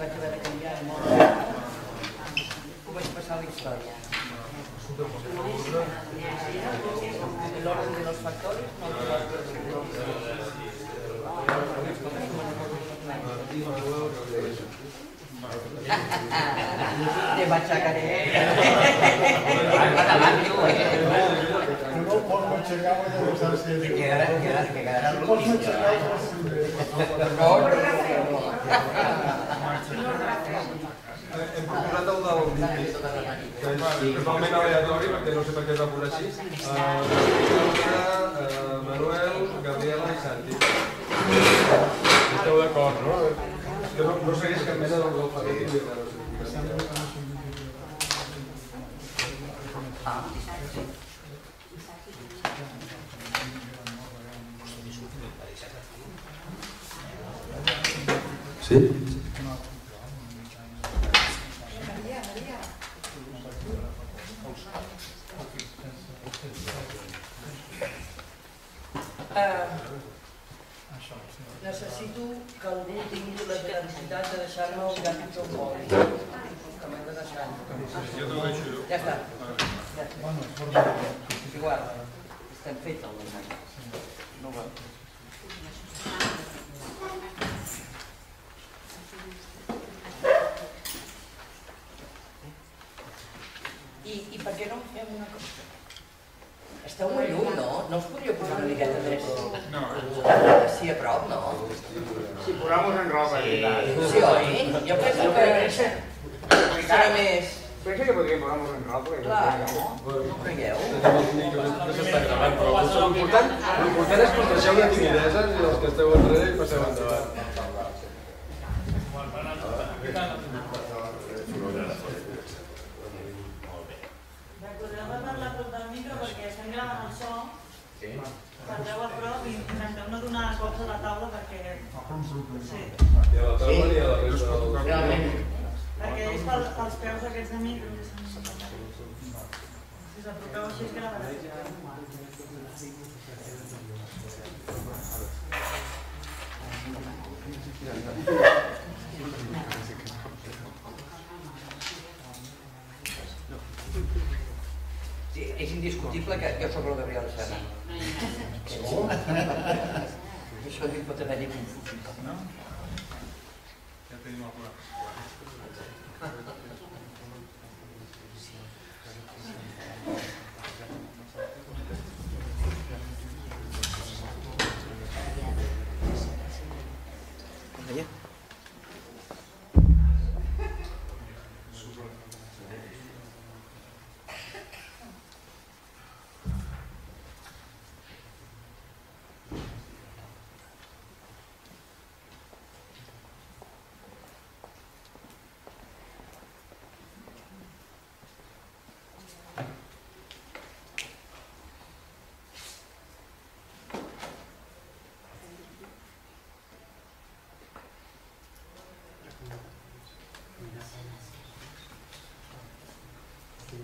vaig haver de canviar molt. Ho vaig passar a la història. El orden de los factores no de los Te machacaré. Que que Hem proposat el del 20, que és totalment aleatori perquè no sé per què es va posar així. Uh, Manuel, Gabriela i Santi. Esteu d'acord, no? Que no, no segueix cap mena del alfabet res. Sí?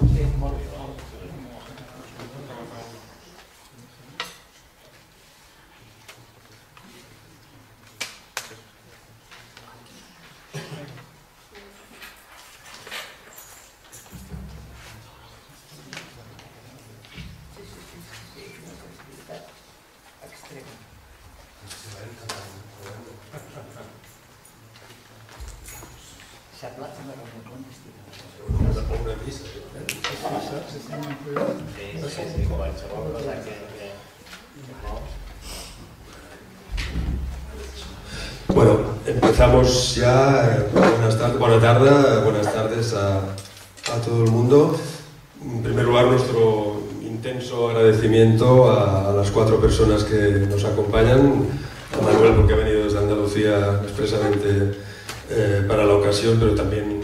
Sí, molt bé. molt bé. Sí, sí, sí, sí, sí, una sensibilitat extrema. Sembla una reunió clandestina. Una missa. Sí, sí, sí, qualsevol cosa que... que... Bueno, empezamos ya. eh, Buenas tardes, buena tarde, buenas tardes a, a todo el mundo. En primer lugar, nuestro intenso agradecimiento a, a las cuatro personas que nos acompañan. A Manuel, porque ha venido desde Andalucía expresamente eh, para la ocasión, pero también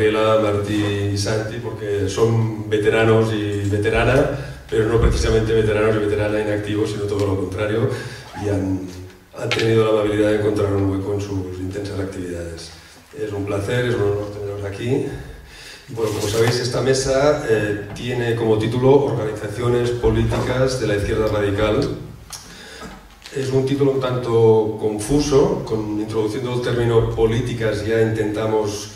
Gabriela, Martí y Santi, porque son veteranos y veterana, pero no precisamente veteranos y veterana inactivos, sino todo lo contrario, y han, han tenido la amabilidad de encontrar un hueco en sus intensas actividades. Es un placer, es un honor teneros aquí Bueno, como sabéis, esta mesa eh, tiene como título Organizaciones Políticas de la Izquierda Radical. Es un título un tanto confuso, con, introduciendo el término políticas ya intentamos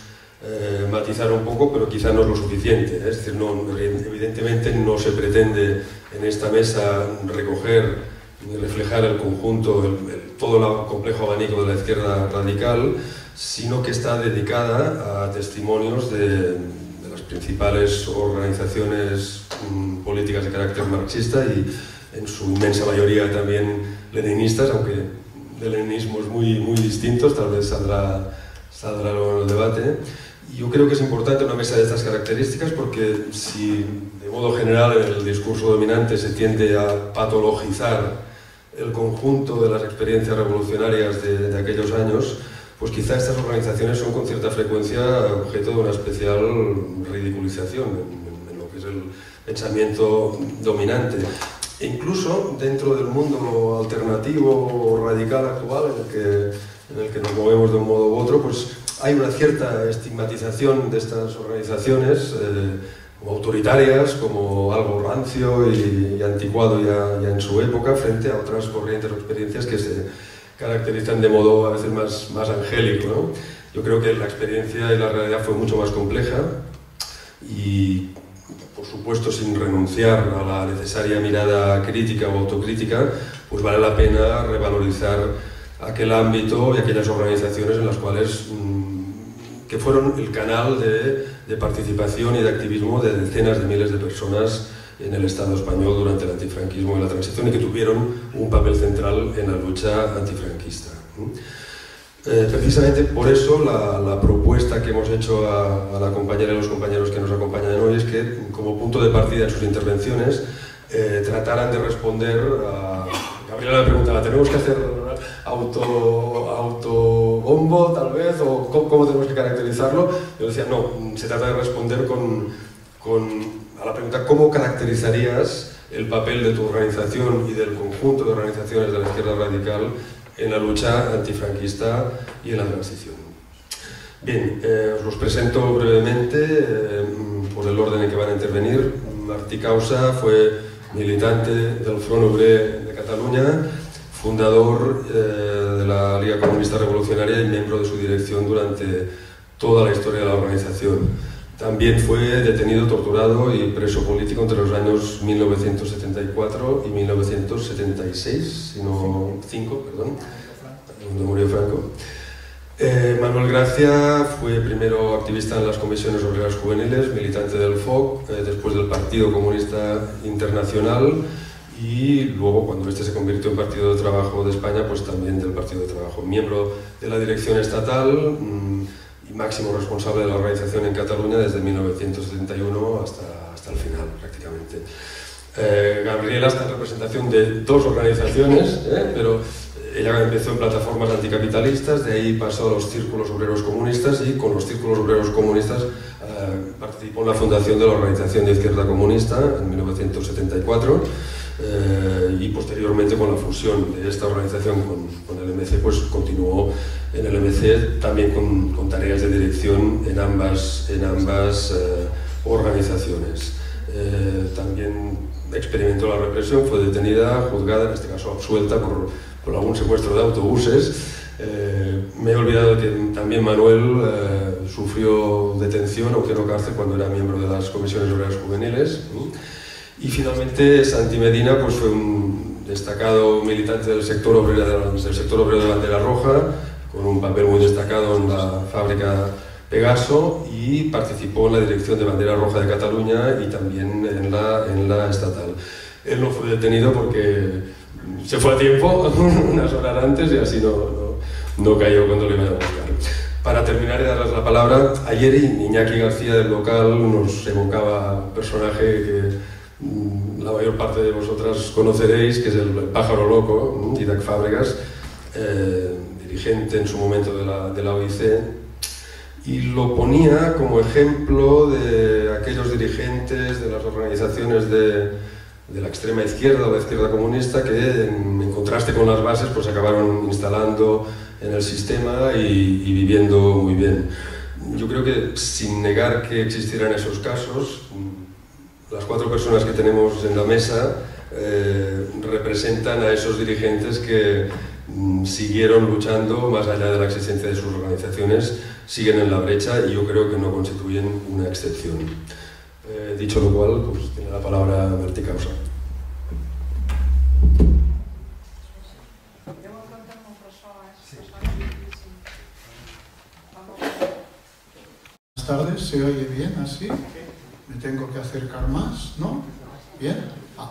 eh, matizar un poco, pero quizá no es lo suficiente. ¿eh? Es decir, no, evidentemente no se pretende en esta mesa recoger ni reflejar el conjunto, el, todo el complejo abanico de la izquierda radical, sino que está dedicada a testimonios de, las principales organizaciones mm, políticas de carácter marxista y en su inmensa mayoría también leninistas, aunque del leninismo es muy, muy distintos, tal vez saldrá, saldrá luego en el debate. Yo creo que es importante una mesa de estas características porque si de modo general en el discurso dominante se tiende a patologizar el conjunto de las experiencias revolucionarias de, de aquellos años, pues quizá estas organizaciones son con cierta frecuencia objeto de una especial ridiculización en, en lo que es el pensamiento dominante. E incluso dentro del mundo alternativo o radical actual en el, que, en el que nos movemos de un modo u otro, pues hay una cierta estigmatización de estas organizaciones eh, como autoritarias, como algo rancio y, y anticuado ya, ya, en su época, frente a otras corrientes o experiencias que se caracterizan de modo a veces más, más angélico. ¿no? Yo creo que la experiencia y la realidad fue mucho más compleja y, por supuesto, sin renunciar a la necesaria mirada crítica o autocrítica, pues vale la pena revalorizar aquel ámbito y aquellas organizaciones en las cuales mmm, que fueron el canal de, de, participación y de activismo de decenas de miles de personas en el Estado español durante el antifranquismo y la transición y que tuvieron un papel central en la lucha antifranquista. Eh, precisamente por eso la, la, propuesta que hemos hecho a, a, la compañera y los compañeros que nos acompañan hoy es que como punto de partida en sus intervenciones eh, trataran de responder a... Gabriela me preguntaba, ¿tenemos que hacer auto, autobombo tal vez? ¿O cómo, cómo, tenemos que caracterizarlo? Yo decía, no, se trata de responder con, con, a la pregunta ¿cómo caracterizarías el papel de tu organización y del conjunto de organizaciones de la izquierda radical en la lucha antifranquista y en la transición. Bien, eh, os los presento brevemente eh, por el orden en que van a intervenir. Martí Causa fue militante del Front Obré de Cataluña, fundador eh, de la Liga Comunista Revolucionaria y miembro de su dirección durante toda la historia de la organización. También fue detenido, torturado y preso político entre los años 1974 y 1976, sino 5, perdón, cuando murió Franco. Eh, Manuel Gracia fue primero activista en las comisiones obreras juveniles, militante del FOC, eh, después del Partido Comunista Internacional y luego cuando este se convirtió en Partido de Trabajo de España, pues también del Partido de Trabajo. Miembro de la dirección estatal, mmm, y máximo responsable de la organización en Cataluña desde 1971 hasta, hasta el final prácticamente. Eh, Gabriela está en representación de dos organizaciones, ¿eh? pero ella empezó en plataformas anticapitalistas, de ahí pasó a los círculos obreros comunistas y con los círculos obreros comunistas eh, participó en la fundación de la Organización de Izquierda Comunista en 1974 eh, y posteriormente con la fusión de esta organización con, con, el MC pues continuó en el MC también con, con tareas de dirección en ambas, en ambas eh, organizaciones. Eh, también experimentó la represión, fue detenida, juzgada, en este caso absuelta por, por algún secuestro de autobuses. Eh, me he olvidado que también Manuel eh, sufrió detención, aunque no cárcel, cuando era miembro de las comisiones obreras juveniles. Y finalmente Santi Medina pues, fue un destacado militante del sector, obrero, del sector obrero de bandera roja, con un papel muy destacado en la fábrica Pegaso y participó en la dirección de bandera roja de Cataluña y también en la, en la estatal. Él no fue detenido porque se fue a tiempo, unas horas antes, y así no, no, no cayó cuando le iban a buscar. Para terminar y darles la palabra, ayer Iñaki García del local nos evocaba un personaje que la mayor parte de vosotras conoceréis, que es el, pájaro loco, Didac Fábregas, eh, dirigente en su momento de la, de la OIC, y lo ponía como ejemplo de aquellos dirigentes de las organizaciones de, de la extrema izquierda o la izquierda comunista que en, en, contraste con las bases pues acabaron instalando en el sistema y, y viviendo muy bien. yo creo que sin negar que existieran esos casos, las cuatro personas que tenemos en la mesa eh, representan a esos dirigentes que mm, siguieron luchando más allá de la existencia de sus organizaciones, siguen en la brecha y yo creo que no constituyen una excepción. Eh, dicho lo cual, pues tiene la palabra Martí Causa. Buenas tardes, ¿se oye bien así? Me tengo que acercar más, ¿no? ¿Bien? Ah.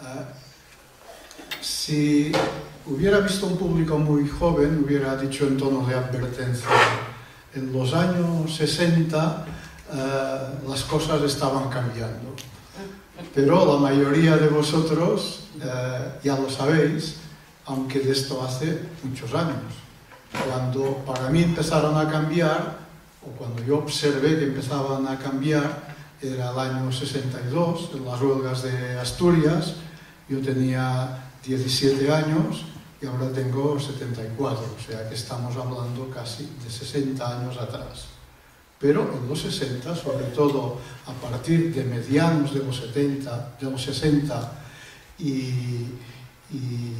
Ah, si hubiera visto un público muy joven, hubiera dicho en tono de advertencia, en los años 60 ah, las cosas estaban cambiando. Pero la mayoría de vosotros ya lo sabéis, aunque de esto hace muchos años. Cuando para mí empezaron a cambiar, o cuando yo observé que empezaban a cambiar, era el año 62, en las huelgas de Asturias, yo tenía 17 años y ahora tengo 74, o sea que estamos hablando casi de 60 años atrás. Pero en los 60, sobre todo a partir de medianos de los 70, de los 60 y, y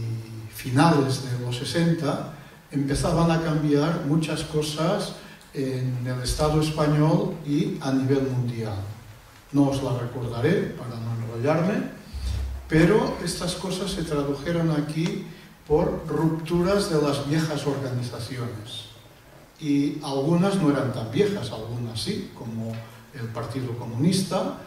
finales de los 60, empezaban a cambiar muchas cosas en el Estado español y a nivel mundial. No os la recordaré para no enrollarme, pero estas cosas se tradujeron aquí por rupturas de las viejas organizaciones. Y algunas no eran tan viejas, algunas sí, como el Partido Comunista,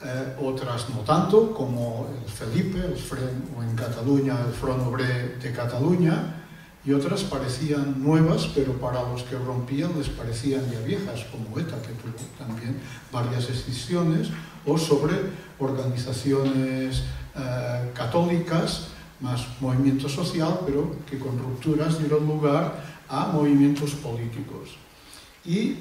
eh, otras no tanto, como el Felipe, el Fren, o en Cataluña el Front Obré de Cataluña, y otras parecían nuevas, pero para los que rompían les parecían ya viejas, como ETA, que tuvo también varias escisiones, o sobre organizaciones eh, católicas, más movimiento social, pero que con rupturas dieron lugar a movimientos políticos. Y eh,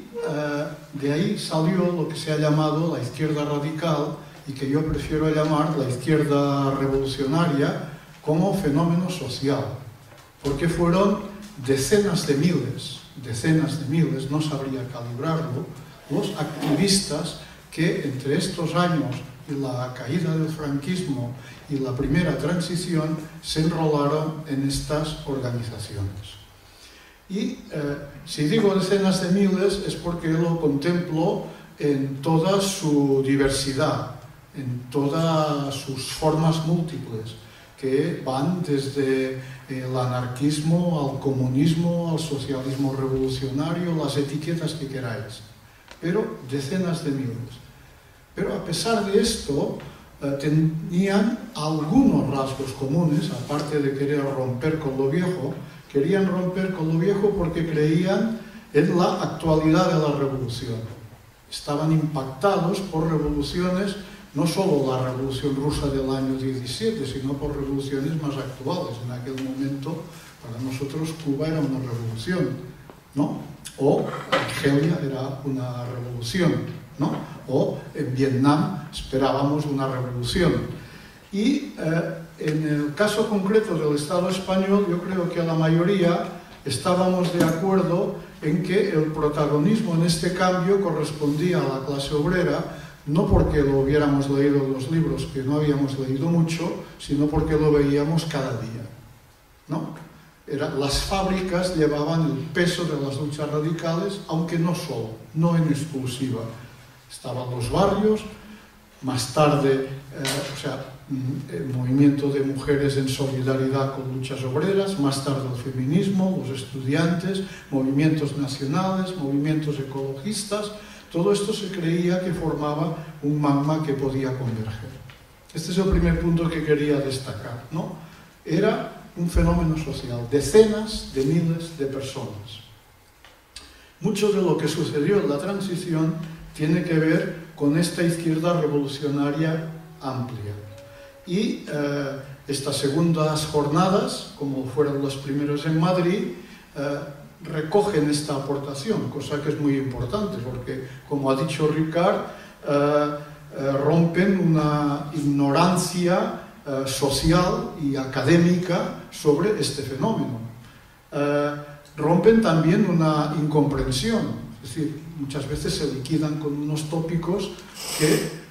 de ahí salió lo que se ha llamado la izquierda radical y que yo prefiero llamar la izquierda revolucionaria como fenómeno social porque fueron decenas de miles, decenas de miles, no sabría calibrarlo, los activistas que entre estos años y la caída del franquismo y la primera transición se enrolaron en estas organizaciones. Y eh, si digo decenas de miles es porque lo contemplo en toda su diversidad, en todas sus formas múltiples, que van desde el anarquismo al comunismo, al socialismo revolucionario, las etiquetas que queráis, pero decenas de miles. Pero a pesar de esto, eh, tenían algunos rasgos comunes, aparte de querer romper con lo viejo, querían romper con lo viejo porque creían en la actualidad de la revolución. Estaban impactados por revoluciones no solo la revolución rusa del año 17, sino por revoluciones más actuales. En aquel momento, para nosotros, Cuba era una revolución, ¿no? O Argelia era una revolución, ¿no? O en Vietnam esperábamos una revolución. Y eh, en el caso concreto del Estado español, yo creo que a la mayoría estábamos de acuerdo en que el protagonismo en este cambio correspondía a la clase obrera, no porque lo hubiéramos leído en los libros, que no habíamos leído mucho, sino porque lo veíamos cada día. ¿no? Era, las fábricas llevaban el peso de las luchas radicales, aunque no solo, no en exclusiva. Estaban los barrios, más tarde, eh, o sea, mm, el movimiento de mujeres en solidaridad con luchas obreras, más tarde el feminismo, los estudiantes, movimientos nacionales, movimientos ecologistas, todo esto se creía que formaba un magma que podía converger. Este es el primer punto que quería destacar. ¿no? Era un fenómeno social, decenas de miles de personas. Mucho de lo que sucedió en la transición tiene que ver con esta izquierda revolucionaria amplia. Y eh, estas segundas jornadas, como fueron las primeras en Madrid, eh, recogen esta aportación, cosa que es muy importante, porque, como ha dicho Ricard, eh, eh, rompen una ignorancia eh, social y académica sobre este fenómeno. rompen también una incomprensión, es decir, muchas veces se liquidan con unos tópicos que,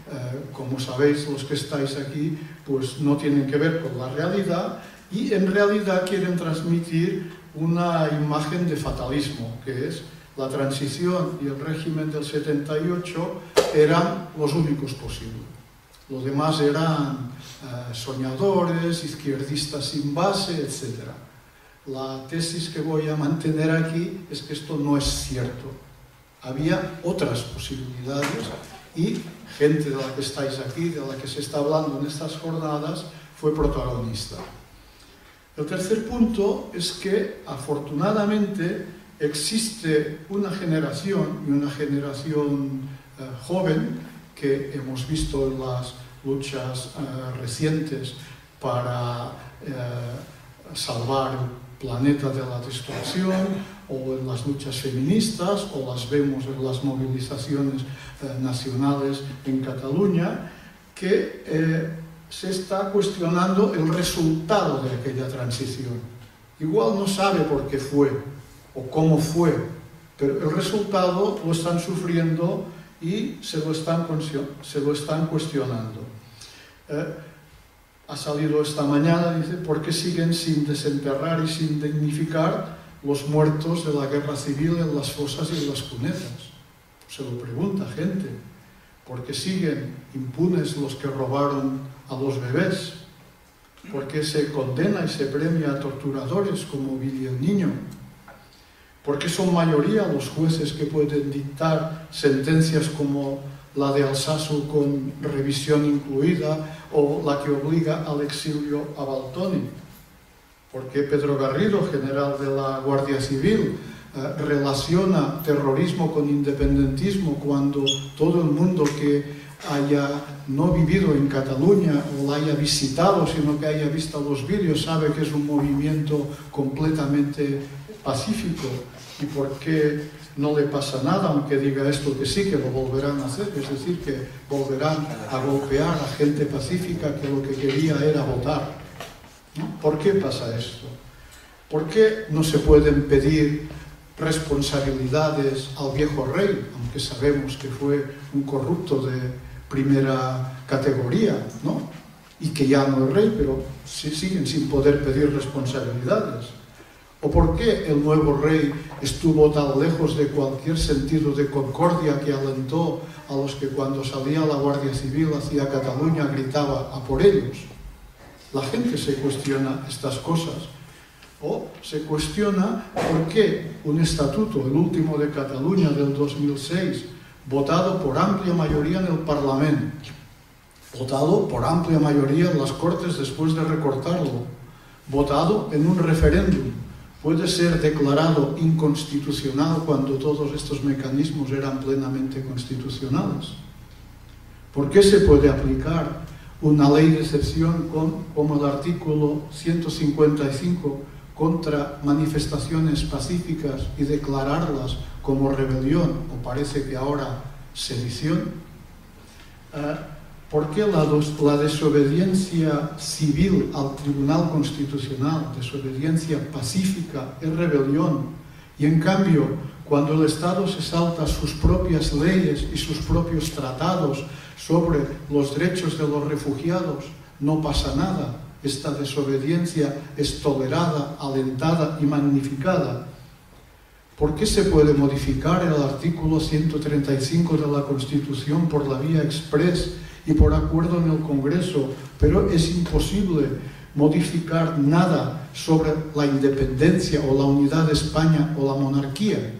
como sabéis los que estáis aquí, pues no tienen que ver con la realidad y en realidad quieren transmitir una imagen de fatalismo, que es la transición y el régimen del 78 eran los únicos posibles. Los demás eran eh, soñadores, izquierdistas sin base, etc. La tesis que voy a mantener aquí es que esto no es cierto. Había otras posibilidades y gente de la que estáis aquí, de la que se está hablando en estas jornadas, fue protagonista. El tercer punto es que, afortunadamente, existe una generación, y una generación eh, joven, que hemos visto en las luchas eh, recientes para eh, salvar el planeta de la destrucción, o en las luchas feministas, o las vemos en las movilizaciones nacionales en Cataluña, que se está cuestionando el resultado de aquella transición. Igual no sabe por qué fue o cómo fue, pero el resultado lo están sufriendo y se lo están, se lo están cuestionando. Eh, ha salido esta mañana, dice, ¿por qué siguen sin desenterrar y sin dignificar los muertos de la guerra civil en las fosas y en las cunetas? Se lo pregunta gente. ¿Por qué siguen impunes los que robaron a los bebés? ¿Por qué se condena y se premia a torturadores como Billy el Niño? ¿Por qué son mayoría los jueces que pueden dictar sentencias como la de Alsaso con revisión incluida o la que obliga al exilio a Baltoni? ¿Por qué Pedro Garrido, general de la Guardia Civil, eh, relaciona terrorismo con independentismo cuando todo el mundo que haya no vivido en Cataluña o la haya visitado, sino que haya visto los vídeos, sabe que es un movimiento completamente pacífico y por qué no le pasa nada, aunque diga esto que sí, que lo volverán a hacer, es decir, que volverán a golpear a gente pacífica que lo que quería era votar. ¿Por qué pasa esto? ¿Por qué no se pueden pedir responsabilidades al viejo rey, aunque sabemos que fue un corrupto de primera categoría, ¿no? Y que ya no es rey, pero siguen sin poder pedir responsabilidades. ¿O por qué el nuevo rey estuvo tan lejos de cualquier sentido de concordia que alentó a los que cuando salía la Guardia Civil hacia Cataluña gritaba a por ellos? La gente se cuestiona estas cosas. O se cuestiona por qué un estatuto, el último de Cataluña del 2006, votado por amplia mayoría en el Parlamento, votado por amplia mayoría en las Cortes después de recortarlo, votado en un referéndum, puede ser declarado inconstitucional cuando todos estos mecanismos eran plenamente constitucionales? ¿Por qué se puede aplicar una ley de excepción como el artículo 155 contra manifestaciones pacíficas y declararlas como rebelión o parece que ahora sedición? Uh, ¿Por qué la, la, desobediencia civil al Tribunal Constitucional, desobediencia pacífica, es rebelión? Y en cambio, cuando el Estado se salta sus propias leyes y sus propios tratados sobre los derechos de los refugiados, no pasa nada. Esta desobediencia es tolerada, alentada y magnificada. ¿Por qué se puede modificar el artículo 135 de la Constitución por la vía express y por acuerdo en el Congreso, pero es imposible modificar nada sobre la independencia o la unidad de España o la monarquía.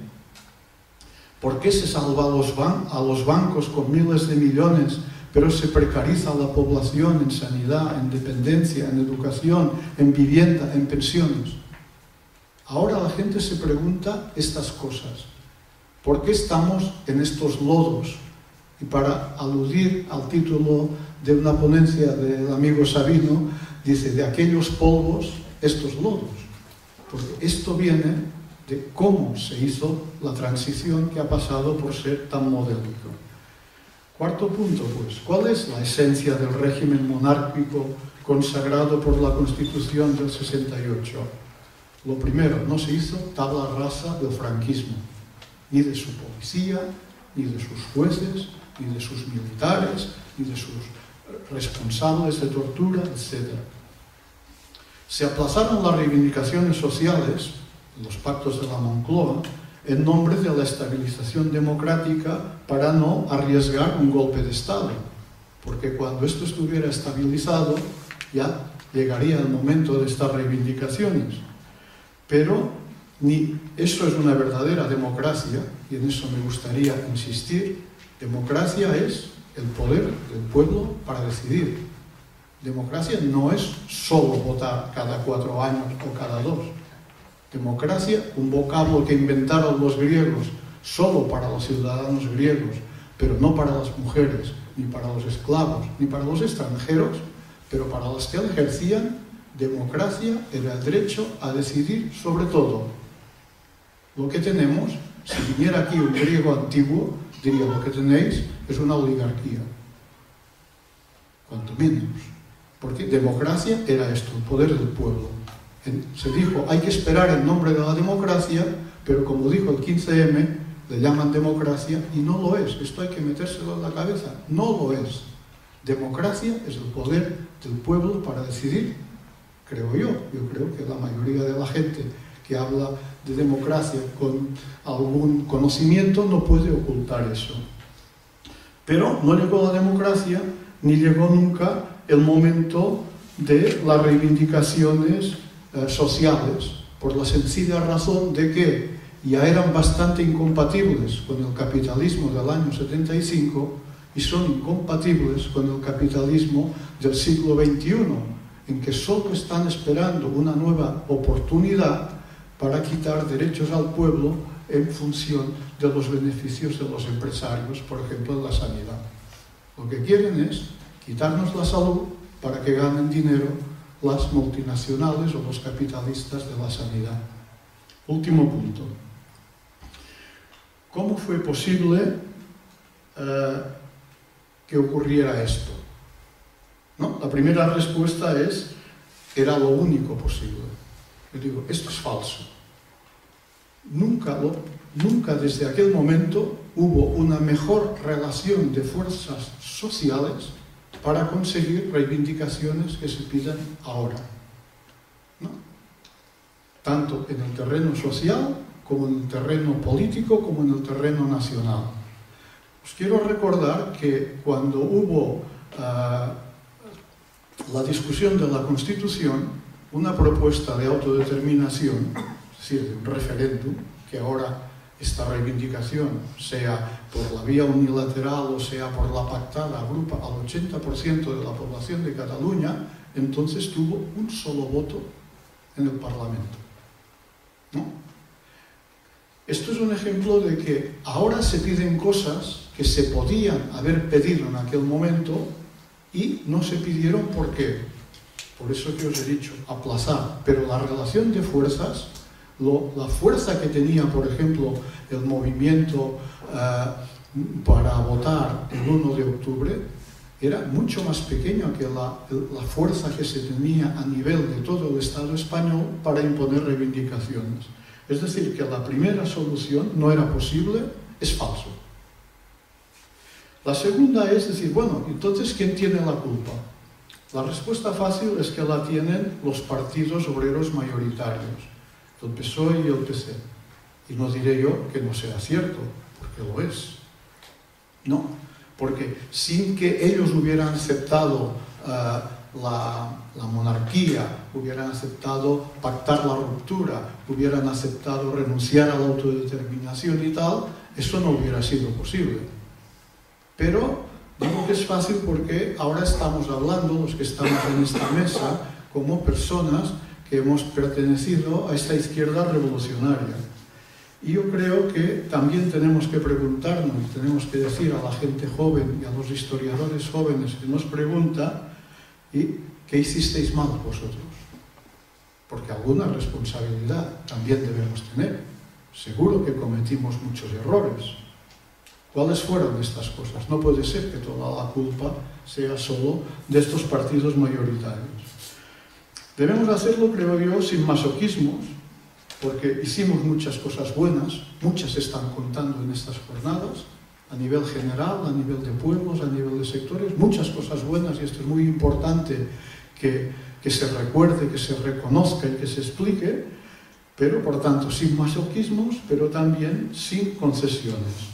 ¿Por qué se salva a los, a los bancos con miles de millones, pero se precariza a la población en sanidad, en dependencia, en educación, en vivienda, en pensiones? Ahora la gente se pregunta estas cosas. ¿Por qué estamos en estos lodos? Y para aludir al título de una ponencia del amigo Sabino, dice, de aquellos polvos, estos lodos. Porque esto viene de cómo se hizo la transición que ha pasado por ser tan modélico. Cuarto punto, pues, ¿cuál es la esencia del régimen monárquico consagrado por la Constitución del 68? Lo primero, no se hizo tabla rasa del franquismo. ni de su policía, ni de sus jueces, ni de sus militares, ni de sus responsables de tortura, etc. Se aplazaron las reivindicaciones sociales, los pactos de la Moncloa, en nombre de la estabilización democrática para no arriesgar un golpe de Estado, porque cuando esto estuviera estabilizado ya llegaría el momento de estas reivindicaciones. Pero ni eso es una verdadera democracia, y en eso me gustaría insistir, democracia es el poder del pueblo para decidir. Democracia no es solo votar cada cuatro años o cada dos. Democracia, un vocablo que inventaron los griegos solo para los ciudadanos griegos, pero no para las mujeres, ni para los esclavos, ni para los extranjeros, pero para los que ejercían democracia era el derecho a decidir sobre todo. Lo que tenemos, si viniera aquí un griego antiguo, diría lo que tenéis es una oligarquía. Cuanto menos. Porque democracia era esto, el poder del pueblo. Se dijo, hay que esperar en nombre de la democracia, pero como dijo el 15M, le llaman democracia y no lo es. Esto hay que metérselo en la cabeza. No lo es. Democracia es el poder del pueblo para decidir, creo yo. Yo creo que la mayoría de la gente que habla de democracia con algún conocimiento no puede ocultar eso. Pero no llegó la democracia ni llegó nunca el momento de las reivindicaciones eh, sociales, por la sencilla razón de que ya eran bastante incompatibles con el capitalismo del año 75 y son incompatibles con el capitalismo del siglo XXI, en que solo están esperando una nueva oportunidad para quitar derechos al pueblo en función de los beneficios de los empresarios, por ejemplo, en la sanidad. Lo que quieren es quitarnos la salud para que ganen dinero las multinacionales o los capitalistas de la sanidad. Último punto. ¿Cómo fue posible eh, que ocurriera esto? ¿No? La primera respuesta es, era lo único posible. Yo digo, esto es falso. Nunca, nunca desde aquel momento hubo una mejor relación de fuerzas sociales para conseguir reivindicaciones que se pidan ahora. ¿no? Tanto en el terreno social como en el terreno político como en el terreno nacional. Os quiero recordar que cuando hubo uh, la discusión de la Constitución, una propuesta de autodeterminación, es decir, de un referéndum, que ahora esta reivindicación, sea por la vía unilateral o sea por la pactada, agrupa al 80% de la población de Cataluña, entonces tuvo un solo voto en el Parlamento. ¿No? Esto es un ejemplo de que ahora se piden cosas que se podían haber pedido en aquel momento y no se pidieron porque, por eso que os he dicho, aplazar. Pero la relación de fuerzas la fuerza que tenía, por ejemplo, el movimiento eh, para votar el 1 de octubre era mucho más pequeño que la, fuerza que se tenía a nivel de todo el Estado español para imponer reivindicaciones. Es decir, que la primera solución no era posible, es falso. La segunda es decir, bueno, entonces, ¿quién tiene la culpa? La respuesta fácil es que la tienen los partidos obreros mayoritarios el PSOE y el PC. Y no diré yo que no sea cierto, porque lo es. No, porque sin que ellos hubieran aceptado uh, la, la, monarquía, hubieran aceptado pactar la ruptura, hubieran aceptado renunciar a la autodeterminación y tal, eso no hubiera sido posible. Pero digo que es fácil porque ahora estamos hablando, los que estamos en esta mesa, como personas que hemos pertenecido a esta izquierda revolucionaria. Y yo creo que también tenemos que preguntarnos, tenemos que decir a la gente joven y a los historiadores jóvenes que nos pregunta, ¿y qué hicisteis mal vosotros? Porque alguna responsabilidad también debemos tener. Seguro que cometimos muchos errores. ¿Cuáles fueron estas cosas? No puede ser que toda la culpa sea solo de estos partidos mayoritarios. Debemos hacerlo, creo yo, sin masoquismos, porque hicimos muchas cosas buenas, muchas se están contando en estas jornadas, a nivel general, a nivel de pueblos, a nivel de sectores, muchas cosas buenas y esto es muy importante que, que se recuerde, que se reconozca y que se explique, pero por tanto sin masoquismos, pero también sin concesiones.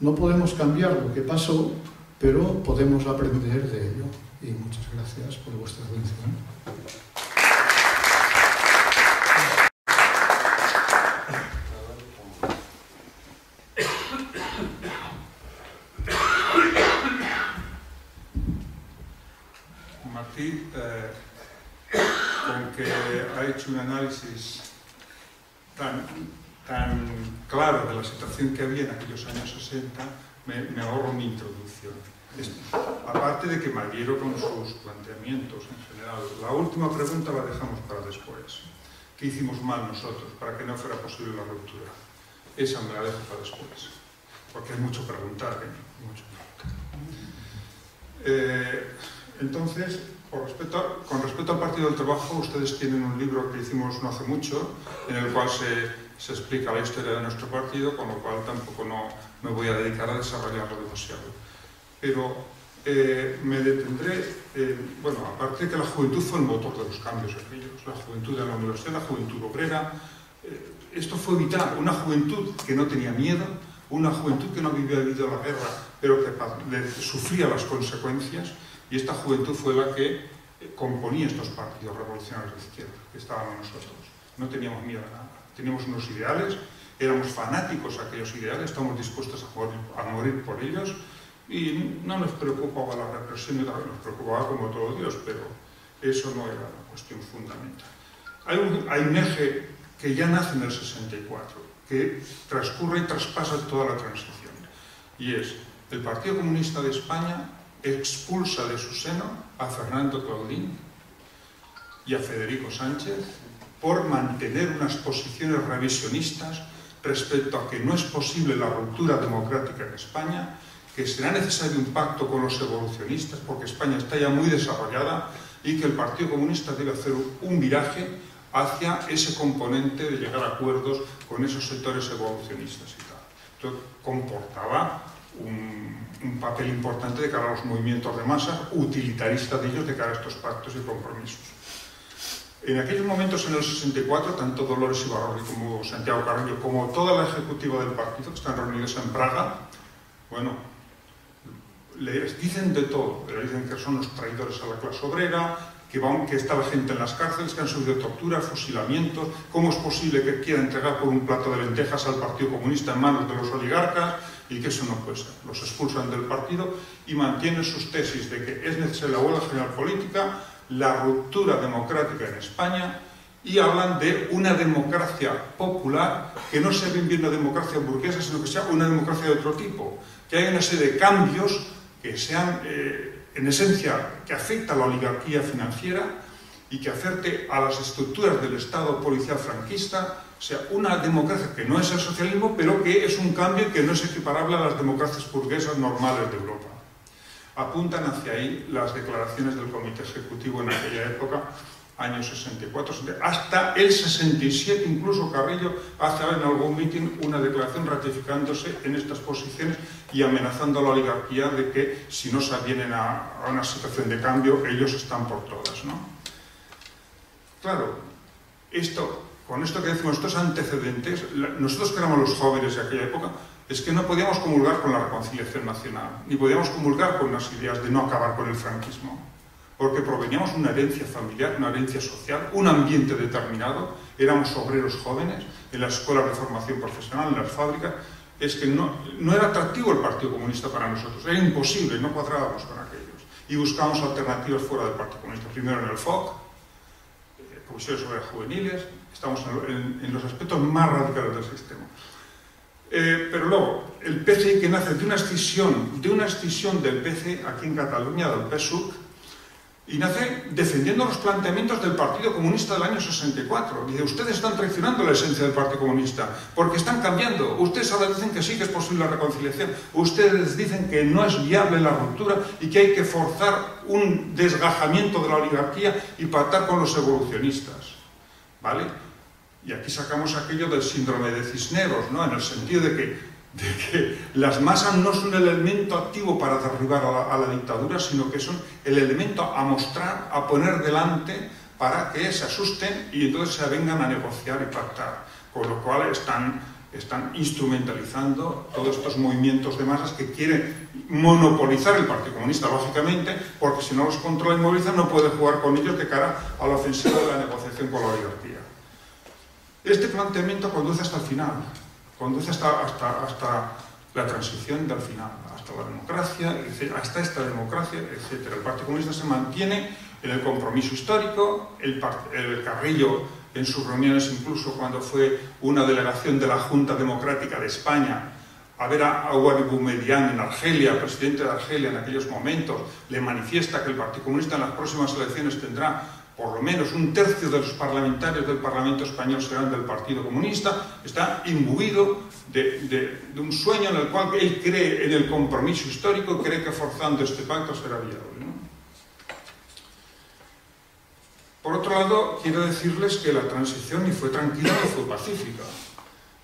No podemos cambiar lo que pasó, pero podemos aprender de ello. Y muchas gracias por vuestra atención. Martí, eh, con que ha hecho un análisis tan, tan claro de la situación que había en aquellos años 60, me, ahorro mi introducción. Aparte de que me adhiero con sus planteamientos en general. La última pregunta la dejamos para después. ¿Qué hicimos mal nosotros para que no fuera posible la ruptura? Esa me la dejo para después. Porque hay mucho preguntar, ¿eh? Mucho preguntar. Eh, entonces, con respecto al Partido del Trabajo, ustedes tienen un libro que hicimos no hace mucho, en el cual se, se explica la historia de nuestro partido, con lo cual tampoco no me voy a dedicar a desarrollarlo demasiado. Pero eh, me detendré, en- bueno, aparte que la juventud fue el motor de los cambios aquellos, la juventud de la universidad, la juventud obrera, eh, esto fue vital, una juventud que no tenía miedo, una juventud que no había vivido la guerra, pero que sufría las consecuencias, y esta juventud fue la que eh, componía estos partidos revolucionarios de izquierda, que estábamos nosotros. No teníamos miedo a nada. Teníamos unos ideales, éramos fanáticos a aquellos ideales, estamos dispuestos a morir, a morir por ellos, y no nos preocupaba la represión, nos preocupaba como todo Dios, pero eso no era la cuestión fundamental. Hay un, hay un eje que ya nace en el 64, que transcurre y traspasa toda la transición, y es el Partido Comunista de España expulsa de su seno a Fernando Claudín y a Federico Sánchez por mantener unas posiciones revisionistas respecto a que no es posible la ruptura democrática en España, que será necesario un pacto con los evolucionistas porque España está ya muy desarrollada y que el Partido Comunista debe hacer un viraje hacia ese componente de llegar a acuerdos con esos sectores evolucionistas y tal. Comportaba un, papel importante de cara a los movimientos de masas, utilitarista de ellos de cara a estos pactos y compromisos. En aquellos momentos, en el 64, tanto Dolores Ibarroli como Santiago Carrillo, como toda la ejecutiva del partido, que están reunidos en Praga, bueno, les dicen de todo. Le dicen que son los traidores a la clase obrera, que, van, que está la gente en las cárceles, que han sufrido torturas, fusilamientos, cómo es posible que quiera entregar por un plato de lentejas al Partido Comunista en manos de los oligarcas y que eso no puede ser. Los expulsan del partido y mantienen sus tesis de que es necesaria la huelga general política, la ruptura democrática en España y hablan de una democracia popular que no sea bien bien democracia burguesa, sino que sea una democracia de otro tipo, que haya una serie de cambios que sean, eh, en esencia, que afecta a la oligarquía financiera y que afecte a las estructuras del Estado policial franquista, o sea, una democracia que no es el socialismo, pero que es un cambio que no es equiparable a las democracias burguesas normales de Europa. Apuntan hacia ahí las declaraciones del Comité Ejecutivo en aquella época, años 64, hasta el 67, incluso Carrillo hace en algún mitin una declaración ratificándose en estas posiciones y amenazando a la oligarquía de que si no se avienen a, a una situación de cambio, ellos están por todas. ¿no? Claro, esto, con esto que decimos, estos antecedentes, nosotros que éramos los jóvenes de aquella época, es que no podíamos comulgar con la reconciliación nacional, ni podíamos comulgar con las ideas de no acabar con el franquismo, porque proveníamos de una herencia familiar, una herencia social, un ambiente determinado, éramos obreros jóvenes en las escuelas de formación profesional, en las fábricas, es que no, era atractivo el Partido Comunista para nosotros, era imposible, no cuadrábamos con aquellos. Y buscábamos alternativas fuera del Partido Comunista, primero en el FOC, eh, Comisiones Obreras Juveniles, estamos en los aspectos más radicales del sistema. Eh, pero luego, el PCI que nace de una escisión, de una escisión del PC aquí en Cataluña, del PSUC, y nace defendiendo los planteamientos del Partido Comunista del año 64. Dice, ustedes están traicionando la esencia del Partido Comunista, porque están cambiando. Ustedes ahora dicen que sí que es posible la reconciliación. Ustedes dicen que no es viable la ruptura y que hay que forzar un desgajamiento de la oligarquía y pactar con los evolucionistas. ¿Vale? Y aquí sacamos aquello del síndrome de Cisneros, ¿no? en el sentido de que, las masas no son el elemento activo para derribar a la, a la dictadura, sino que son el elemento a mostrar, a poner delante para que se asusten y entonces se vengan a negociar y pactar. Con lo cual están, están instrumentalizando todos estos movimientos de masas que quieren monopolizar el Partido Comunista, lógicamente, porque si no los controla y moviliza no puede jugar con ellos de cara a la ofensiva de la negociación con la oligarquía. Este planteamiento conduce hasta el final, conduce hasta, hasta, hasta la transición del final, hasta la democracia, hasta esta democracia, etc. El Partido Comunista se mantiene en el compromiso histórico, el, Carrillo en sus reuniones, incluso cuando fue una delegación de la Junta Democrática de España a ver a Ouad Boumediene en Argelia, presidente de Argelia en aquellos momentos, le manifiesta que el Partido Comunista en las próximas elecciones tendrá por lo menos un tercio de los parlamentarios del Parlamento español serán del Partido Comunista, está imbuido de, un sueño en el cual él cree en el compromiso histórico, cree que forzando este pacto será viable. Por otro lado, quiero decirles que la transición ni fue tranquila ni fue pacífica.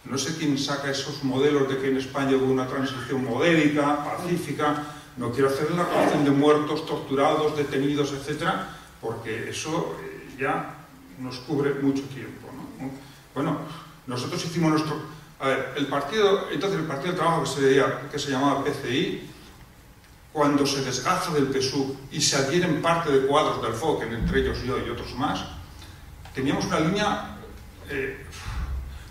No sé quién saca esos modelos de que en España hubo una transición modélica, pacífica. No quiero hacer la relación de muertos, torturados, detenidos, etcétera, porque eso eh, ya nos cubre mucho tiempo. ¿no? Bueno, nosotros hicimos nuestro... A ver, el partido, entonces el Partido Trabajo que se, veía, que se llamaba PCI, cuando se desgaza del PSUV y se adhieren parte de cuadros del FOC, entre ellos yo y otros más, teníamos una línea eh,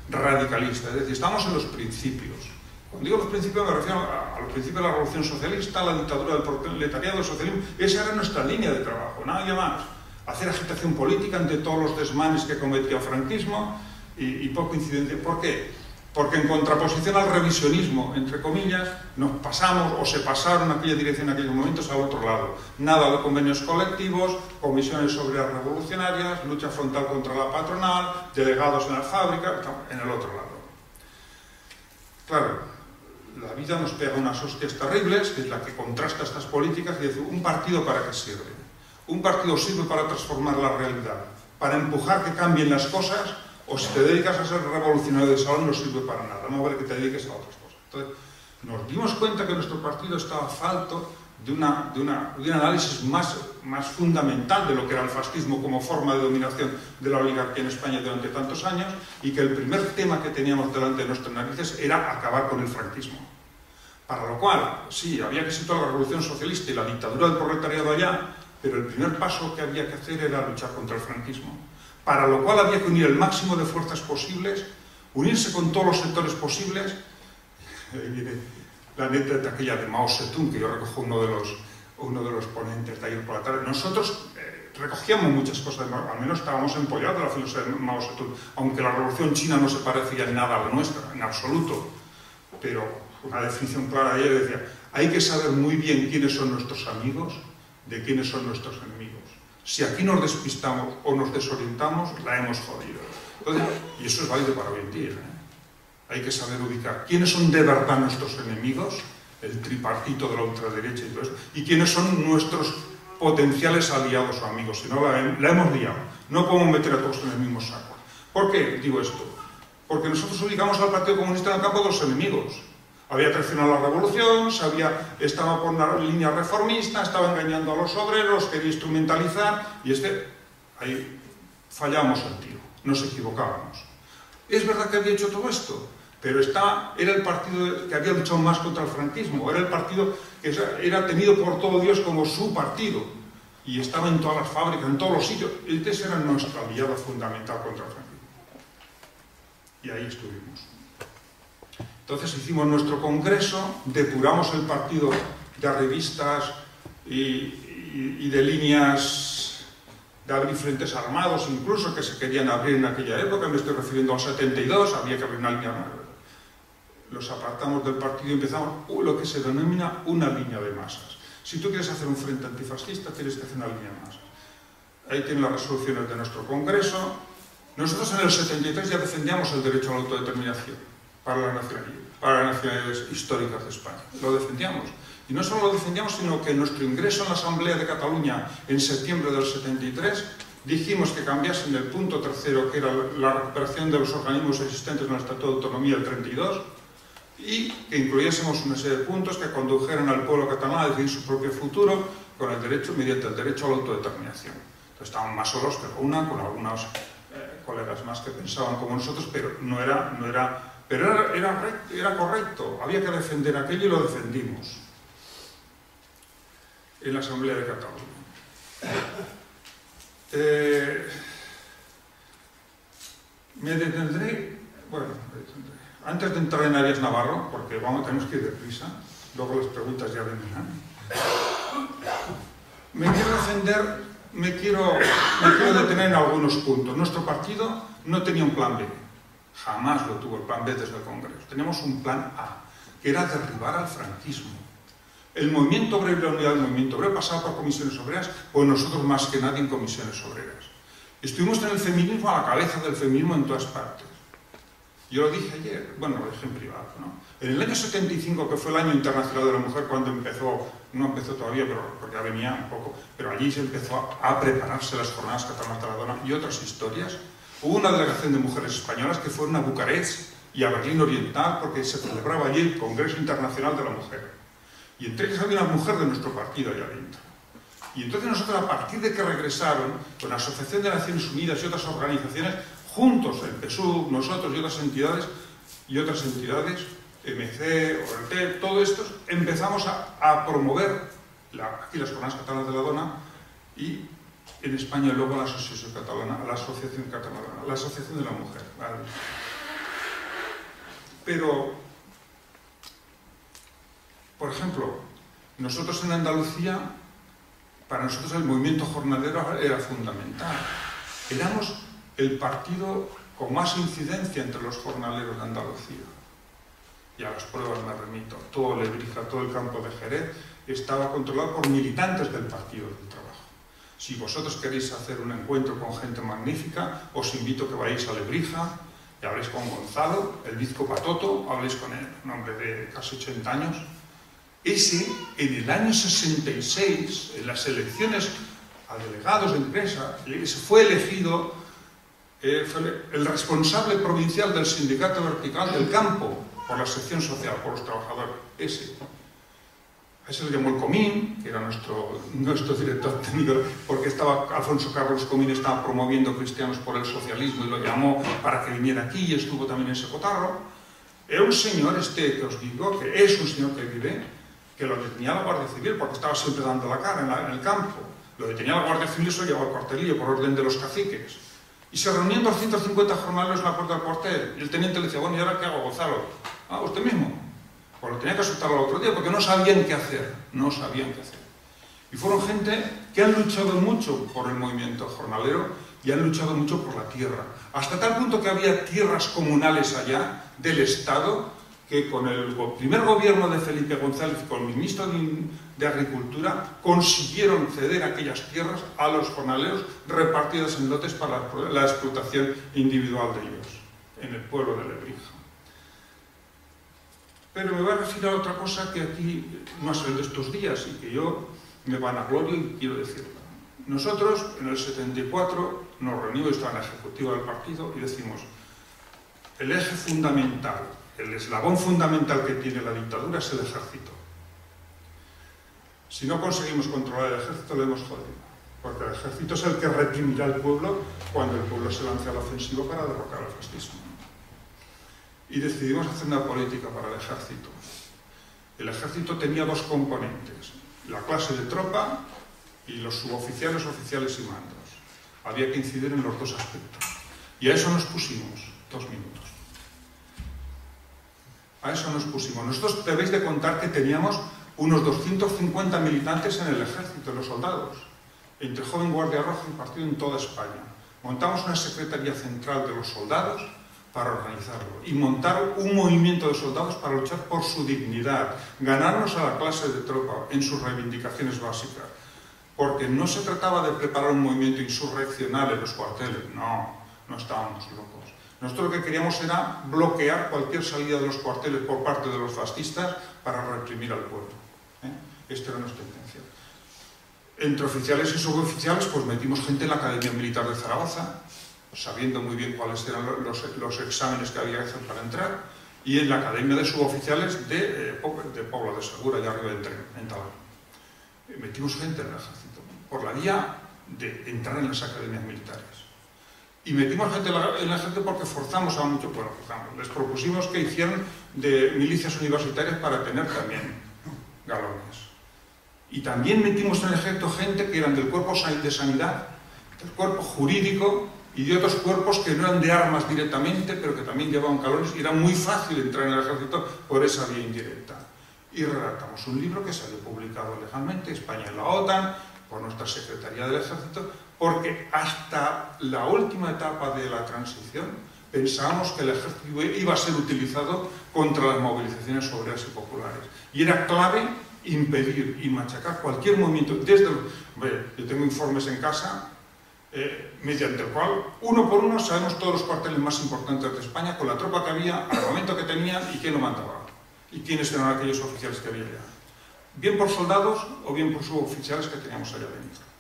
radicalista, es decir, estamos en los principios. Cuando digo los principios me refiero a, a los principios de la revolución socialista, a la dictadura del proletariado, el socialismo. Esa era nuestra línea de trabajo, nada más. Hacer agitación política ante todos los desmanes que cometía el franquismo y, y poco incidente. ¿Por qué? Porque en contraposición al revisionismo, entre comillas, nos pasamos o se pasaron aquella dirección en aquellos momentos al otro lado. Nada de convenios colectivos, comisiones obreras revolucionarias, lucha frontal contra la patronal, delegados en las fábricas, en el otro lado. Claro, la vida nos pega unas hostias terribles, que es la que contrasta estas políticas, y dice, ¿un partido para qué sirve? Un partido sirve para transformar la realidad, para empujar que cambien las cosas o si te dedicas a ser revolucionario de salón no sirve para nada, no vale que te dediques a otras cosas. Entonces, nos dimos cuenta que nuestro partido estaba falto de, una, de, una, un análisis más, más fundamental de lo que era el fascismo como forma de dominación de la oligarquía en España durante tantos años y que el primer tema que teníamos delante de nuestras narices era acabar con el franquismo. Para lo cual, sí, había que situar la revolución socialista y la dictadura del proletariado allá, pero el primer paso que había que hacer era luchar contra el franquismo para lo cual había que unir el máximo de fuerzas posibles, unirse con todos los sectores posibles. Ahí viene la anécdota aquella de Mao Zedong, que yo recojo uno de los, uno de los ponentes de ayer por la tarde. Nosotros eh, recogíamos muchas cosas, al menos estábamos empollados de la filosofía de Mao Zedong, aunque la revolución china no se parecía en nada a la nuestra, en absoluto. Pero una definición clara de decía, hay que saber muy bien quiénes son nuestros amigos de quiénes son nuestros enemigos. Si aquí nos despistamos o nos desorientamos, la hemos jodido. Y eso es válido para hoy. ¿eh? Hay que saber ubicar quiénes son de verdad nuestros enemigos, el tripartito de la ultraderecha y todo eso, y quiénes son nuestros potenciales aliados o amigos. Si no, la, la hemos liado. No podemos meter a todos en el mismo saco. ¿Por qué digo esto? Porque nosotros ubicamos al Partido Comunista en el campo de los enemigos había traicionado a revolución, sabía, estaba por una línea reformista, estaba engañando a los obreros, quería instrumentalizar, y este, ahí fallamos el tiro, nos equivocábamos. Es verdad que había hecho todo esto, pero está, era el partido que había luchado más contra el franquismo, era el partido que era tenido por todo Dios como su partido, y estaba en todas las fábricas, en todos los sitios. Este era nuestro aliado fundamental contra el franquismo. Y ahí estuvimos. Entonces hicimos nuestro congreso, depuramos el partido de revistas y, de líneas de abrir frentes armados, incluso que se querían abrir en aquella época, me estoy refiriendo al 72, había que abrir una línea Los apartamos del partido y empezamos lo que se denomina una línea de masas. Si tú quieres hacer un frente antifascista, tienes que hacer una línea de masas. Ahí tienen las resoluciones de nuestro congreso. Nosotros en el 73 ya defendíamos el derecho a la autodeterminación para las nacionalidades, para las nacionalidades históricas de España. Lo defendíamos. Y no solo lo defendíamos, sino que nuestro ingreso en la Asamblea de Cataluña en septiembre del 73 dijimos que cambiasen el punto tercero, que era la recuperación de los organismos existentes en el Estatuto de Autonomía del 32, y que incluyésemos una serie de puntos que condujeran al pueblo catalán a decidir su propio futuro con el derecho, mediante el derecho a la autodeterminación. Entonces, estaban más solos que una, con algunos eh, colegas más que pensaban como nosotros, pero no era, no era, pero era, era, era correcto, había que defender aquello y lo defendimos en la Asamblea de Cataluña. Eh, me detendré, bueno, antes de entrar en Arias Navarro, porque vamos, tenemos que ir deprisa, luego las preguntas ya vendrán. Me quiero defender, me quiero, me quiero detener en algunos puntos. Nuestro partido no tenía un plan B, jamás lo tuvo el plan B desde el Congreso. Teníamos un plan A, que era derribar al franquismo. El movimiento obrero y la unidad del movimiento obrero pasaba por comisiones obreras, pues nosotros más que nadie en comisiones obreras. Estuvimos en el feminismo a la cabeza del feminismo en todas partes. Yo lo dije ayer, bueno, lo dije en privado, ¿no? En el año 75, que fue el año internacional de la mujer, cuando empezó, no empezó todavía, pero porque ya venía un poco, pero allí se empezó a, prepararse las jornadas catalanas y otras historias. Hubo una delegación de mujeres españolas que fueron a Bucarest y a Berlín Oriental porque se celebraba allí el Congreso Internacional de la Mujer. Y entre ellas había una mujer de nuestro partido allá adentro. Y entonces nosotros, a partir de que regresaron, con la Asociación de Naciones Unidas y otras organizaciones, juntos, el PSUV, nosotros y otras entidades, y otras entidades, MC, ORT, todo esto, empezamos a, promover aquí las jornadas catalanas de la dona y en España luego la Asociación Catalana, la Asociación Catalana, la Asociación de la Mujer. Pero por ejemplo, nosotros en Andalucía, para nosotros el movimiento jornalero era fundamental. Éramos el partido con más incidencia entre los jornaleros de Andalucía. Y a las pruebas me remito. Todo Lebrija, todo el campo de Jerez estaba controlado por militantes del Partido del Trabajo. Si vosotros queréis hacer un encuentro con gente magnífica, os invito a que vayáis a Lebrija y habléis con Gonzalo, el bizco Patoto, habléis con él, un hombre de casi 80 años, ese, en el año 66, en las elecciones a delegados de empresa, fue elegido eh, el responsable provincial del sindicato vertical del campo, por la sección social, por los trabajadores, ese. A eso lo llamó el Comín, que era nuestro, nuestro director técnico, porque estaba Alfonso Carlos Comín estaba promoviendo cristianos por el socialismo y lo llamó para que viniera aquí y estuvo también en ese cotarro. Era un señor este que os digo, que es un señor que vive, que lo detenía la Guardia Civil porque estaba siempre dando la cara en, la, en el campo. Lo detenía la Guardia Civil y se lo llevaba al cuartelillo por orden de los caciques. Y se reunían 250 jornaleros en la puerta del cuartel. Y el teniente le decía, bueno, ¿y ahora qué hago, Gonzalo? Ah, usted mismo. Pues lo tenía que soltar al otro día porque no sabían qué hacer. No sabían qué hacer. Y fueron gente que han luchado mucho por el movimiento jornalero y han luchado mucho por la tierra. Hasta tal punto que había tierras comunales allá del Estado que con el primer gobierno de Felipe González con el ministro de Agricultura consiguieron ceder aquellas tierras a los jornaleros repartidas en lotes para la explotación individual de ellos, en el pueblo de Lebrija. Pero me voy a referir a otra cosa que aquí no ha salido estos días y que yo me van a gloria y quiero decirlo. Nosotros en el 74 nos reunimos, en la ejecutiva del partido y decimos el eje fundamental el eslabón fundamental que tiene la dictadura es el ejército. Si no conseguimos controlar el ejército, lo hemos jodido. Porque el ejército es el que reprimirá al pueblo cuando el pueblo se lance a la ofensiva para derrocar al fascismo. Y decidimos hacer una política para el ejército. El ejército tenía dos componentes, la clase de tropa y los suboficiales, oficiales y mandos. Había que incidir en los dos aspectos. Y a eso nos pusimos dos minutos. A eso nos pusimos. Nosotros debéis de contar que teníamos unos 250 militantes en el ejército, los soldados, entre Joven Guardia Roja y partido en toda España. Montamos una Secretaría Central de los Soldados para organizarlo y montar un movimiento de soldados para luchar por su dignidad, ganarnos a la clase de tropa en sus reivindicaciones básicas. Porque no se trataba de preparar un movimiento insurreccional en los cuarteles, no, no estábamos locos. Nosotros lo que queríamos era bloquear cualquier salida de los cuarteles por parte de los fascistas para reprimir al pueblo. ¿eh? Esta era nuestra intención. Entre oficiales y suboficiales, pues metimos gente en la Academia Militar de Zaragoza, sabiendo muy bien cuáles eran los, exámenes que había que hacer para entrar, y en la Academia de Suboficiales de, eh, de Pobla de Segura, allá arriba del tren, en Talar. Metimos gente en el ejército, por la vía de entrar en las academias militares. Y metimos gente en el ejército porque forzamos a muchos, bueno, forzamos, les propusimos que hicieran de milicias universitarias para tener también galones. Y también metimos en el ejército gente que eran del cuerpo de sanidad, del cuerpo jurídico y de otros cuerpos que no eran de armas directamente, pero que también llevaban galones y era muy fácil entrar en el ejército por esa vía indirecta. Y redactamos un libro que salió publicado legalmente, España en la OTAN, por nuestra Secretaría del Ejército, porque hasta la última etapa de la transición pensábamos que el ejército iba a ser utilizado contra las movilizaciones obreras y populares. Y era clave impedir y machacar cualquier movimiento, desde... yo tengo informes en casa eh, mediante el cual, uno por uno, sabemos todos los cuarteles más importantes de España, con la tropa que había, armamento que tenían y quién lo mandaba, y quiénes eran aquellos oficiales que había allá. Bien por soldados o bien por suboficiales que teníamos allá dentro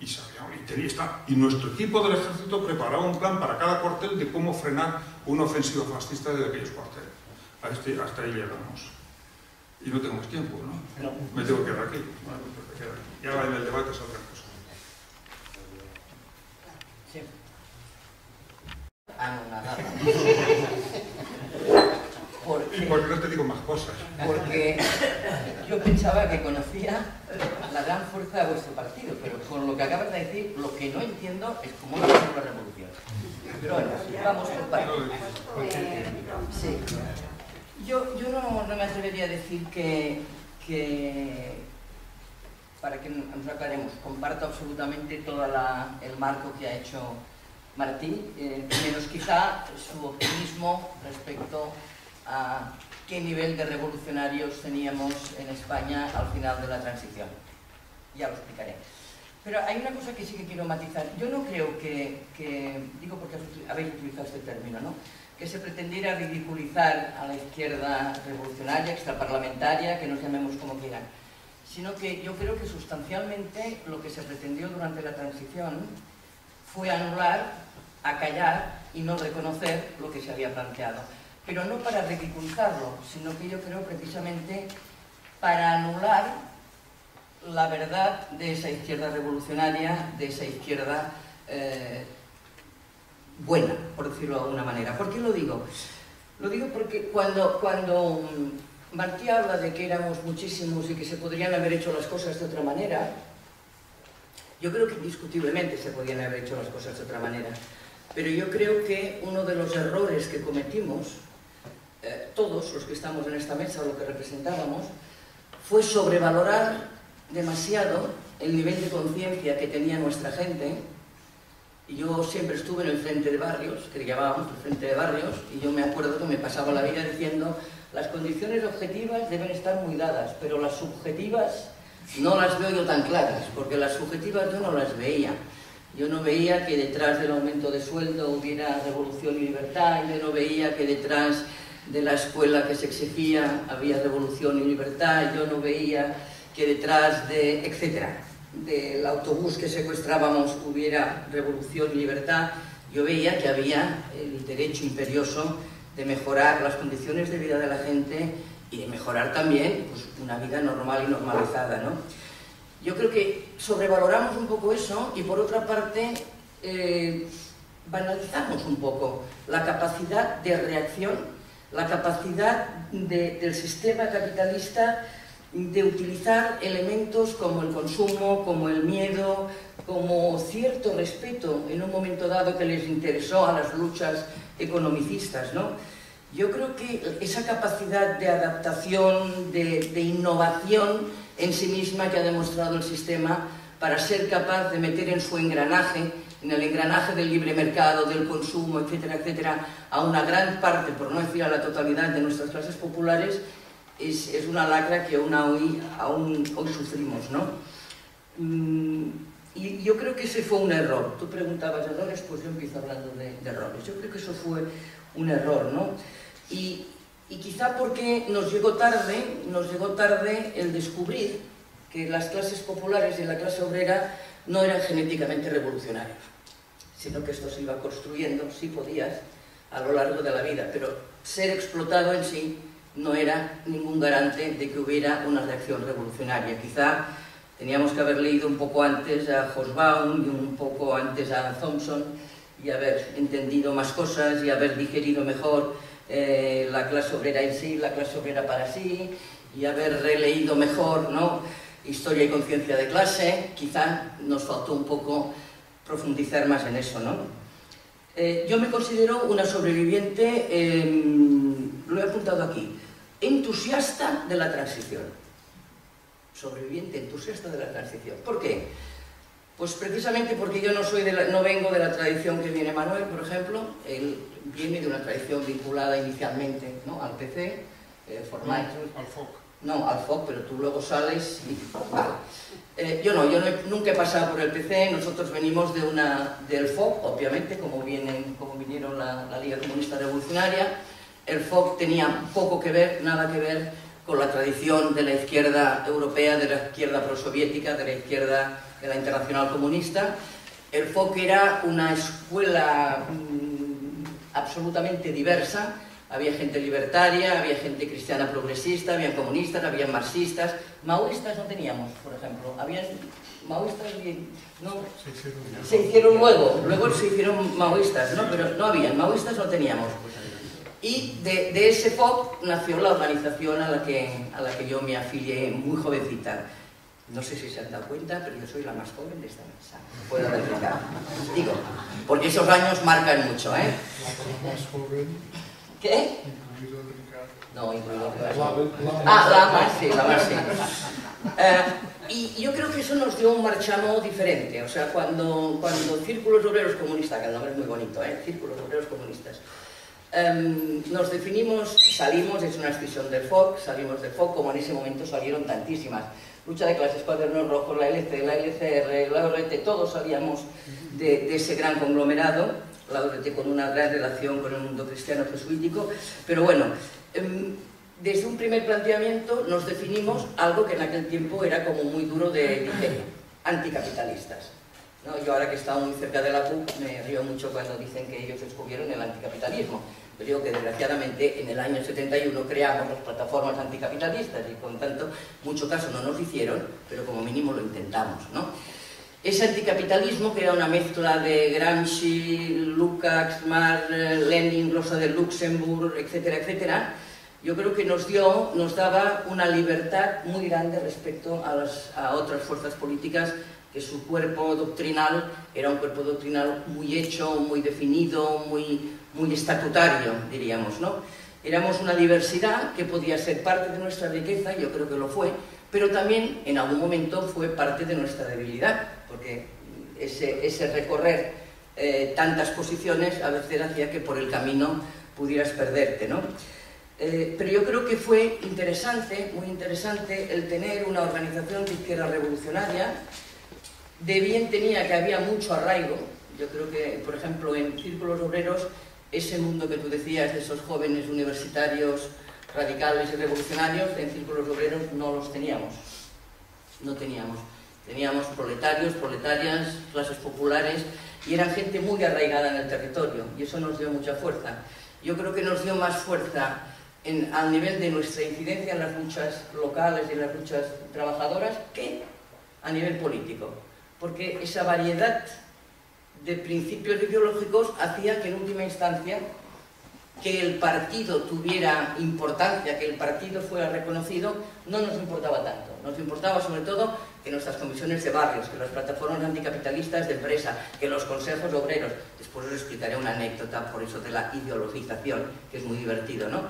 y, y, y nuestro equipo del ejército preparaba un plan para cada cuartel de cómo frenar una ofensiva fascista de aquellos cuarteles. Este, hasta ahí llegamos. Y no tenemos tiempo, ¿no? Me tengo que quedar aquí. Bueno, pues quedar aquí. Ya en el debate es otra cosa. Sí. Ah, no. Porque, ¿Y por qué no te digo más cosas? Porque yo pensaba que conocía la gran fuerza de vuestro partido, pero con lo que acabas de decir, lo que no entiendo es cómo va a ser la revolución. Pero bueno, vamos por partes. Sí. Yo, yo no, no, me atrevería a decir que, que, para que nos aclaremos, comparto absolutamente todo el marco que ha hecho Martín, eh, menos quizá su optimismo respecto a qué nivel de revolucionarios teníamos en España al final de la transición. Ya lo explicaré. Pero hay una cosa que sí que quiero matizar. Yo no creo que, digo porque habéis utilizado este término, ¿no? que se pretendiera ridiculizar a la izquierda revolucionaria, extraparlamentaria, que nos llamemos como quieran, sino que yo creo que sustancialmente lo que se pretendió durante la transición fue anular, acallar y no reconocer lo que se había planteado pero no para ridiculizarlo, sino que yo creo precisamente para anular la verdad de esa izquierda revolucionaria, de esa izquierda eh, buena, por decirlo de alguna manera. ¿Por qué lo digo? Lo digo porque cuando, cuando Martí habla de que éramos muchísimos y que se podrían haber hecho las cosas de otra manera, yo creo que indiscutiblemente se podrían haber hecho las cosas de otra manera. Pero yo creo que uno de los errores que cometimos eh, todos los que estamos en esta mesa, lo que representábamos, fue sobrevalorar demasiado el nivel de conciencia que tenía nuestra gente. Y yo siempre estuve en el frente de barrios, que llamábamos el frente de barrios, y yo me acuerdo que me pasaba la vida diciendo las condiciones objetivas deben estar muy dadas, pero las subjetivas no las veo yo tan claras, porque las subjetivas yo no las veía. Yo no veía que detrás del aumento de sueldo hubiera revolución y libertad, yo no veía que detrás de la escuela que se exigía había revolución y libertad, yo no veía que detrás de, etcétera, del autobús que secuestrábamos hubiera revolución y libertad, yo veía que había el derecho imperioso de mejorar las condiciones de vida de la gente y de mejorar también pues, una vida normal y normalizada. ¿no? Yo creo que sobrevaloramos un poco eso y por otra parte eh, banalizamos un poco la capacidad de reacción la capacidad del sistema capitalista de utilizar elementos como el consumo, como el miedo, como cierto respeto en un momento dado que les interesó a las luchas economicistas. ¿no? Yo creo que esa capacidad de adaptación, de, de innovación en sí misma que ha demostrado el sistema para ser capaz de meter en su engranaje en el engranaje del libre mercado, del consumo, etcétera, etcétera, a una gran parte, por no decir a la totalidad de nuestras clases populares, es, es una lacra que aún hoy, aún hoy sufrimos, ¿no? Mm, y yo creo que ese fue un error. Tú preguntabas errores, pues yo empiezo hablando de, de errores. Yo creo que eso fue un error, ¿no? Y quizá porque nos llegó tarde, nos llegó tarde el descubrir que las clases populares y la clase obrera no eran genéticamente revolucionarios, sino que esto se iba construyendo, si podías, a lo largo de la vida, pero ser explotado en sí no era ningún garante de que hubiera una reacción revolucionaria. Quizá teníamos que haber leído un poco antes a Hobsbawm y un poco antes a Thompson y haber entendido más cosas y haber digerido mejor eh, la clase obrera en sí, la clase obrera para sí, y haber releído mejor ¿no? historia y conciencia de clase, quizá nos faltó un poco profundizar más en eso. ¿no? Eh, yo me considero una sobreviviente, eh, lo he apuntado aquí, entusiasta de la transición. Sobreviviente entusiasta de la transición. ¿Por qué? Pues precisamente porque yo no, soy no vengo de la tradición que viene Manuel, por ejemplo, él viene de una tradición vinculada inicialmente ¿no? al PC, eh, formal. Al FOC. No, al FOC, pero tú luego sales y... Vale. Eh, yo no, yo no he- nunca he pasado por el PC, nosotros venimos de una, del FOC, obviamente, como, vienen, como vinieron la, la Liga Comunista Revolucionaria. El FOC tenía poco que ver, nada que ver con la tradición de la izquierda europea, de la izquierda prosoviética, de la izquierda de la Internacional Comunista. El FOC era una escuela mm, absolutamente diversa, había gente libertaria, había gente cristiana progresista, había comunistas, había marxistas, maoístas no teníamos, por ejemplo, habían maoístas y- no, Se hicieron ya. se hicieron luego, luego se hicieron maoístas, ¿no? pero no habían, maoístas no teníamos. Y de, de ese FOC nació la organización a la, que, a la que yo me afilié muy jovencita. No sé si se han dado cuenta, pero yo soy la más joven de esta mesa. Puedo replicar. Digo, porque esos años marcan mucho, ¿eh? La más joven, ¿Qué? incluido Ricardo. No, incluido la- Ah, la más, sí, la más, sí. Eh, y yo creo que eso nos dio un marchamo diferente. O sea, cuando, cuando Círculos Obreros Comunistas, que el nombre es muy bonito, ¿eh? Círculos Obreros Comunistas, em, nos definimos, salimos, es una expresión del FOC, salimos del FOC, como en ese momento salieron tantísimas. Lucha de clases, cuadernos rojos, la LC, la LCR, la ORT, todos salíamos de, ese gran conglomerado, la ORT con una gran relación con el mundo cristiano jesuítico, pero bueno, em, desde un primer planteamiento nos definimos algo que en aquel tiempo era como muy duro de anticapitalistas. ¿no? Yo ahora que he estado muy cerca de la PUC me río mucho cuando dicen que ellos descubrieron el anticapitalismo. Yo digo que desgraciadamente en el año 71 creamos las plataformas anticapitalistas y con tanto mucho caso no nos hicieron, pero como mínimo lo intentamos. ¿no? Ese anticapitalismo, que era una mezcla de Gramsci, Lukács, Marx, Lenin, Rosa de Luxemburg, etcétera, etcétera, yo creo que nos dio, nos daba una libertad muy grande respecto a otras fuerzas políticas que su cuerpo doctrinal era un cuerpo doctrinal muy hecho, muy definido, muy, muy estatutario, diríamos, ¿no? Éramos una diversidad que podía ser parte de nuestra riqueza, yo creo que lo fue, pero también en algún momento fue parte de nuestra debilidad, porque ese, ese recorrer eh, tantas posiciones a veces hacía que por el camino pudieras perderte, ¿no? Eh, pero yo creo que fue interesante, muy interesante, el tener una organización de izquierda revolucionaria. De bien tenía que había mucho arraigo. Yo creo que, por ejemplo, en círculos obreros, ese mundo que tú decías de esos jóvenes universitarios radicales y revolucionarios, en círculos obreros no los teníamos. No teníamos. Teníamos proletarios, proletarias, clases populares, y eran gente muy arraigada en el territorio, y eso nos dio mucha fuerza. Yo creo que nos dio más fuerza al nivel de nuestra incidencia en las luchas locales y en las luchas trabajadoras que a nivel político, porque esa variedad de principios ideológicos hacía que en última instancia que el partido tuviera importancia, que el partido fuera reconocido, no nos importaba tanto. Nos importaba sobre todo que nuestras comisiones de barrios, que las plataformas anticapitalistas de empresa, que los consejos obreros, después os explicaré una anécdota por eso de la ideologización, que es muy divertido, ¿no?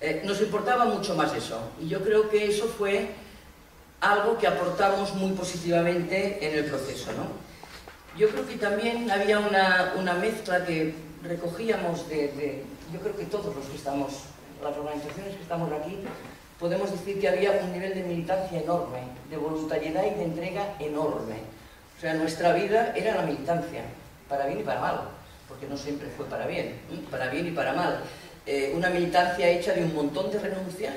Eh, nos importaba mucho más eso. Y yo creo que eso fue algo que aportamos muy positivamente en el proceso, ¿no? Yo creo que también había una, mezcla que recogíamos de, de, yo creo que todos los que estamos, las organizaciones que estamos aquí, podemos decir que había un nivel de militancia enorme, de voluntariedad y de entrega enorme. O sea, nuestra vida era la militancia, para bien y para mal, porque no siempre fue para bien, ¿eh? para bien y para mal. Eh, una militancia hecha de un montón de renuncias,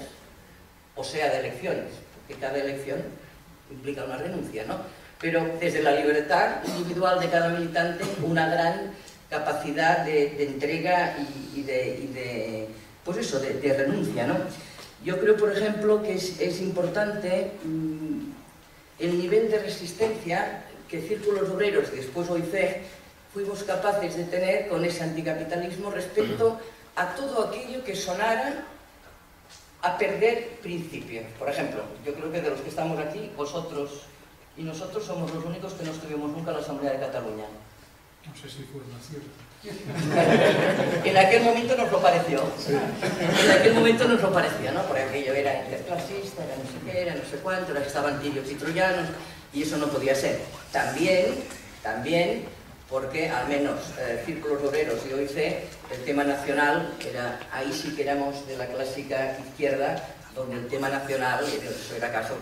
o sea, de elecciones, porque cada elección implica una renuncia, ¿no? pero desde la libertad individual de cada militante una gran capacidad de, de entrega y, y, de, y, de, pues eso, de, de, renuncia. ¿no? Yo creo, por ejemplo, que es, es importante mmm, el nivel de resistencia que Círculos Obreros y después OIC fuimos capaces de tener con ese anticapitalismo respecto a todo aquello que sonara a perder principios. Por ejemplo, yo creo que de los que estamos aquí, vosotros y nosotros somos los únicos que no estuvimos nunca en la Asamblea de Cataluña. No sé si fue una cierta. en aquel momento nos lo pareció. En aquel momento nos lo parecía, ¿no? Porque aquello era interclasista, era no sé qué, era no sé cuánto, era que estaban tirios y troyanos, y eso no podía ser. También, también, porque al menos eh, Círculos Obreros y OIC, el tema nacional, era, ahí sí que éramos de la clásica izquierda, donde el tema nacional, eso era caso,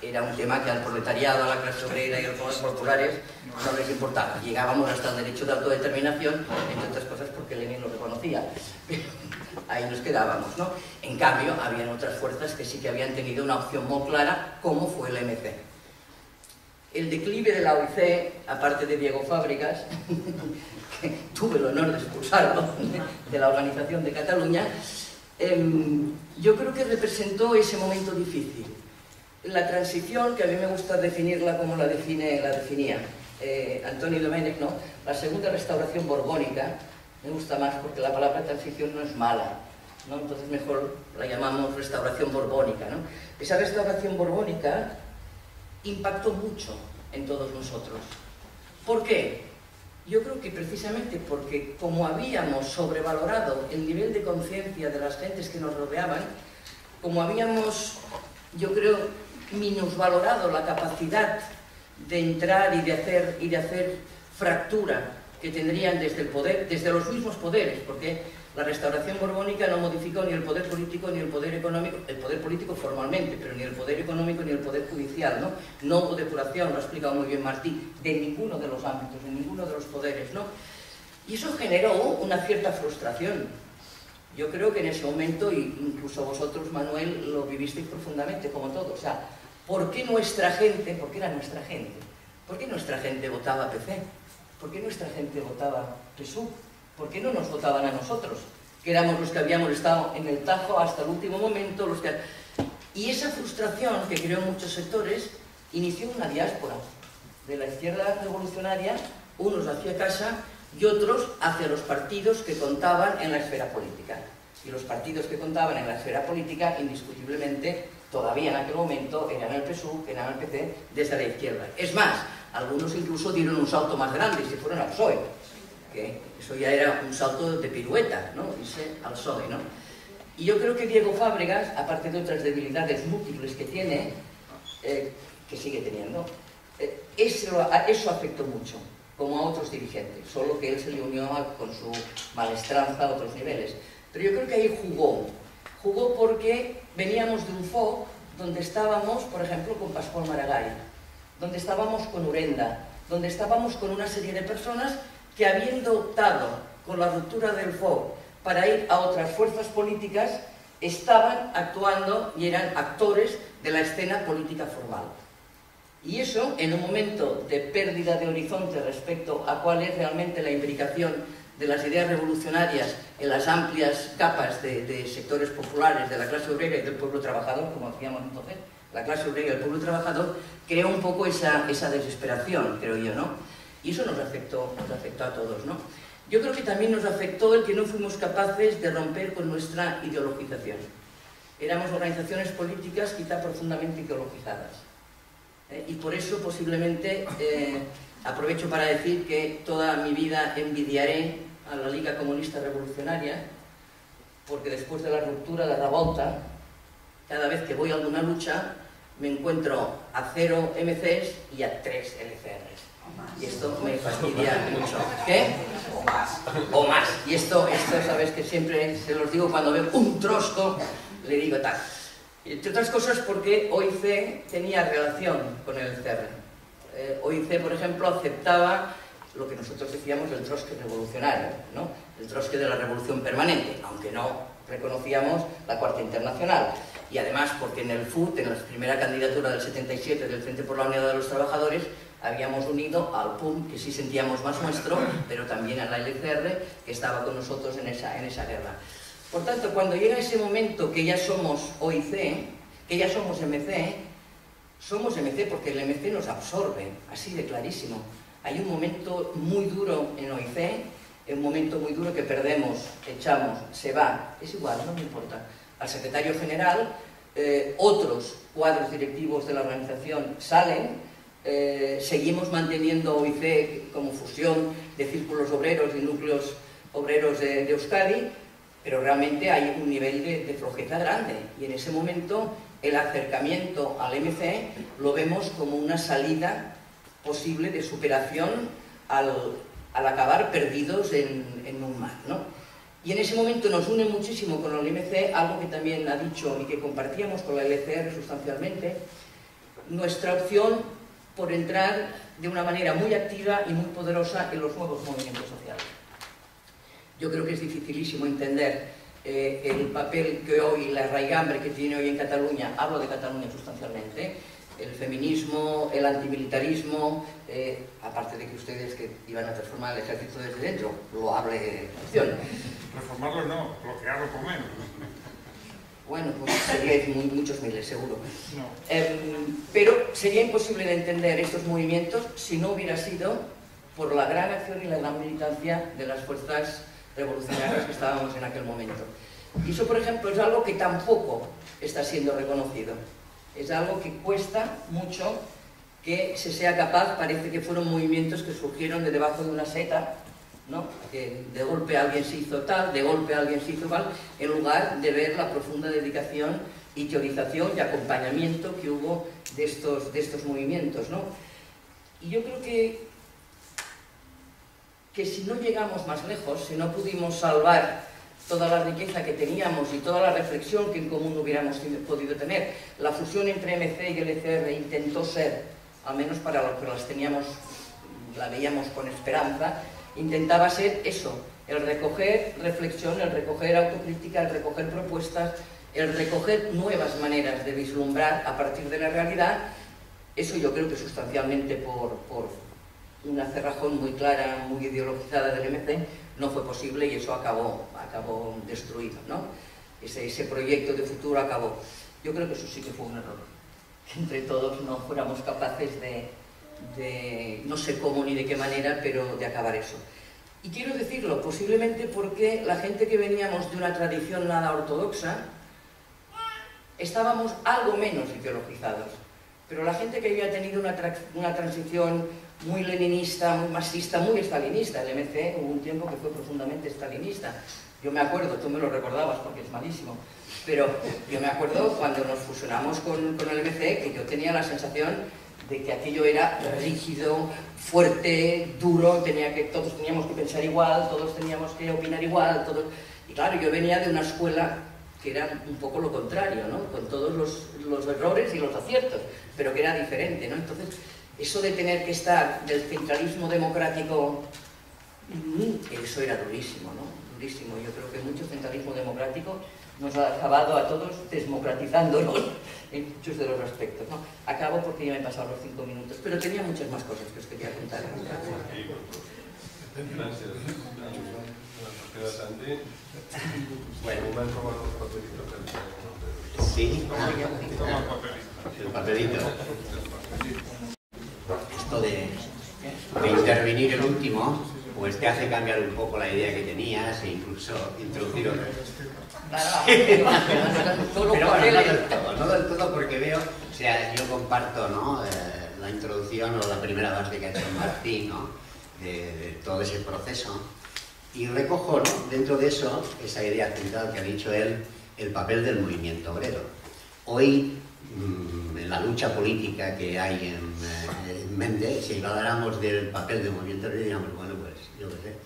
era un tema que al proletariado, a la clase obrera y a los populares no les importaba. Llegábamos hasta el derecho de autodeterminación, entre otras cosas porque Lenin lo reconocía. Pero ahí nos quedábamos, ¿no? En cambio, habían otras fuerzas que sí que habían tenido una opción muy clara, como fue el MC. El declive de la OIC, aparte de Diego Fábricas, que tuve el honor de expulsarlo de la organización de Cataluña, eh, yo creo que representó ese momento difícil. La transición, que a mí me gusta definirla como la, define, la definía eh, Antonio Domènech, ¿no? la segunda restauración borbónica, me gusta más porque la palabra transición no es mala, ¿no? entonces mejor la llamamos restauración borbónica. ¿no? Esa restauración borbónica impactó mucho en todos nosotros. ¿Por qué? Yo creo que precisamente porque como habíamos sobrevalorado el nivel de conciencia de las gentes que nos rodeaban, como habíamos, yo creo, minusvalorado la capacidad de entrar y de hacer, y de hacer fractura que tendrían desde el poder, desde los mismos poderes, porque la restauración borbónica no modificó ni el poder político ni el poder económico, el poder político formalmente, pero ni el poder económico ni el poder judicial, ¿no? No hubo depuración, lo ha explicado muy bien Martí, de ninguno de los ámbitos, de ninguno de los poderes, ¿no? Y eso generó una cierta frustración. Yo creo que en ese momento, incluso vosotros, Manuel, lo vivisteis profundamente, como todo. O sea, ¿por qué nuestra gente, por qué era nuestra gente? ¿Por qué nuestra gente votaba PC? ¿Por qué nuestra gente votaba PSUV? ¿Por qué no nos votaban a nosotros? Que éramos los que habíamos estado en el tajo hasta el último momento. Los que... Y esa frustración que creó en muchos sectores inició una diáspora de la izquierda revolucionaria, unos hacia casa y otros hacia los partidos que contaban en la esfera política. Y los partidos que contaban en la esfera política, indiscutiblemente, todavía en aquel momento eran el PSUV, eran el PC, desde la izquierda. Es más, algunos incluso dieron un salto más grande y se fueron al PSOE que eso ya era un salto de pirueta, ¿no? Irse al PSOE, ¿no? Y yo creo que Diego Fábregas, aparte de otras debilidades múltiples que tiene, eh, que sigue teniendo, eh, eso, eso afectó mucho, como a otros dirigentes, solo que él se le unió con su malestranza a otros niveles. Pero yo creo que ahí jugó, jugó porque veníamos de un FOC donde estábamos, por ejemplo, con Pascual Maragall, donde estábamos con Urenda, donde estábamos con una serie de personas que habiendo optado con la ruptura del FOB para ir a otras fuerzas políticas, estaban actuando y eran actores de la escena política formal. Y eso, en un momento de pérdida de horizonte respecto a cuál es realmente la implicación de las ideas revolucionarias en las amplias capas de, sectores populares, de la clase obrera y del pueblo trabajador, como hacíamos entonces, la clase obrera y el pueblo trabajador, creó un poco esa, esa desesperación, creo yo, ¿no? Y eso nos afectó, nos afectó a todos, ¿no? Yo creo que también nos afectó el que no fuimos capaces de romper con nuestra ideologización. Éramos organizaciones políticas quizá profundamente ideologizadas. ¿eh? Y por eso posiblemente eh, aprovecho para decir que toda mi vida envidiaré a la Liga Comunista Revolucionaria, porque después de la ruptura de la revolta, cada vez que voy a alguna lucha, me encuentro a cero MCs y a tres LCRs. Y esto me fastidia mucho. ¿Qué? O más. O más. Y esto, esto sabes que siempre se los digo cuando veo un trosco, le digo tal. Entre otras cosas porque OIC tenía relación con el CR. Eh, OIC, por ejemplo, aceptaba lo que nosotros decíamos el trosque revolucionario, ¿no? el trosque de la revolución permanente, aunque no reconocíamos la Cuarta Internacional. y además porque en el FUT, en la primera candidatura del 77 del Frente por la Unidad de los Trabajadores, habíamos unido al PUM, que sí sentíamos más nuestro, pero también a la LCR, que estaba con nosotros en esa, en esa guerra. Por tanto, cuando llega ese momento que ya somos OIC, que ya somos MC, somos MC porque el MC nos absorbe, así de clarísimo. Hay un momento muy duro en OIC, un momento muy duro que perdemos, echamos, se va, es igual, no me importa. Al secretario general, eh, otros cuadros directivos de la organización salen, eh, seguimos manteniendo OIC como fusión de círculos obreros y núcleos obreros de, Euskadi, pero realmente hay un nivel de, de, flojeza grande y en ese momento el acercamiento al MC lo vemos como una salida posible de superación al, al acabar perdidos en, en un mar. ¿no? Y en ese momento nos une muchísimo con el IMC, algo que también ha dicho y que compartíamos con la LCR sustancialmente, nuestra opción por entrar de una manera muy activa y muy poderosa en los nuevos movimientos sociales. Yo creo que es dificilísimo entender eh, el papel que hoy, la raigambre que tiene hoy en Cataluña, hablo de Cataluña sustancialmente, el feminismo, el antimilitarismo, eh, aparte de que ustedes que iban a transformar el ejército desde dentro, lo hable. Reformarlo no, bloquearlo por menos. Bueno, pues sería muy, muchos miles, seguro. Eh, pero sería imposible de entender estos movimientos si no hubiera sido por la gran acción y la gran militancia de las fuerzas revolucionarias que estábamos en aquel momento. Y eso, por ejemplo, es algo que tampoco está siendo reconocido. Es algo que cuesta mucho que se sea capaz, parece que fueron movimientos que surgieron de debajo de una seta, ¿no? de golpe alguien se hizo tal, de golpe alguien se hizo tal, en lugar de ver la profunda dedicación y teorización y acompañamiento que hubo de estos, de estos movimientos. ¿no? Y yo creo que, que si no llegamos más lejos, si no pudimos salvar toda la riqueza que teníamos y toda la reflexión que en común hubiéramos podido tener. La fusión entre MC y LCR intentó ser, al menos para los que las teníamos, la veíamos con esperanza, intentaba ser eso, el recoger reflexión, el recoger autocrítica, el recoger propuestas, el recoger nuevas maneras de vislumbrar a partir de la realidad, eso yo creo que sustancialmente por, por una cerrajón muy clara, muy ideologizada del MC, no fue posible y eso acabó, acabó destruido, ¿no? Ese, ese proyecto de futuro acabó. Yo creo que eso sí que fue un error, que entre todos no fuéramos capaces de, de, no sé cómo ni de qué manera, pero de acabar eso. Y quiero decirlo, posiblemente porque la gente que veníamos de una tradición nada ortodoxa, estábamos algo menos ideologizados. Pero la gente que había tenido una, tra una transición muy leninista, muy marxista, muy stalinista. El MC hubo un tiempo que fue profundamente stalinista. Yo me acuerdo, tú me lo recordabas porque es malísimo, pero yo me acuerdo cuando nos fusionamos con, con el MC que yo tenía la sensación de que aquello era rígido, fuerte, duro, tenía que, todos teníamos que pensar igual, todos teníamos que opinar igual, todos... y claro, yo venía de una escuela que era un poco lo contrario, ¿no? con todos los, los errores y los aciertos, pero que era diferente. ¿no? Entonces, eso de tener que estar del centralismo democrático, mm, eso era durísimo, ¿no? Durísimo. Yo creo que mucho centralismo democrático nos ha acabado a todos desmocratizándonos en muchos de los aspectos. ¿no? Acabo porque ya me he pasado los cinco minutos, pero tenía muchas más cosas que os quería contar. Gracias. Bueno, sí, el papelito esto de, intervenir el último, pues te hace cambiar un poco la idea que tenías e incluso introducir otras. Pero bueno, no del todo, no del todo porque veo, o sea, yo comparto ¿no? Eh, la introducción o la primera base que ha hecho Martín, ¿no? de, todo ese proceso, y recojo ¿no? dentro de eso esa idea central que ha dicho él, el papel del movimiento obrero. Hoy Mm, en la lucha política que hay en, en mente, si habláramos del papel del movimiento diríamos, bueno, pues yo qué sé,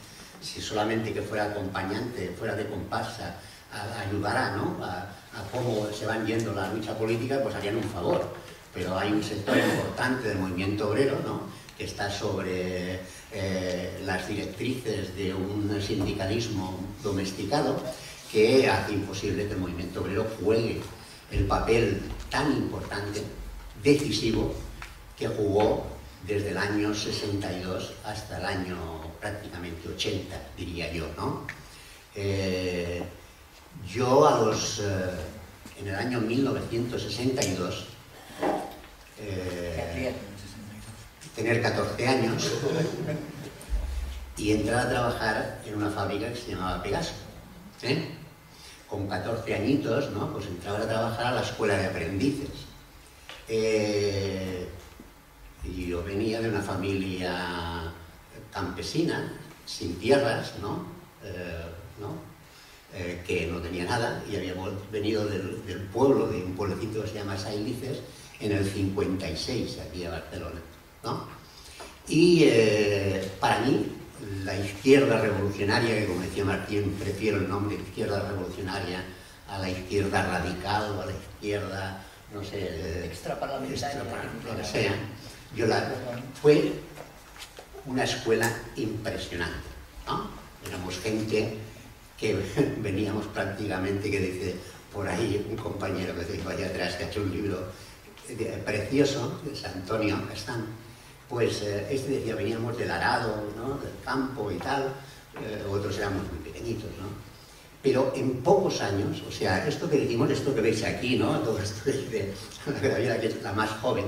si solamente que fuera acompañante, fuera de comparsa, ayudará ¿no? a, cómo se van yendo la lucha política, pues harían un favor. Pero hay un sector importante del movimiento obrero ¿no? que está sobre eh, las directrices de un sindicalismo domesticado que hace imposible que el movimiento obrero juegue el papel tan importante, decisivo, que jugó desde el año 62 hasta el año prácticamente 80, diría yo, ¿no? Eh, yo a los, eh, en el año 1962, eh, tener 14 años y entrar a trabajar en una fábrica que se llamaba Pegaso. ¿eh? Con 14 añitos, ¿no? Pues entraba a trabajar a la escuela de aprendices. Y yo venía de una familia campesina, sin tierras, ¿no? ¿no? Eh, que no tenía nada y habíamos venido del, del, pueblo, de un pueblecito que se llama Sailices, en el 56, aquí a Barcelona. ¿no? Y eh, para mí, la izquierda revolucionaria, que como decía Martín, prefiero el nombre izquierda revolucionaria a la izquierda radical o a la izquierda, no sé, extraparlamentaria, lo que sea, yo la, fue una escuela impresionante. ¿no? Éramos gente que veníamos prácticamente, que dice por ahí un compañero que tengo allá atrás que ha hecho un libro precioso, de San Antonio Castán, pues eh, este decía, veníamos del arado, ¿no? del campo y tal, eh, otros éramos muy pequeñitos, ¿no? Pero en pocos años, o sea, esto que decimos, esto que veis aquí, ¿no? Todo esto de la que es la más joven,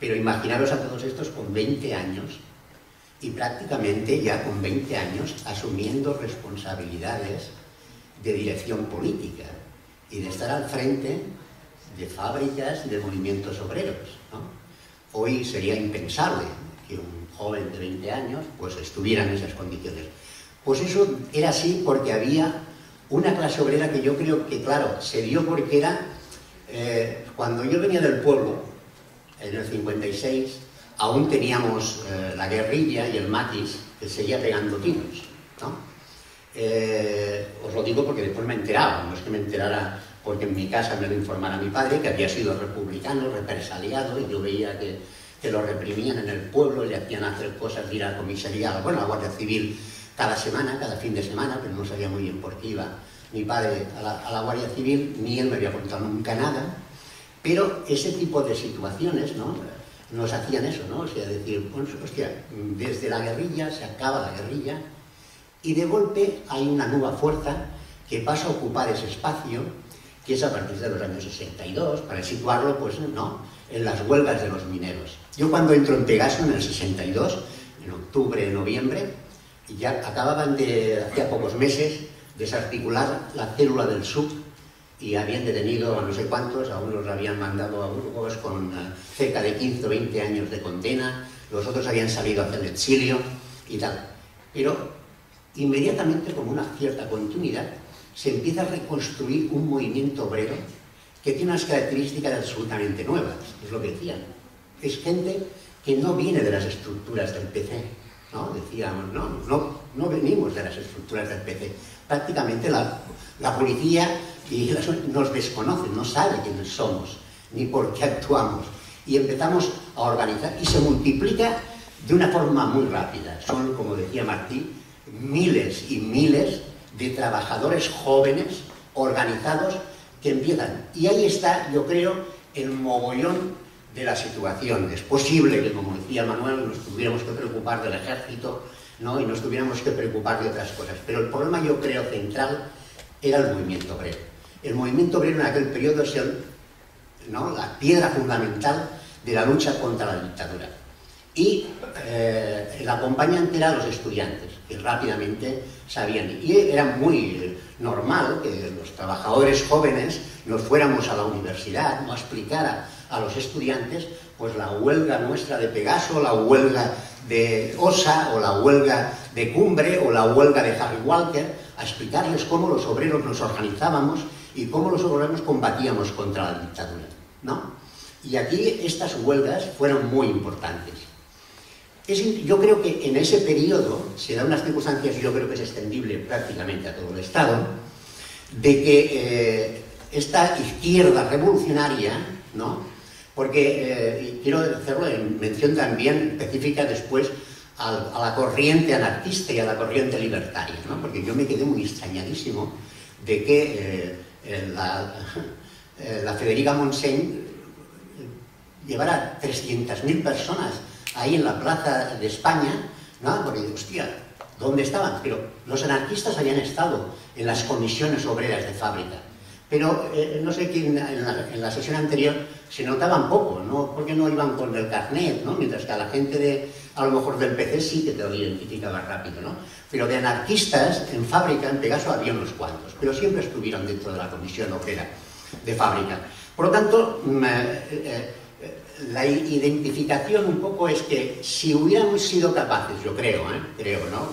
pero imaginaros a todos estos con 20 años y prácticamente ya con 20 años asumiendo responsabilidades de dirección política y de estar al frente de fábricas de movimientos obreros. Hoy sería impensable que un joven de 20 años pues, estuviera en esas condiciones. Pues eso era así porque había una clase obrera que yo creo que, claro, se dio porque era, eh, cuando yo venía del pueblo, en el 56, aún teníamos eh, la guerrilla y el maquis que seguía pegando tiros. ¿no? Eh, os lo digo porque después me enteraba, no es que me enterara porque en mi casa me lo informara mi padre, que había sido republicano, represaliado, y yo veía que, que lo reprimían en el pueblo, le hacían hacer cosas, ir a la comisaría, bueno, a la Guardia Civil cada semana, cada fin de semana, pero no sabía muy bien por qué iba mi padre a la, a la Guardia Civil, ni él me había contado nunca nada, pero ese tipo de situaciones, ¿no? Nos hacían eso, ¿no? O sea, decir, pues, hostia, desde la guerrilla se acaba la guerrilla y de golpe hay una nueva fuerza que pasa a ocupar ese espacio que es a partir de los años 62, para situarlo, pues no, en las huelgas de los mineros. Yo cuando entro en Pegaso en el 62, en octubre, noviembre, ya acababan de, hacía pocos meses, desarticular la célula del SUB y habían detenido a no sé cuántos, a unos habían mandado a grupos con uh, cerca de 15 o 20 años de condena, los otros habían salido hacia el exilio y tal. Pero inmediatamente, como una cierta continuidad, se empieza a reconstruir un movimiento obrero que tiene unas características absolutamente nuevas, es lo que decían. Es gente que no viene de las estructuras del PC, ¿no? Decíamos, no, no, no venimos de las estructuras del PC. Prácticamente la, la policía y nos desconocen, no sabe quiénes somos, ni por qué actuamos. Y empezamos a organizar y se multiplica de una forma muy rápida. Son, como decía Martí, miles y miles de trabajadores jóvenes organizados que empiezan. Y ahí está, yo creo, el mogollón de la situación. Es posible que, como decía Manuel, nos tuviéramos que preocupar del ejército ¿no? y nos tuviéramos que preocupar de otras cosas. Pero el problema, yo creo, central era el movimiento obrero. El movimiento obrero en aquel periodo es el, ¿no? la piedra fundamental de la lucha contra la dictadura. Y eh, el acompañante era los estudiantes, que rápidamente sabían. Y era muy normal que los trabajadores jóvenes nos fuéramos a la universidad, no a explicar a, a los estudiantes pues la huelga nuestra de Pegaso, la huelga de Osa, o la huelga de Cumbre, o la huelga de Harry Walker, a explicarles cómo los obreros nos organizábamos y cómo los obreros combatíamos contra la dictadura. ¿no? Y aquí estas huelgas fueron muy importantes. Es, yo creo que en ese periodo se dan unas circunstancias, yo creo que es extendible prácticamente a todo el Estado, de que eh, esta izquierda revolucionaria, ¿no? porque eh, quiero hacerlo en mención también específica después a, a, la corriente anarquista y a la corriente libertaria, ¿no? porque yo me quedé muy extrañadísimo de que eh, la, eh, la Federica Montseny llevara 300.000 personas ahí en la plaza de España, ¿no? Porque, hostia, ¿dónde estaban? Pero los anarquistas habían estado en las comisiones obreras de fábrica. Pero eh, no sé quién en la, en la, sesión anterior se notaban poco, ¿no? Porque no iban con el carnet, ¿no? Mientras que a la gente de, a lo mejor del PC sí que te lo identificaba rápido, ¿no? Pero de anarquistas en fábrica, en Pegaso, había unos cuantos, pero siempre estuvieron dentro de la comisión obrera de fábrica. Por lo tanto, mm, eh, eh, la identificación un poco es que si hubiéramos sido capaces, yo creo, ¿eh? creo, ¿no?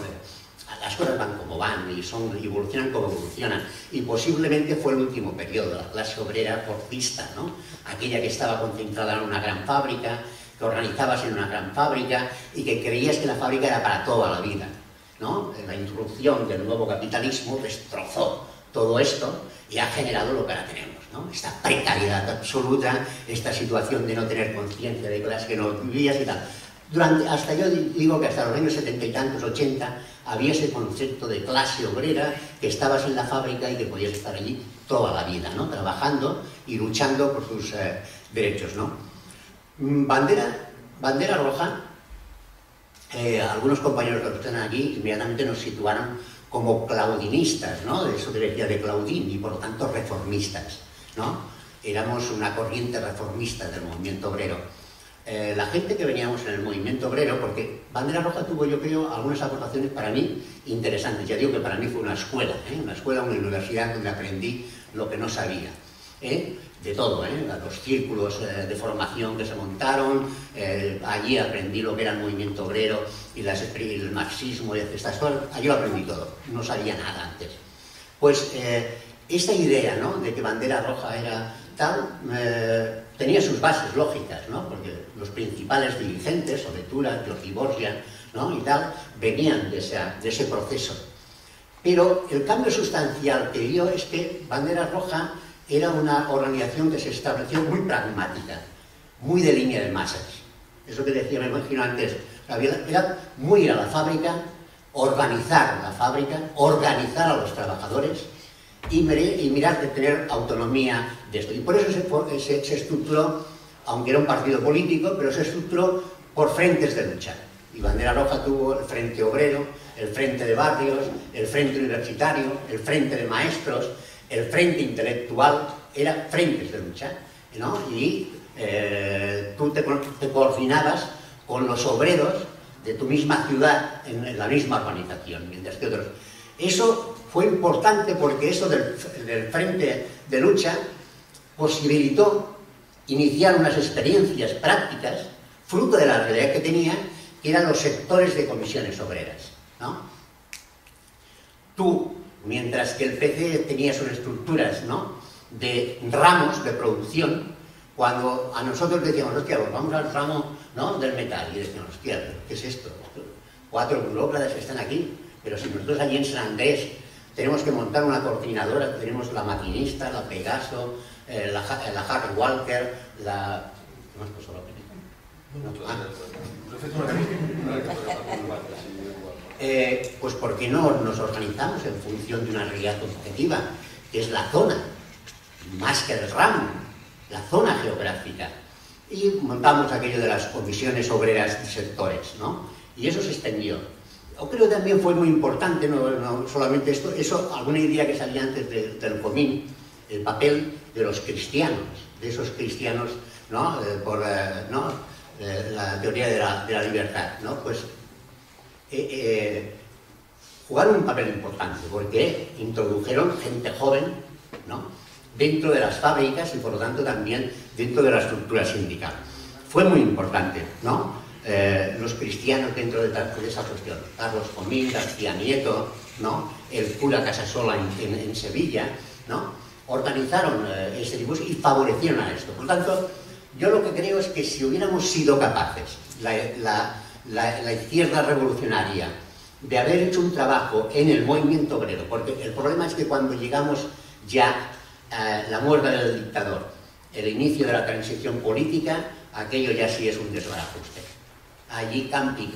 Las cosas van como van y, son, evolucionan como evolucionan. Y posiblemente fue el último periodo, la clase obrera porcista, ¿no? Aquella que estaba concentrada en una gran fábrica, que organizabas en una gran fábrica y que creías que la fábrica era para toda la vida, ¿no? La introducción del nuevo capitalismo destrozó todo esto y ha generado lo que ahora tenemos. ¿no? esta precariedad absoluta, esta situación de no tener conciencia de clase que no vivías y tal. Durante, hasta yo digo que hasta los años 70 y tantos, 80, había ese concepto de clase obrera, que estabas en la fábrica y que podías estar allí toda la vida, ¿no? trabajando y luchando por tus eh, derechos. ¿no? Mm, bandera, bandera roja, eh, algunos compañeros que están aquí inmediatamente nos situaron como claudinistas, ¿no? de eso que decía de Claudín, y por lo tanto reformistas. ¿no? Éramos una corriente reformista del movimiento obrero. Eh, la gente que veníamos en el movimiento obrero, porque Bandera Roja tuvo, yo creo, algunas aportaciones para mí interesantes. Ya digo que para mí fue una escuela, ¿eh? una escuela, una universidad donde aprendí lo que no sabía. ¿eh? de todo, ¿eh? los círculos de formación que se montaron, allí aprendí lo que era el movimiento obrero y las, el marxismo y estas cosas, allí lo aprendí todo, no sabía nada antes. Pues esta idea ¿no? de que bandera roja era tal, tenía sus bases lógicas, ¿no? porque los principales dirigentes, Soletura, Jordi Borgia ¿no? y tal, venían de, de ese proceso. Pero el cambio sustancial que dio es que Bandera Roja era una organización que se estableció muy pragmática, muy de línea de masas. Eso que decía, me imagino antes, era muy ir a la fábrica, organizar la fábrica, organizar a los trabajadores, y, mirar de tener autonomía de esto. Y por eso se, se, estructuró, aunque era un partido político, pero se estructuró por frentes de lucha. Y Bandera Roja tuvo el Frente Obrero, el Frente de Barrios, el Frente Universitario, el Frente de Maestros, el Frente Intelectual, eran frentes de lucha. ¿no? Y eh, tú te, coordinabas con los obreros de tu misma ciudad en, la misma organización, mientras que otros. Eso fue importante porque eso del frente de lucha posibilitó iniciar unas experiencias prácticas, fruto de la realidad que tenía, que eran los sectores de comisiones obreras. ¿no? Tú, mientras que el PC tenía sus estructuras ¿no? de ramos de producción, cuando a nosotros decíamos, hostia, pues vamos al ramo ¿no? del metal, y decíamos, hostia, ¿qué es esto? Cuatro burócratas están aquí, pero si nosotros allí en San Andrés tenemos que montar una coordinadora, tenemos la maquinista, la Pegaso, eh, la, la Harry Walker, la... ¿Qué más puesto la eh, pues ¿por qué no nos organizamos en función de una realidad objetiva, que es la zona, más que el ramo, la zona geográfica? Y montamos aquello de las comisiones obreras de sectores, ¿no? Y eso se extendió. Yo creo que también fue muy importante, no, no solamente esto, eso, alguna idea que salía antes de, del comín, el papel de los cristianos, de esos cristianos, ¿no? Eh, por eh. Eh, la teoría de la, libertad, ¿no? Pues jugaron un papel importante porque introdujeron gente joven, ¿no? Dentro de las fábricas y por lo tanto también dentro de la estructura sindical. Fue muy importante, ¿no? los cristianos dentro de, de, esa cuestión. Carlos Comín, García Nieto, ¿no? el cura Casasola en, en Sevilla, ¿no? Organizaron eh, dibujo y favorecieron a esto. Por tanto, yo lo que creo es que si hubiéramos sido capaces, la, izquierda revolucionaria, de haber hecho un trabajo en el movimiento obrero, porque el problema es que cuando llegamos ya a la muerte del dictador, el inicio de la transición política, aquello ya sí es un desbarajuste allí camping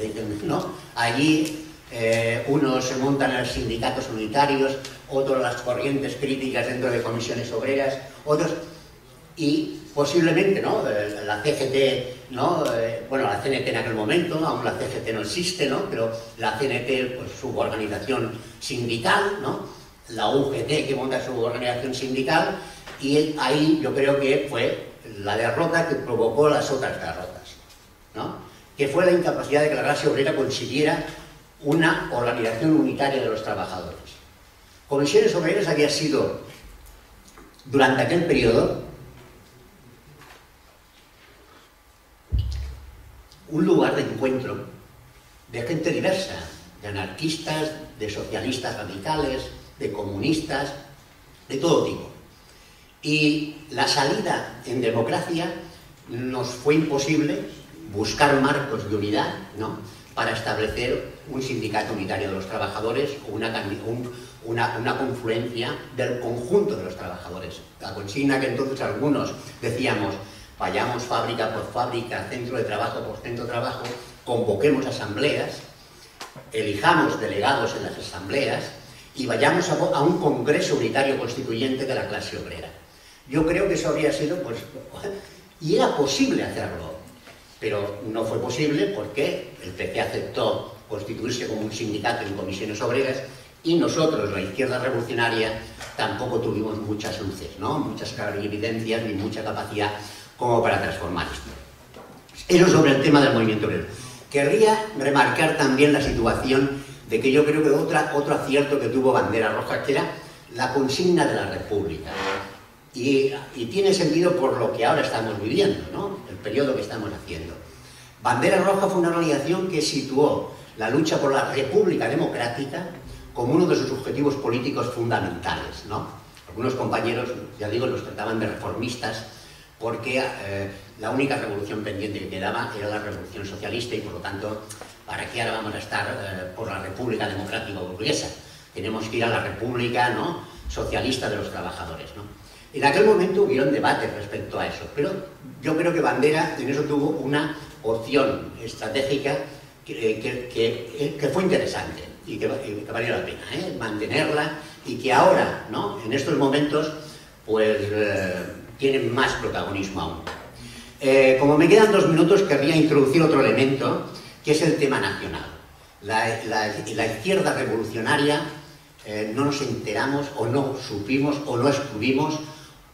dicen, ¿no? Allí eh, unos se montan en los sindicatos unitarios, otros las corrientes críticas dentro de comisiones obreras, otros, y posiblemente, ¿no? Eh, la CGT, ¿no? Eh, bueno, la CNT en aquel momento, aún la CGT no existe, ¿no? Pero la CNT, pues su organización sindical, ¿no? La UGT que monta su organización sindical, y ahí yo creo que fue la derrota que provocó las otras derrotas, ¿no? Que fue la incapacidad de que la clase obrera consiguiera una organización unitaria de los trabajadores. Comisiones Obreras había sido, durante aquel periodo, un lugar de encuentro de gente diversa, de anarquistas, de socialistas radicales, de comunistas, de todo tipo. Y la salida en democracia nos fue imposible buscar marcos de unidad, ¿no? Para establecer un sindicato unitario de los trabajadores o una, una, confluencia del conjunto de los trabajadores. La consigna que entonces algunos decíamos, vayamos fábrica por fábrica, centro de trabajo por centro de trabajo, convoquemos asambleas, elijamos delegados en las asambleas y vayamos a, un congreso unitario constituyente de la clase obrera. Yo creo que eso habría sido, pues, y era posible hacerlo, pero no fue posible porque el PP aceptó constituirse como un sindicato en comisiones obreras y nosotros, la izquierda revolucionaria, tampoco tuvimos muchas luces, ¿no? muchas evidencias ni mucha capacidad como para transformar esto. Eso sobre el tema del movimiento obrero. Querría remarcar también la situación de que yo creo que otro acierto que tuvo Bandera Roja, que era la consigna de la República. Y, y, tiene sentido por lo que ahora estamos viviendo, ¿no? el periodo que estamos haciendo. Bandera Roja fue una organización que situó la lucha por la República Democrática como uno de sus objetivos políticos fundamentales. ¿no? Algunos compañeros, ya digo, los trataban de reformistas porque eh, la única revolución pendiente que quedaba era la revolución socialista y por lo tanto, ¿para qué ahora vamos a estar eh, por la República Democrática Burguesa? Tenemos que ir a la República socialista de los trabajadores. ¿no? En aquel momento hubieron debates respecto a eso, pero yo creo que Bandera en eso tuvo una opción estratégica que, fue interesante y que, valió la pena ¿eh? mantenerla y que ahora, ¿no? en estos momentos, pues eh, tienen más protagonismo aún. Eh, como me quedan dos minutos, querría introducir otro elemento, que es el tema nacional. La, la izquierda revolucionaria no nos enteramos o no supimos o no excluimos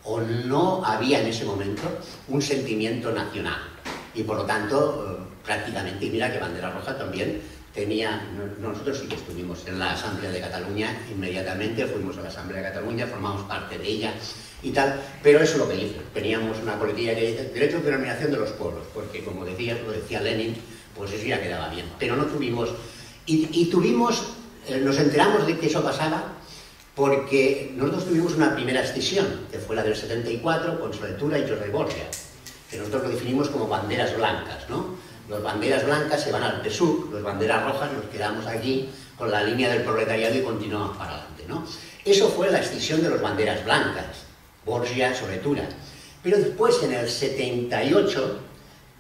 o no había en ese momento un sentimiento nacional. Y por lo tanto, prácticamente, y mira que Bandera Roja también tenía, nosotros sí que estuvimos en la Asamblea de Cataluña, inmediatamente fuimos a la Asamblea de Cataluña, formamos parte de ella y tal, pero eso es lo que hizo. Teníamos una política que dice derecho de denominación de los pueblos, porque como decía, lo decía Lenin, pues eso ya quedaba bien, pero no tuvimos, y, tuvimos, eh, nos enteramos de que eso pasaba porque nosotros tuvimos una primera escisión, que fue la del 74, con Soletura y Jorge Borgia, que nosotros lo definimos como banderas blancas, ¿no? Los banderas blancas se van al PSUC, los banderas rojas nos quedamos aquí con la línea del proletariado y continuamos para adelante. ¿no? Eso fue la extinción de los banderas blancas, Borgia, Soletura. Pero después, en el 78,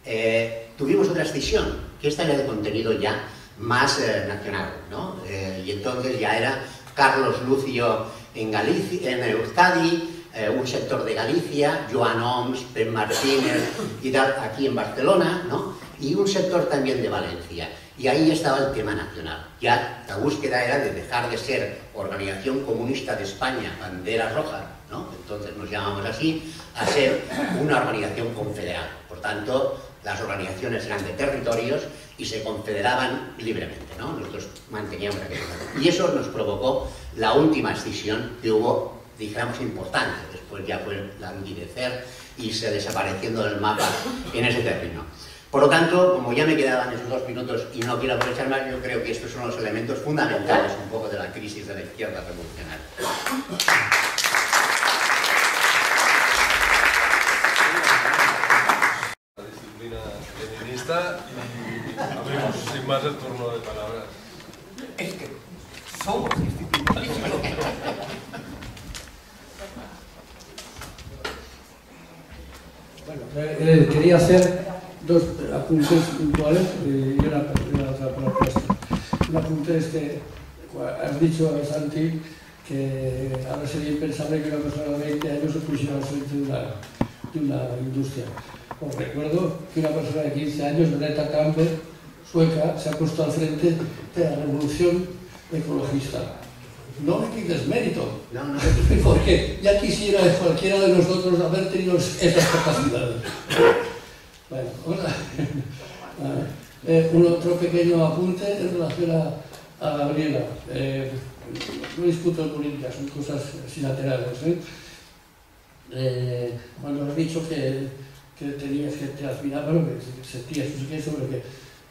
eh, tuvimos otra extinción, que esta era de contenido ya más eh, nacional. ¿no? Eh, y entonces ya era Carlos Lucio en, Galicia, en Euskadi, un sector de Galicia, Joan Oms, Ben Martínez y tal, aquí en Barcelona, ¿no? y un sector también de Valencia. Y ahí estaba el tema nacional. Ya la búsqueda era de dejar de ser Organización Comunista de España, bandera roja, ¿no? entonces nos llamamos así, a ser una organización confederada. Por tanto, las organizaciones eran de territorios y se confederaban libremente. ¿no? Nosotros manteníamos aquello. Y eso nos provocó la última escisión que hubo, dijéramos, importante. Después ya fue la languidecer y se desapareciendo del mapa en ese término. Por lo tanto, como ya me quedaban esos dos minutos y no quiero aprovechar más, yo creo que estos son los elementos fundamentales un poco de la crisis de la izquierda revolucionaria. La disciplina y abrimos sin más el turno de palabras. Es que somos disciplinados. Bueno, eh, eh, quería hacer dos apuntes puntuales y una, una otra Un apunte es que has dicho, Santi, que ahora sería impensable que una persona de 20 años se pusiera al frente de una, de una industria. Os recuerdo que una persona de 15 años, Greta Thunberg, sueca, se ha puesto al frente de la revolución ecologista. No me quites mérito, No, no, porque ya quisiera cualquiera de nosotros haber tenido esas capacidades. Bueno, hola. Eh, un otro pequeño apunte en relación a, a Gabriela. Eh, no discuto política, son cosas laterales. ¿eh? Eh, cuando has dicho que, que tenías que te admiraba, bueno, que sentías no sé qué, sobre que,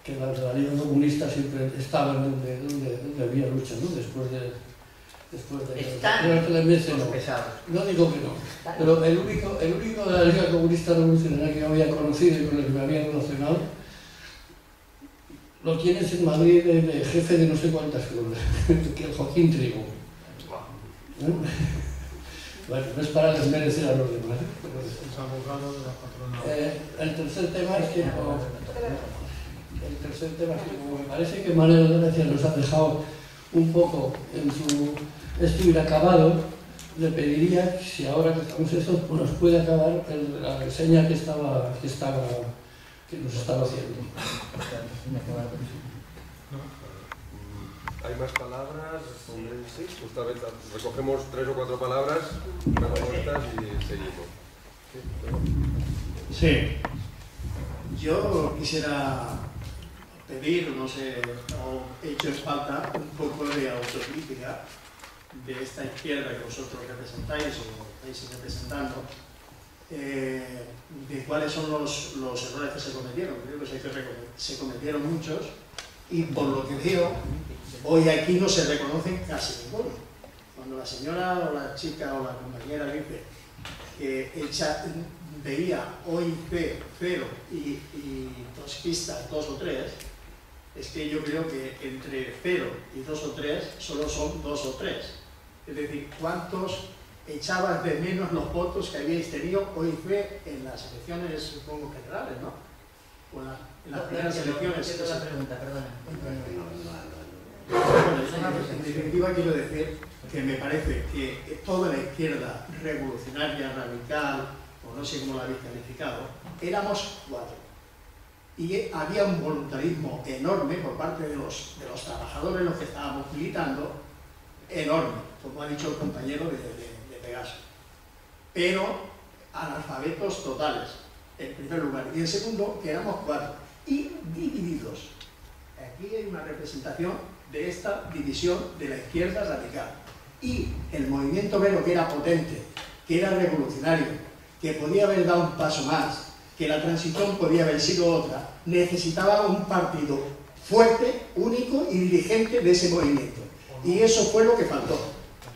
que la, Liga Comunista siempre estaba donde, donde, donde había lucha, ¿no? Después de, después de Están no. pesados. No digo que no, pero el único, el único de la Liga Comunista Revolucionaria que yo había conocido y con el que me había relacionado, lo tienes en Madrid de, de jefe de no sé cuántas cosas, que el Joaquín Trigo. ¿Eh? Bueno, no es para desmerecer a los demás. ¿eh? Pero- Es abogado de la patrona. eh, el tercer tema es que como, el tercer tema es que como me parece que Manuel Gracia nos ha dejado un poco en su esto inacabado, le pediría si ahora que estamos estos pues nos puede acabar el- la reseña que estaba, que estaba que nos estaba haciendo. ¿Hay más palabras? Sí, justamente recogemos tres o cuatro palabras, y seguimos. Sí. Yo quisiera pedir, no sé, o he hecho en falta un poco de autocrítica de esta izquierda que vosotros representáis o estáis representando, eh, de cuáles son los, los errores que se cometieron. Creo que se cometieron muchos y por lo que veo, hoy aquí no se reconocen casi ninguno. Cuando la señora o la chica o la compañera dice que echa- veía OIP cero y, y tosquistas dos o tres, es que yo creo que entre cero y dos o tres solo son dos o tres. Es decir, ¿cuántos echabas de menos los votos que habíais tenido OIP en las elecciones, supongo, generales, ¿no? O en, la- en las primeras elecciones. Entiendo la pregunta, perdona. En definitiva quiero decir que me parece que toda la izquierda revolucionaria, radical, o no sé cómo la habéis calificado, éramos cuatro. Y había un voluntarismo enorme por parte de los, de los trabajadores, los que estábamos militando, enorme, como ha dicho el compañero de, de, de Pegaso. Pero analfabetos totales, en primer lugar. Y en segundo, que éramos cuatro. Y divididos. Aquí hay una representación de esta división de la izquierda radical. Y el movimiento vero, que era potente, que era revolucionario, que podía haber dado un paso más, que la transición podía haber sido otra, necesitaba un partido fuerte, único y dirigente de ese movimiento. Y eso fue lo que faltó.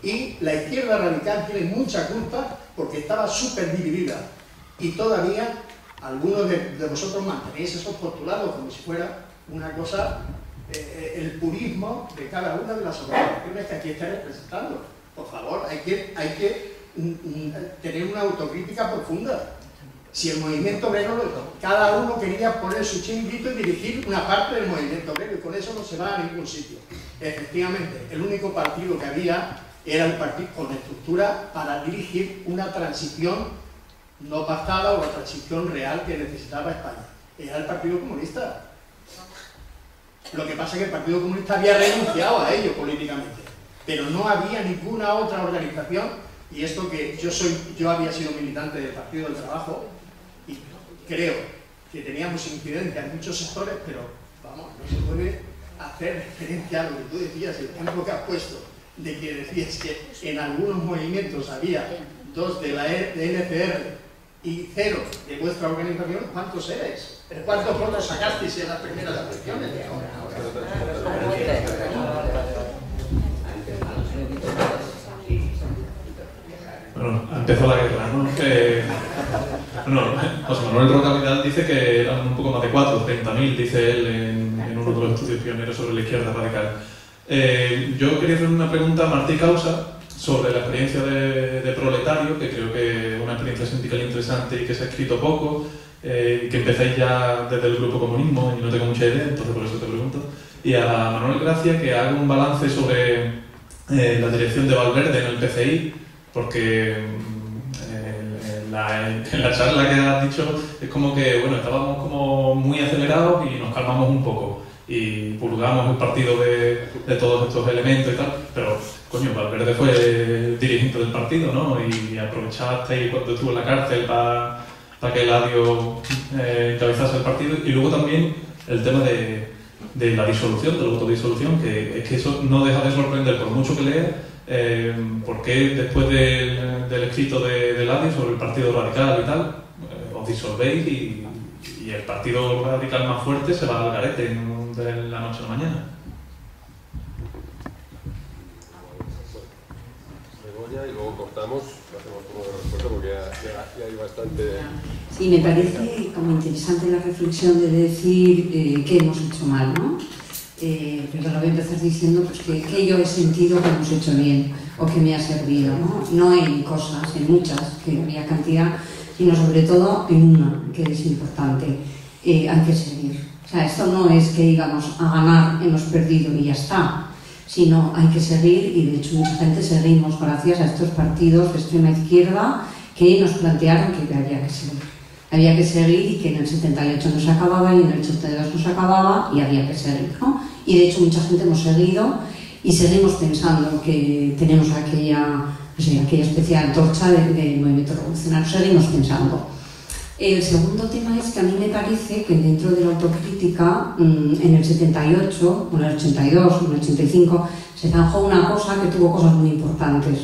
Y la izquierda radical tiene mucha culpa porque estaba súper dividida. Y todavía algunos de, de vosotros mantenéis esos postulados como si fuera una cosa, eh, el purismo de cada una de las organizaciones que aquí está representando. Por favor, hay que, hay que mm, mm, tener una autocrítica profunda. Si el movimiento obrero, cada uno quería poner su chinguito y dirigir una parte del movimiento obrero, y con eso no se va a ningún sitio. Efectivamente, el único partido que había era el partido con estructura para dirigir una transición no pactada o la transición real que necesitaba España. Era el Partido Comunista. Lo que pasa es que el Partido Comunista había renunciado a ello políticamente, pero no había ninguna otra organización, y esto que yo soy, yo había sido militante del Partido del Trabajo, y creo que teníamos incidencia en muchos sectores, pero vamos, no se puede hacer referencia a lo que tú decías, el ejemplo que has puesto, de que decías que en algunos movimientos había dos de la E- NCR y cero de vuestra organización, ¿cuántos eres? ¿Cuántos votos sacasteis en las primeras elecciones? Bueno, empezó la guerra, ¿no? Eh, bueno, José Manuel Roca Vidal dice que eran un poco más de 4, 30.000, dice él en, en uno de los estudios pioneros sobre la izquierda radical. Eh, yo quería hacer una pregunta a Martí Causa sobre la experiencia de, proletario, que creo que es una experiencia sindical interesante y que se ha escrito poco, eh, que empezáis ya desde el Grupo Comunismo y no tengo mucha idea, entonces por eso te pregunto. Y a Manuel Gracia que haga un balance sobre eh, la dirección de Valverde en el PCI, porque mm, en la charla que has dicho es como que, bueno, estábamos como muy acelerados y nos calmamos un poco y purgamos el partido de, de todos estos elementos y tal, pero coño, Valverde fue el dirigente del partido, ¿no? Y aprovechaste cuando estuvo en la cárcel para, para que Eladio eh, encabezase el partido y luego también el tema de, de la disolución, de la autodisolución, que es que eso no deja de sorprender por mucho que lea, eh, porque después del, del escrito de, de Eladio sobre el partido radical y tal, eh, os disolvéis y, y el partido radical más fuerte se va al garete en- de la noche a la mañana. Y luego cortamos, hacemos como de respuesta porque ya, ya- ya hay bastante... Sí, me parece como interesante la reflexión de decir eh, qué hemos hecho mal, ¿no? Eh, pero lo voy a empezar diciendo pues, que, que yo he sentido que hemos hecho bien o que me ha servido, ¿no? No en cosas, en muchas, que había cantidad, sino sobre todo en una, que es importante. Eh, hay que seguir. O sea, esto no es que digamos a ganar hemos perdido y ya está, sino hay que seguir y de hecho mucha gente seguimos gracias a estos partidos de extrema izquierda que nos plantearon que había que seguir. Había que seguir y que en el 78 no se acababa y en el 82 no se acababa y había que seguir, ¿no? Y de hecho mucha gente hemos seguido y seguimos pensando que tenemos aquella, sé, aquella especie de antorcha del del movimiento revolucionario, seguimos pensando. El segundo tema es que a mí me parece que dentro de la autocrítica, mm, en el 78, o en el 82, o en el 85, se zanjó una cosa que tuvo cosas muy importantes,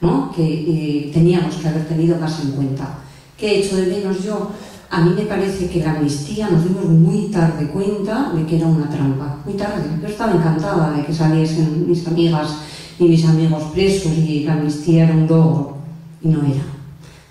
¿no? que eh, teníamos que haber tenido más en cuenta. ¿Qué he hecho de menos yo? A mí me parece que la amnistía nos dimos muy tarde cuenta de que era una trampa, muy tarde. Yo estaba encantada de que saliesen mis amigas y mis amigos presos y la amnistía era un logro, y no era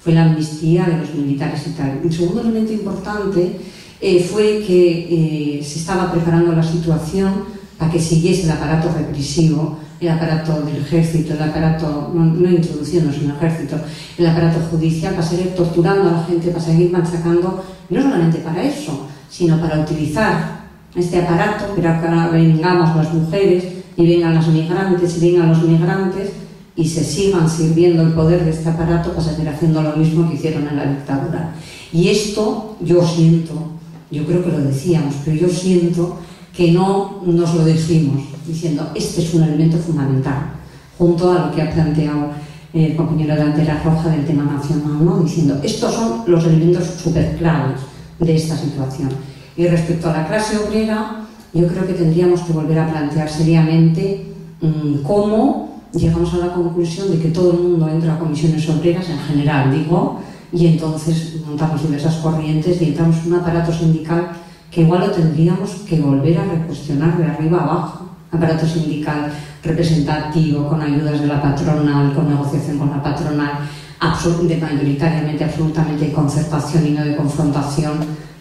fue la amnistía de los militares y tal. El segundo elemento importante eh, fue que eh, se estaba preparando la situación para que siguiese el aparato represivo, el aparato del ejército, el aparato, no, no introduciéndose en el ejército, el aparato judicial, para seguir torturando a la gente, para seguir machacando, no solamente para eso, sino para utilizar este aparato, para que ahora vengamos las mujeres y vengan las migrantes y vengan los migrantes y se sigan sirviendo el poder de este aparato para seguir haciendo lo mismo que hicieron en la dictadura. Y esto yo siento, yo creo que lo decíamos, pero yo siento que no nos lo dijimos, diciendo, este es un elemento fundamental, junto a lo que ha planteado el compañero de Antera Roja del tema nacional, ¿no? diciendo, estos son los elementos súper claves de esta situación. Y respecto a la clase obrera, yo creo que tendríamos que volver a plantear seriamente mmm, cómo llegamos a la conclusión de que todo el mundo entra a comisiones obreras en general, digo, y entonces montamos diversas corrientes y entramos en un aparato sindical que igual lo tendríamos que volver a recuestionar de arriba abajo. Aparato sindical representativo, con ayudas de la patronal, con negociación con la patronal, de mayoritariamente, absolutamente de concertación y no de confrontación.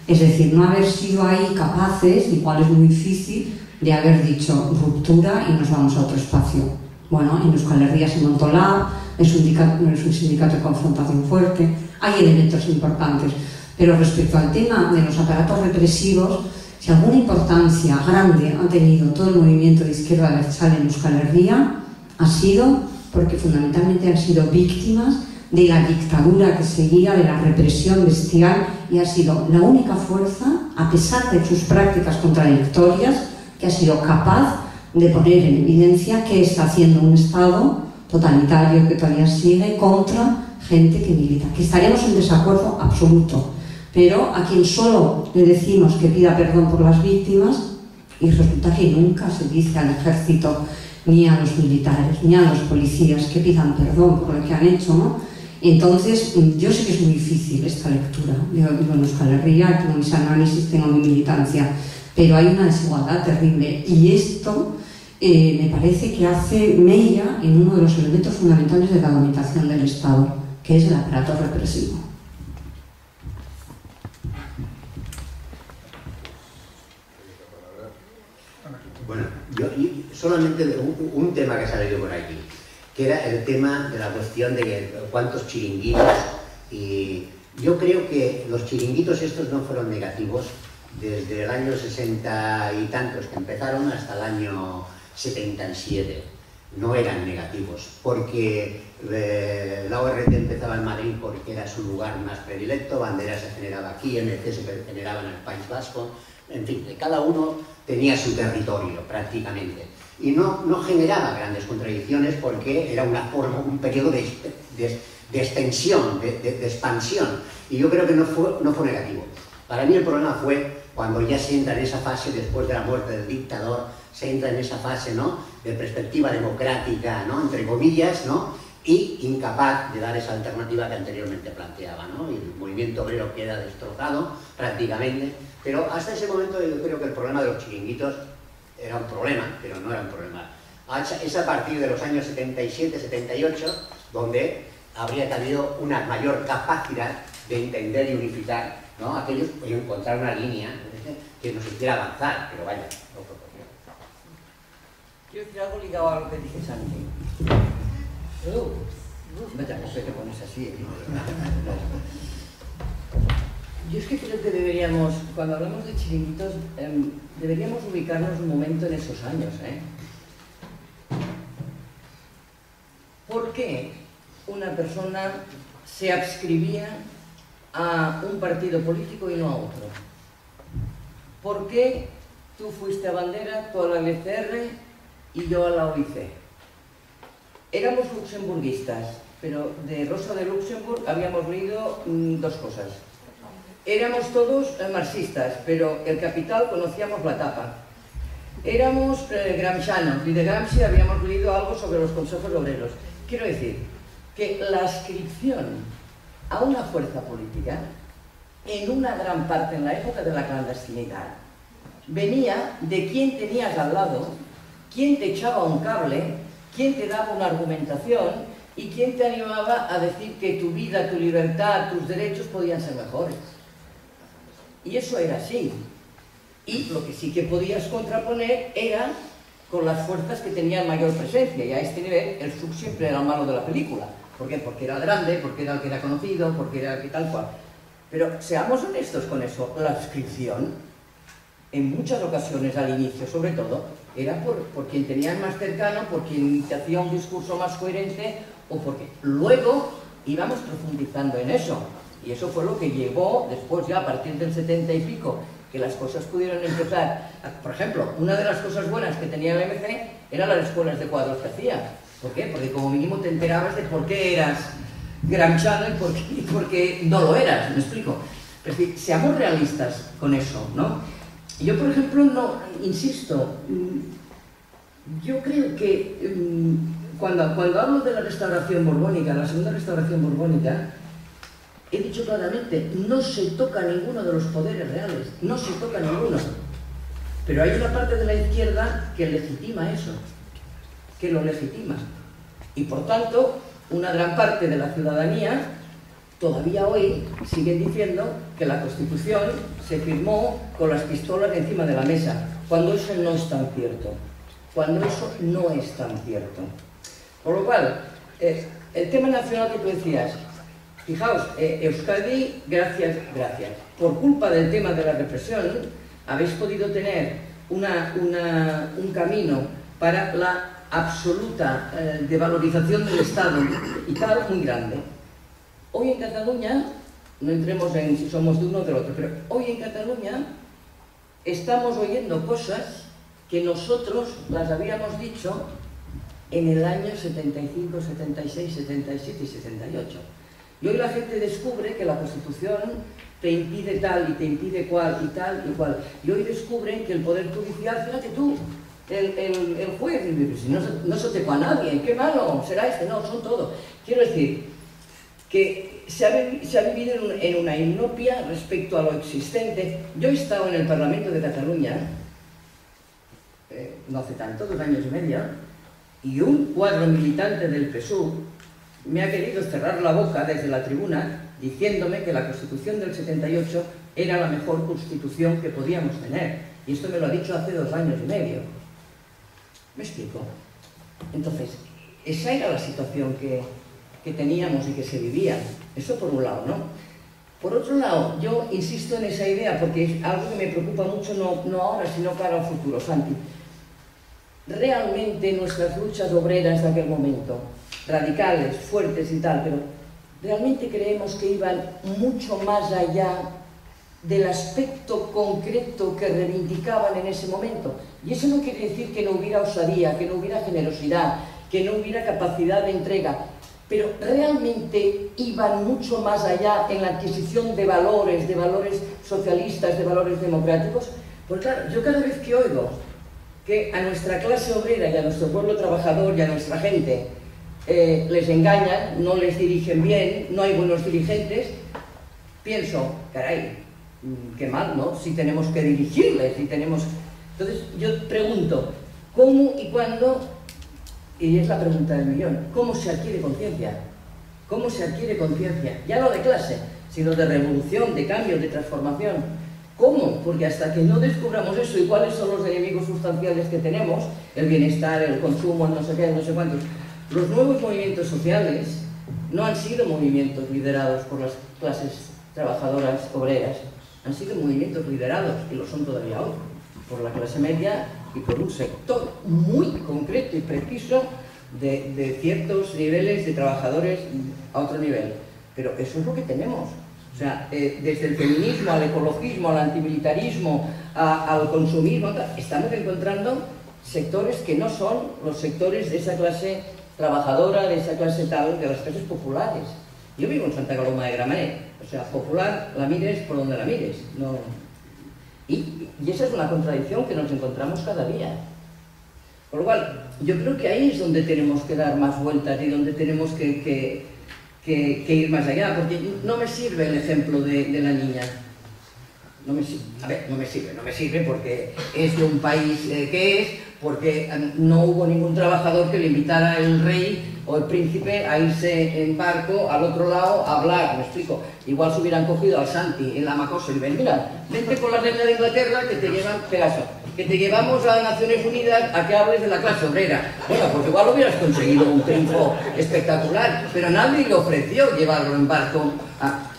Es decir, no haber sido ahí capaces, igual es muy difícil, de haber dicho ruptura y nos vamos a otro espacio. Bueno, en Euskal Herria se montó LAB, es un, es un sindicato de confrontación fuerte, hay elementos importantes, pero respecto al tema de los aparatos represivos, si alguna importancia grande ha tenido todo el movimiento de izquierda abertzale en Euskal Herria, ha sido porque fundamentalmente han sido víctimas de la dictadura que seguía, de la represión bestial, y ha sido la única fuerza, a pesar de sus prácticas contradictorias, que ha sido capaz de poner en evidencia que está haciendo un Estado totalitario que todavía sigue contra gente que milita. Que estaremos en desacuerdo absoluto, pero a quien solo le decimos que pida perdón por las víctimas, y resulta que nunca se dice al ejército, ni a los militares, ni a los policías que pidan perdón por lo que han hecho, ¿no? Entonces, yo sé que es muy difícil esta lectura. Yo vivo en Euskal Herria, tengo mis análisis, tengo mi militancia, pero hay una desigualdad terrible. Y esto eh, me parece que hace mella en uno de los elementos fundamentales de la dominación del Estado, que es el aparato represivo. Bueno, yo, solamente un, un, tema que ha salido por aquí, que era el tema de la cuestión de cuántos chiringuitos. Y yo creo que los chiringuitos estos no fueron negativos desde el año 60 y tantos que empezaron hasta el año 77. no eran negativos, porque eh, la ORT empezaba en Madrid porque era su lugar más predilecto, Bandera se generaba aquí, MC se generaba en el País Vasco, en fin, cada uno tenía su territorio prácticamente. Y no, no generaba grandes contradicciones porque era una un periodo de, de, de extensión, de, de, expansión. Y yo creo que no fue, no fue negativo. Para mí el problema fue cuando ya se entra en esa fase, después de la muerte del dictador, se entra en esa fase ¿no? de perspectiva democrática, ¿no? entre comillas, ¿no? y incapaz de dar esa alternativa que anteriormente planteaba. ¿no? Y el movimiento obrero queda destrozado prácticamente, pero hasta ese momento yo creo que el problema de los chiringuitos era un problema, pero no era un problema. Es a partir de los años 77-78 donde habría habido una mayor capacidad de entender y unificar ¿no? aquellos y encontrar una línea que nos hiciera avanzar, pero vaya, no proporciona. Quiero decir algo ligado a lo que dice Santi. Uh, vete a te pones así. ¿eh? Yo es que creo que deberíamos, cuando hablamos de chiringuitos, eh, deberíamos ubicarnos un momento en esos años. ¿eh? ¿Por qué una persona se adscribía a un partido político y no a otro? ¿Por qué tú fuiste a Bandera, tú a la LCR y yo a la OIC? Éramos luxemburguistas, pero de Rosa de Luxemburg habíamos leído mm, dos cosas. Éramos todos eh, marxistas, pero el capital conocíamos la tapa. Éramos eh, gramscianos y de Gramsci habíamos leído algo sobre los consejos obreros. Quiero decir que la ascripción a una fuerza política, en una gran parte en la época de la clandestinidad, venía de quién tenías al lado, quién te echaba un cable, quién te daba una argumentación y quién te animaba a decir que tu vida, tu libertad, tus derechos podían ser mejores. Y eso era así. Y lo que sí que podías contraponer era con las fuerzas que tenían mayor presencia. Y a este nivel el sub siempre era el malo de la película. ¿Por qué? Porque era grande, porque era el que era conocido, porque era el que tal cual. Pero seamos honestos con eso. La inscripción, en muchas ocasiones al inicio sobre todo, era por, por quien tenían más cercano, por quien hacía un discurso más coherente o porque luego íbamos profundizando en eso. Y eso fue lo que llevó después ya a partir del 70 y pico que las cosas pudieron empezar. Por ejemplo, una de las cosas buenas que tenía el MC era las escuelas de cuadros que hacía. ¿Por qué? Porque como mínimo te enterabas de por qué eras gramsciano y por qué, y por qué no lo eras, ¿me explico? Es decir, seamos realistas con eso, ¿no? Yo, por ejemplo, no, insisto, mm, yo creo que mm, cuando, cuando hablo de la restauración borbónica, la segunda restauración borbónica, he dicho claramente, no se toca ninguno de los poderes reales, no se toca ninguno. Pero hay una parte de la izquierda que legitima eso, que lo legitima. Y por tanto, una gran parte de la ciudadanía todavía hoy sigue diciendo que la Constitución se firmó con las pistolas encima de la mesa, cuando eso no es tan cierto. Cuando eso no es tan cierto. Por lo cual, eh, el tema nacional que tú decías, Fijaos, eh, Euskadi, gracias, gracias. Por culpa del tema de la represión, habéis podido tener un camino para la absoluta eh, devalorización del Estado y tal muy grande. Hoy en Cataluña, no entremos en si somos de uno o del otro, pero hoy en Cataluña estamos oyendo cosas que nosotros las habíamos dicho en el año 75, 76, 77 y 78. Y hoy la gente descubre que la Constitución te impide tal y te impide cual y tal y cual. Y hoy descubren que el Poder Judicial, fíjate tú, el, el, el juez, no, no se te a nadie, qué malo será este, no, son todos. Quiero decir que se ha, vivido en, en, una inopia respecto a lo existente. Yo he estado en el Parlamento de Cataluña, eh, no hace tanto, dos años y medio, y un cuadro militante del PSUV me ha querido cerrar la boca desde la tribuna diciéndome que la Constitución del 78 era la mejor Constitución que podíamos tener. Y esto me lo ha dicho hace dos años y medio. ¿Me explico? Entonces, esa era la situación que, que teníamos y que se vivía. Eso por un lado, ¿no? Por otro lado, yo insisto en esa idea porque es algo que me preocupa mucho, no, no ahora, sino para el futuro, Santi. realmente nuestras luchas obreras de aquel momento, radicales, fuertes y tal, pero realmente creemos que iban mucho más allá del aspecto concreto que reivindicaban en ese momento. Y eso no quiere decir que no hubiera osadía, que no hubiera generosidad, que no hubiera capacidad de entrega, pero realmente iban mucho más allá en la adquisición de valores, de valores socialistas, de valores democráticos. Porque claro, yo cada vez que oigo que a nuestra clase obrera y a nuestro pueblo trabajador y a nuestra gente eh, les engañan, no les dirigen bien, no hay buenos dirigentes, pienso, caray, mm, qué mal, ¿no? Si tenemos que dirigirles, si tenemos... Entonces yo pregunto, ¿cómo y cuándo? Y es la pregunta del millón, ¿cómo se adquiere conciencia? ¿Cómo se adquiere conciencia? Ya no de clase, sino de revolución, de cambio, de transformación. ¿Cómo? Porque hasta que no descubramos eso y cuáles son los enemigos sustanciales que tenemos, el bienestar, el consumo, no sé qué, no sé cuántos, los nuevos movimientos sociales no han sido movimientos liderados por las clases trabajadoras obreras, han sido movimientos liderados, y lo son todavía hoy, por la clase media y por un sector muy concreto y preciso de, ciertos niveles de trabajadores a otro nivel. Pero eso es lo que tenemos. O sea, eh, desde el feminismo al ecologismo, al antimilitarismo, al consumismo, estamos encontrando sectores que no son los sectores de esa clase trabajadora, de esa clase tal, de las clases populares. Yo vivo en Santa Coloma de Gramenet, o sea, popular la mires por donde la mires. No... Y, esa es una contradicción que nos encontramos cada día. Por lo cual, yo creo que ahí es donde tenemos que dar más vueltas y donde tenemos que, ir más allá, porque no me sirve el ejemplo de, la niña. No me, a ver, no me sirve, no me sirve porque es de un país eh, que es, porque no hubo ningún trabajador que le invitara el rey o el príncipe a irse en barco al otro lado a hablar, me explico. Igual se hubieran cogido al Santi en la Macosa y ven, mira, vente con la reina de Inglaterra que te llevan Pegaso, que te llevamos a Naciones Unidas a que hables de la clase obrera. Bueno, pues igual hubieras conseguido un triunfo espectacular, pero nadie le ofreció llevarlo en barco. A...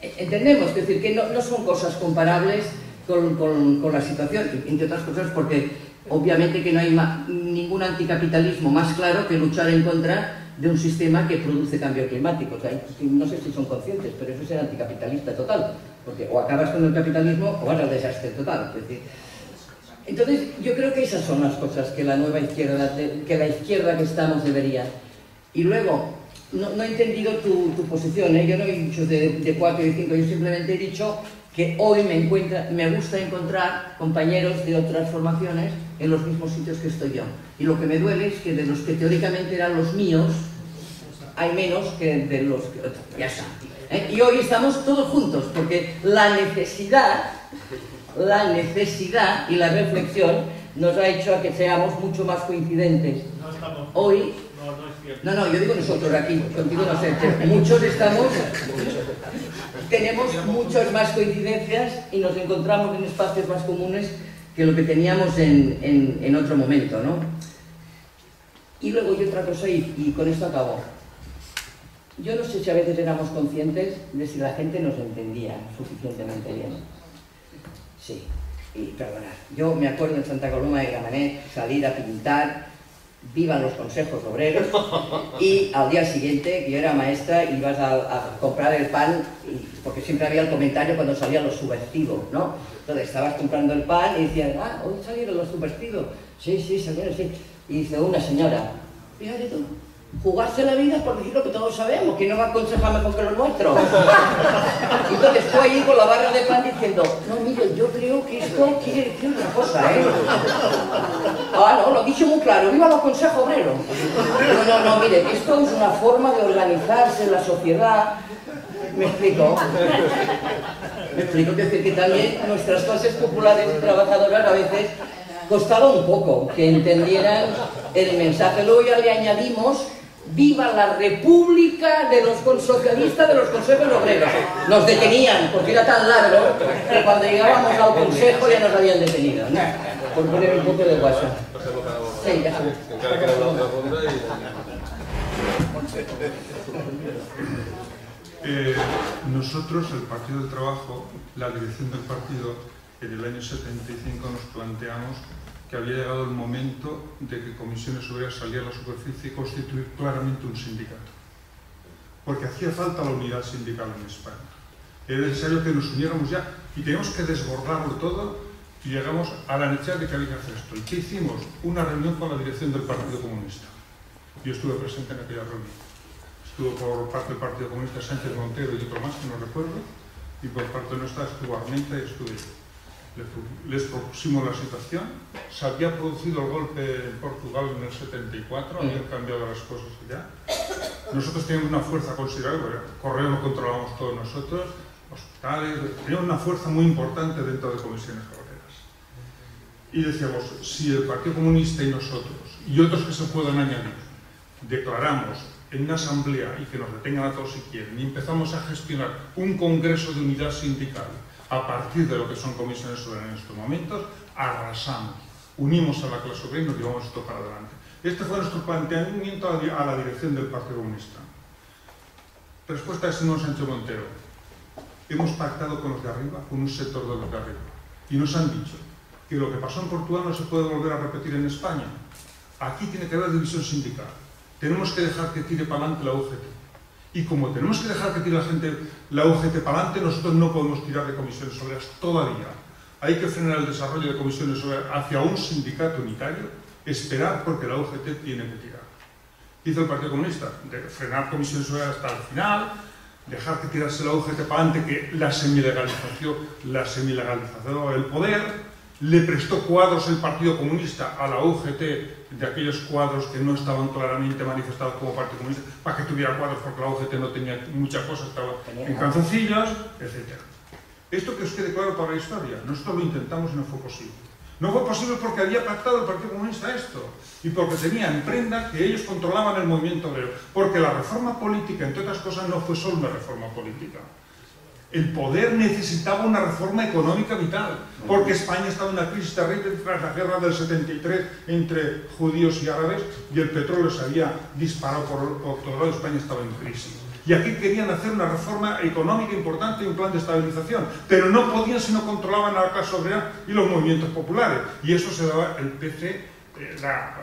Entendemos, es decir, que no, no son cosas comparables con, con, con la situación, entre otras cosas porque obviamente que no hay ningún anticapitalismo más claro que luchar en contra de un sistema que produce cambio climático. No sé si son conscientes, pero eso es ser anticapitalista total, porque o acabas con el capitalismo o vas al desastre total. Entonces, yo creo que esas son las cosas que la nueva izquierda, que la izquierda que estamos debería. Y luego, no, he entendido tu, posición, ¿eh? yo no he dicho de, 4 y 5, yo simplemente he dicho que hoy me, encuentra, me gusta encontrar compañeros de otras formaciones en los mismos sitios que estoy yo. Y lo que me duele es que de los que teóricamente eran los míos, hay menos que de los que... Ya está. ¿Eh? Y hoy estamos todos juntos, porque la necesidad, la necesidad y la reflexión nos ha hecho a que seamos mucho más coincidentes. Hoy... No, no, yo digo nosotros aquí, contigo no sé, muchos estamos tenemos muchas más coincidencias y nos encontramos en espacios más comunes que lo que teníamos en, en, en otro momento, ¿no? Y luego hay otra cosa, y, y, con esto acabo. Yo no sé si a veces éramos conscientes de si la gente nos entendía suficientemente bien. Sí, y perdonad. Yo me acuerdo en Santa Coloma de Gramenet salir a pintar vivan los consejos obreros y al día siguiente, yo era maestra, ibas a, comprar el pan, porque siempre había el comentario cuando salían los subvestidos, ¿no? Entonces estabas comprando el pan y decían, ah, hoy salieron los subvestidos. Sí, sí, salieron, sí. Y dice una señora, fíjate tú, jugarse la vida por decir lo que todos sabemos, que no va a aconsejar mejor que los nuestros. Entonces fue ahí con la barra de pan diciendo, no, mire, yo creo que esto quiere decir una cosa, ¿eh? Ah, no, lo he dicho muy claro, viva los consejos obreros. No, no, no, mire, esto es una forma de organizarse en la sociedad. ¿Me explico? Me explico que, que también nuestras clases populares y trabajadoras a veces costaba un poco que entendieran el mensaje. Luego ya le añadimos viva la república de los socialistas de los consejos obreros. Nos detenían, porque era tan largo que cuando llegábamos al consejo ya nos habían detenido. Por poner un poco de ya eh, nosotros, el Partido del Trabajo, la dirección del partido, en el año 75 nos planteamos que había llegado el momento de que Comisiones Obreras saliera a la superficie y constituir claramente un sindicato. Porque hacía falta la unidad sindical en España. Era necesario que nos uniéramos ya y teníamos que desbordarlo todo y llegamos a la necesidad de que había que hacer esto. ¿Y qué hicimos? Una reunión con la dirección del Partido Comunista. Yo estuve presente en aquella reunión. Estuvo por parte del Partido Comunista Sánchez Montero y otro más, que no recuerdo, y por parte nuestra estuvo Armenta y estuve yo. Les propusimos la situación, se había producido el golpe en Portugal en el 74, habían cambiado las cosas ya. Nosotros teníamos una fuerza considerable, correo lo controlábamos todos nosotros, hospitales, teníamos una fuerza muy importante dentro de comisiones obreras. Y decíamos, si el Partido Comunista y nosotros, y otros que se puedan añadir, declaramos en una asamblea y que nos detengan a todos si quieren, y empezamos a gestionar un congreso de unidad sindical a partir de lo que son comisiones soberanas en estos momentos, arrasamos, unimos a la clase obrera y nos llevamos esto para adelante. Este fue nuestro planteamiento a la dirección del Partido Comunista. Respuesta de Simón Sánchez Montero. Hemos pactado con los de arriba, con un sector de los de arriba, y nos han dicho que lo que pasó en Portugal no se puede volver a repetir en España. Aquí tiene que haber división sindical tenemos que dejar que tire para adelante la UGT. Y como tenemos que dejar que tire la, gente, la UGT para adelante, nosotros no podemos tirar de comisiones obreras todavía. Hay que frenar el desarrollo de comisiones obreras hacia un sindicato unitario, esperar porque la UGT tiene que tirar. Hizo el Partido Comunista, de frenar comisiones obreras hasta el final, dejar que tirase la UGT para adelante, que la semilegalización, la semilegalización del poder, le prestó cuadros el Partido Comunista a la UGT de aquellos cuadros que no estaban claramente manifestados como Partido Comunista, para que tuviera cuadros porque la UGT no tenía muchas cosas, estaba en canzoncillos, etc. Esto que os quede claro para la historia, nosotros lo intentamos y no fue posible. No fue posible porque había pactado el Partido Comunista esto y porque tenía en prenda que ellos controlaban el movimiento obrero. Porque la reforma política, entre otras cosas, no fue solo una reforma política el poder necesitaba una reforma económica vital, porque España estaba en una crisis terrible tras la guerra del 73 entre judíos y árabes, y el petróleo se había disparado por, todo lado, España estaba en crisis. Y aquí querían hacer una reforma económica importante y un plan de estabilización, pero no podían si no controlaban a la clase obrera y los movimientos populares. Y eso se daba el PC, eh, la,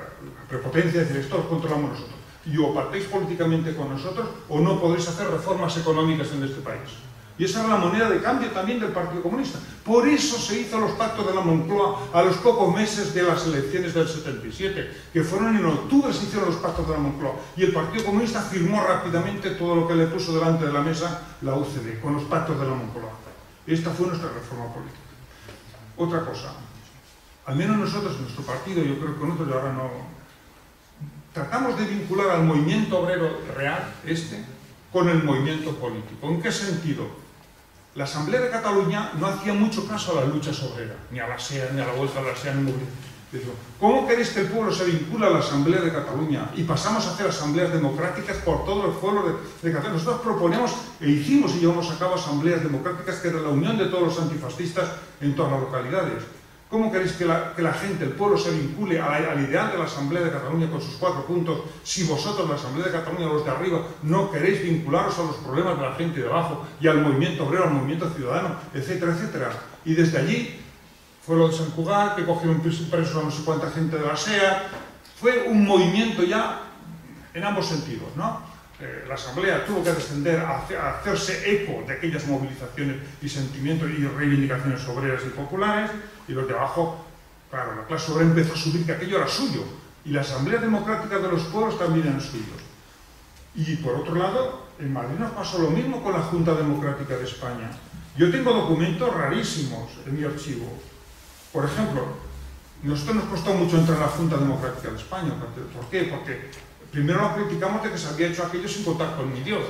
prepotencia de decir, esto controlamos nosotros. Y o partéis políticamente con nosotros o no podéis hacer reformas económicas en este país. Y esa era la moneda de cambio también del Partido Comunista. Por eso se hizo los pactos de la Moncloa a los pocos meses de las elecciones del 77, que fueron en octubre se hicieron los pactos de la Moncloa. Y el Partido Comunista firmó rápidamente todo lo que le puso delante de la mesa la UCD, con los pactos de la Moncloa. Esta fue nuestra reforma política. Otra cosa, al menos nosotros en nuestro partido, yo creo que con otros ahora no... Tratamos de vincular al movimiento obrero real, este, con el movimiento político. ¿En qué sentido? la Asamblea de Cataluña no hacía mucho caso a la lucha obrera, ni a la SEA, ni a la Vuelta de la SEA, ni ¿Cómo queréis que el pueblo se vincula a la Asamblea de Cataluña? Y pasamos a hacer asambleas democráticas por todo el pueblo de, de, Cataluña. Nosotros proponemos e hicimos y llevamos a cabo asambleas democráticas que era la unión de todos los antifascistas en todas las localidades. ¿Cómo queréis que la, gente, el pueblo, se vincule al ideal de la Asamblea de Cataluña con sus cuatro puntos si vosotros, la Asamblea de Cataluña, los de arriba, no queréis vincularos a los problemas de la gente de abajo y al movimiento obrero, al movimiento ciudadano, etcétera, etcétera? Y desde allí fue lo de San Cugat, que cogieron preso a no sé cuánta gente de la SEA. Fue un movimiento ya en ambos sentidos, ¿no? Eh, la Asamblea tuvo que descender a, a, hacerse eco de aquellas movilizaciones y sentimientos y reivindicaciones obreras y populares, y los de abajo, claro, la clase obrera empezó a subir que aquello era suyo, y la Asamblea Democrática de los Pueblos también eran suyos. Y por otro lado, en Madrid nos pasó lo mismo con la Junta Democrática de España. Yo tengo documentos rarísimos en mi archivo. Por ejemplo, nosotros nos costó mucho entrar a la Junta Democrática de España. ¿Por qué? Porque Primero no criticamos de que se había hecho aquello sin contar con mi Dios.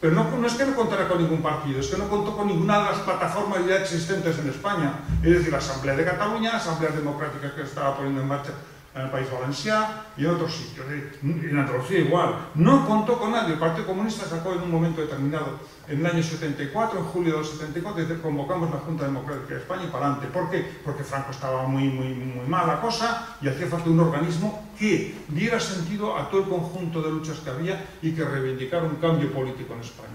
Pero no, no, es que no contara con ningún partido, es que no contó con ninguna de las plataformas ya existentes en España. Es decir, la Asamblea de Cataluña, la Asamblea Democrática que estaba poniendo en marcha en el País Valenciano y en otros sitios. En Andalucía igual. No contó con nadie. El Partido Comunista sacó en un momento determinado, en el año 74, en julio del 74, y convocamos la Junta Democrática de España para adelante. ¿Por qué? Porque Franco estaba muy, muy, muy mala cosa y hacía falta un organismo que diera sentido a todo el conjunto de luchas que había y que reivindicara un cambio político en España.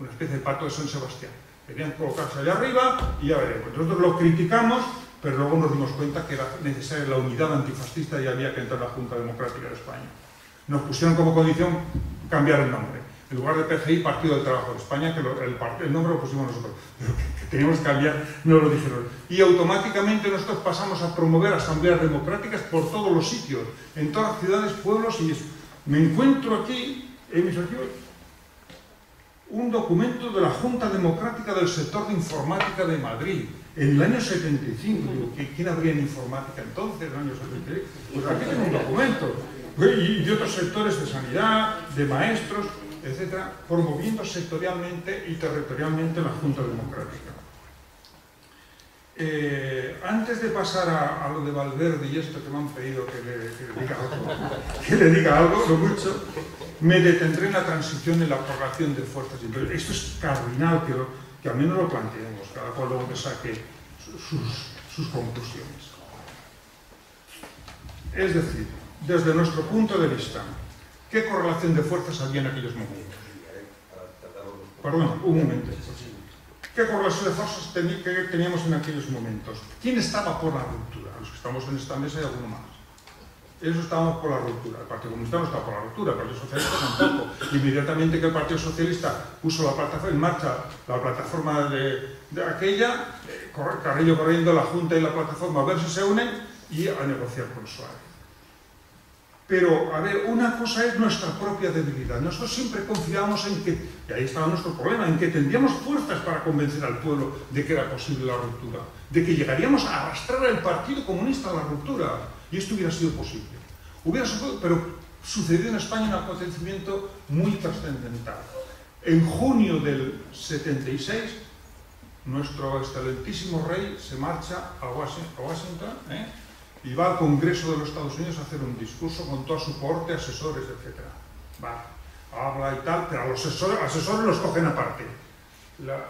Una especie de pacto de San Sebastián. Querían colocarse allá arriba y ya veremos. Nosotros lo criticamos pero luego nos dimos cuenta que era necesaria la unidad antifascista y había que entrar a la Junta Democrática de España. Nos pusieron como condición cambiar el nombre. En lugar de PGI, Partido del Trabajo de España, que el, nombre lo pusimos nosotros, pero que, teníamos que cambiar, no lo dijeron. Y automáticamente nosotros pasamos a promover asambleas democráticas por todos los sitios, en todas las ciudades, pueblos y. Me encuentro aquí, en mis archivos, un documento de la Junta Democrática del Sector de Informática de Madrid, en el año 75. Digo, ¿quién habría en informática entonces, en el año 76? Pues aquí tengo un documento. Y de otros sectores de sanidad, de maestros, etcétera, promoviendo sectorialmente y territorialmente la Junta Democrática. Eh, antes de pasar a, lo de Valverde y esto que me han pedido que le, diga algo, que le diga algo, lo mucho, me detendré en la transición en la correlación de fuerzas. Esto es cardinal, que, que al menos lo planteemos, cada cual luego que saque sus, sus conclusiones. Es decir, desde nuestro punto de vista, ¿qué correlación de fuerzas había en aquellos momentos? Perdón, un momento. ¿Qué correlación de fuerzas teníamos en aquellos momentos? ¿Quién estaba por la ruptura? Los que estamos en esta mesa y alguno más. Ellos estábamos por la ruptura. El Partido Comunista no estaba por la ruptura, el Partido Socialista tampoco. Inmediatamente que el Partido Socialista puso la plataforma, en marcha la plataforma de, aquella, eh, Carrillo corriendo, la Junta y la plataforma a ver si se unen y a negociar con Suárez. Pero, a ver, una cosa es nuestra propia debilidad. Nosotros siempre confiamos en que, y ahí estaba nuestro problema, en que tendríamos fuerzas para convencer al pueblo de que era posible la ruptura, de que llegaríamos a arrastrar al Partido Comunista a la ruptura, y esto hubiera sido posible. Hubiera sido, pero sucedió en España un acontecimiento muy trascendental. En junio del 76, nuestro excelentísimo rey se marcha a Washington, ¿eh? y va al Congreso de los Estados Unidos a hacer un discurso con todo su porte, asesores, etc. Va, habla y tal, pero a los asesores, los cogen aparte. La,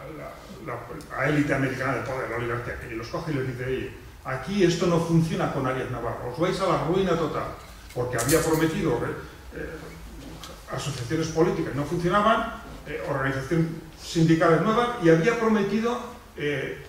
élite americana del poder, la oligarquía, y los coge y les dice, oye, aquí esto no funciona con Arias Navarro, os vais a la ruina total, porque había prometido eh, eh, asociaciones políticas, no funcionaban, eh, organizaciones sindicales nuevas, y había prometido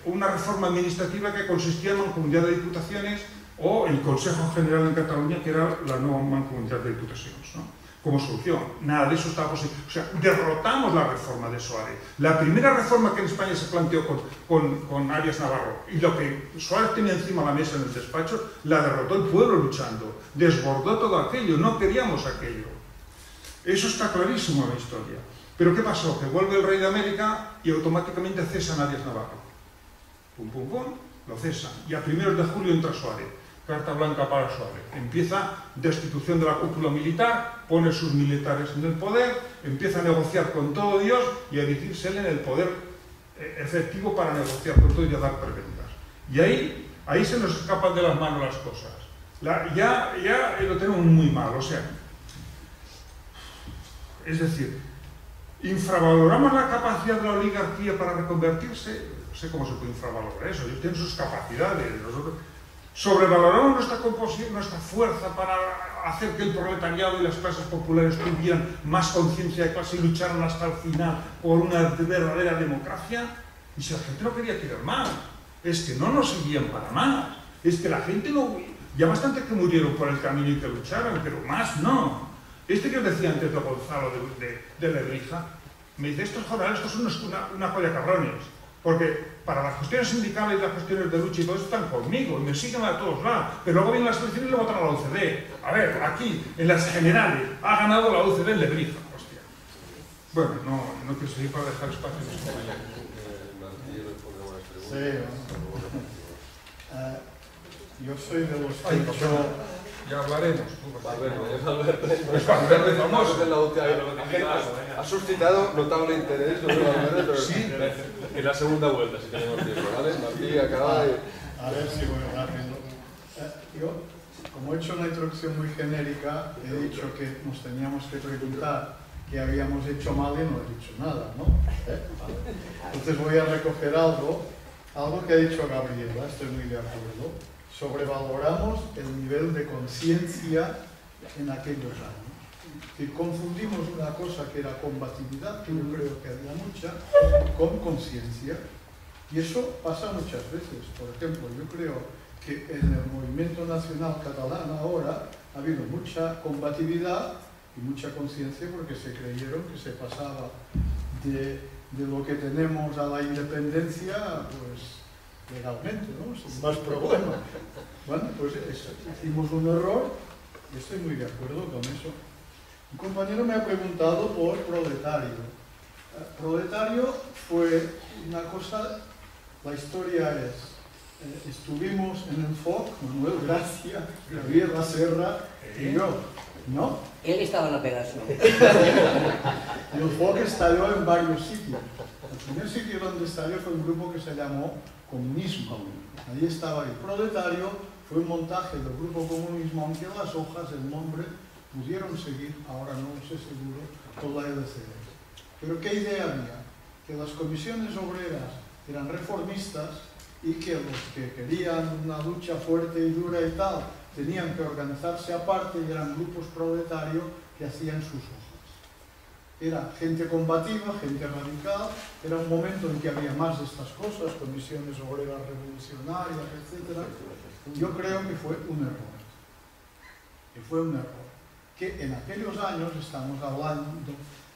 una reforma administrativa que consistía en una comunidad de diputaciones o el Consejo General en Cataluña, que era la nueva mancomunidad de diputaciones, ¿no? Como solución. Nada de eso estaba posible. O sea, derrotamos la reforma de Suárez. La primera reforma que en España se planteó con, Arias Navarro y lo que Suárez tenía encima de la mesa en el despacho, la derrotó el pueblo luchando. Desbordó todo aquello, no queríamos aquello. Eso está clarísimo en la historia. Pero ¿qué pasó? Que vuelve el rey de América y automáticamente cesan Arias Navarro. Pum, pum, pum, lo cesan. Y a primeros de julio entra Suárez carta blanca para Suárez. Empieza destitución de la cúpula militar, pone sus militares en el poder, empieza a negociar con todo Dios y a dirigirse en el poder efectivo para negociar con todo y a dar prebendas. Y ahí, ahí se nos escapan de las manos las cosas. Ya, ya lo tenemos muy mal, o sea, es decir, infravaloramos la capacidad de la oligarquía para reconvertirse, no sé cómo se puede infravalorar eso, ellos tienen sus capacidades, nosotros sobrevaloraron nuestra composición, nuestra fuerza para hacer que el proletariado y las clases populares tuvieran más conciencia de clase y lucharan hasta el final por una verdadera democracia. Y si la gente no quería querer más, es que no nos seguían para más, es que la gente no... Ya bastante que murieron por el camino y que lucharon, pero más no. Este que os decía antes de Gonzalo de, de, de Lebrija, me dice, estos jornales estos son una, una joya cabrones. Porque para las cuestiones sindicales, y las cuestiones de lucha y todo eso están conmigo y me siguen a todos lados. Pero luego vienen las elecciones y le votan a la UCD. A ver, aquí, en las generales, ha ganado la UCD en Lebrija. Hostia. Bueno, no, no quiero seguir para dejar espacio en este Sí, bueno. uh, yo soy de los que Ya hablaremos. Valverde famoso en la UCA. Ha suscitado notable interés sobre Valverde, pero sí. en la segunda vuelta, si tenemos tiempo, ¿vale? Martí acaba de... A ver si voy rápido. Eh, yo, como he hecho una introducción muy genérica, he dicho que nos teníamos que preguntar qué habíamos hecho mal y no he dicho nada, ¿no? ¿Eh? Vale. Entonces voy a recoger algo, algo que ha dicho Gabriela, estoy muy de acuerdo sobrevaloramos el nivel de conciencia en aquellos años. Y confundimos una cosa que era combatividad, que yo creo que había mucha, con conciencia. Y eso pasa muchas veces. Por ejemplo, yo creo que en el movimiento nacional catalán ahora ha habido mucha combatividad y mucha conciencia porque se creyeron que se pasaba de, de, lo que tenemos a la independencia, pues legalmente, ¿no? Sin más problemas. Bueno, pues eso, hicimos un error y estoy muy de acuerdo con eso. Un compañero me ha preguntado por proletario. Eh, proletario fue una cosa, la historia es, eh, estuvimos en el FOC, Manuel Gracia, Javier La Serra y yo, ¿no? Él estaba en la Pegaso. el FOC estalló en varios sitios. El primer sitio donde estalló fue un grupo que se llamó Comunismo. Ahí estaba el proletario, fue un montaje del grupo Comunismo, aunque las hojas, el nombre, pudieron seguir, ahora no sé seguro, con la LCD. Pero ¿qué idea había? Que las comisiones obreras eran reformistas y que los que querían una lucha fuerte y dura y tal, tenían que organizarse aparte y eran grupos proletarios que hacían sus hojas. Era gente combativa, gente radical, era un momento en que había más de estas cosas, comisiones obreras revolucionarias, etc. Yo creo que fue un error. Que fue un error. Que en aquellos años, estamos hablando,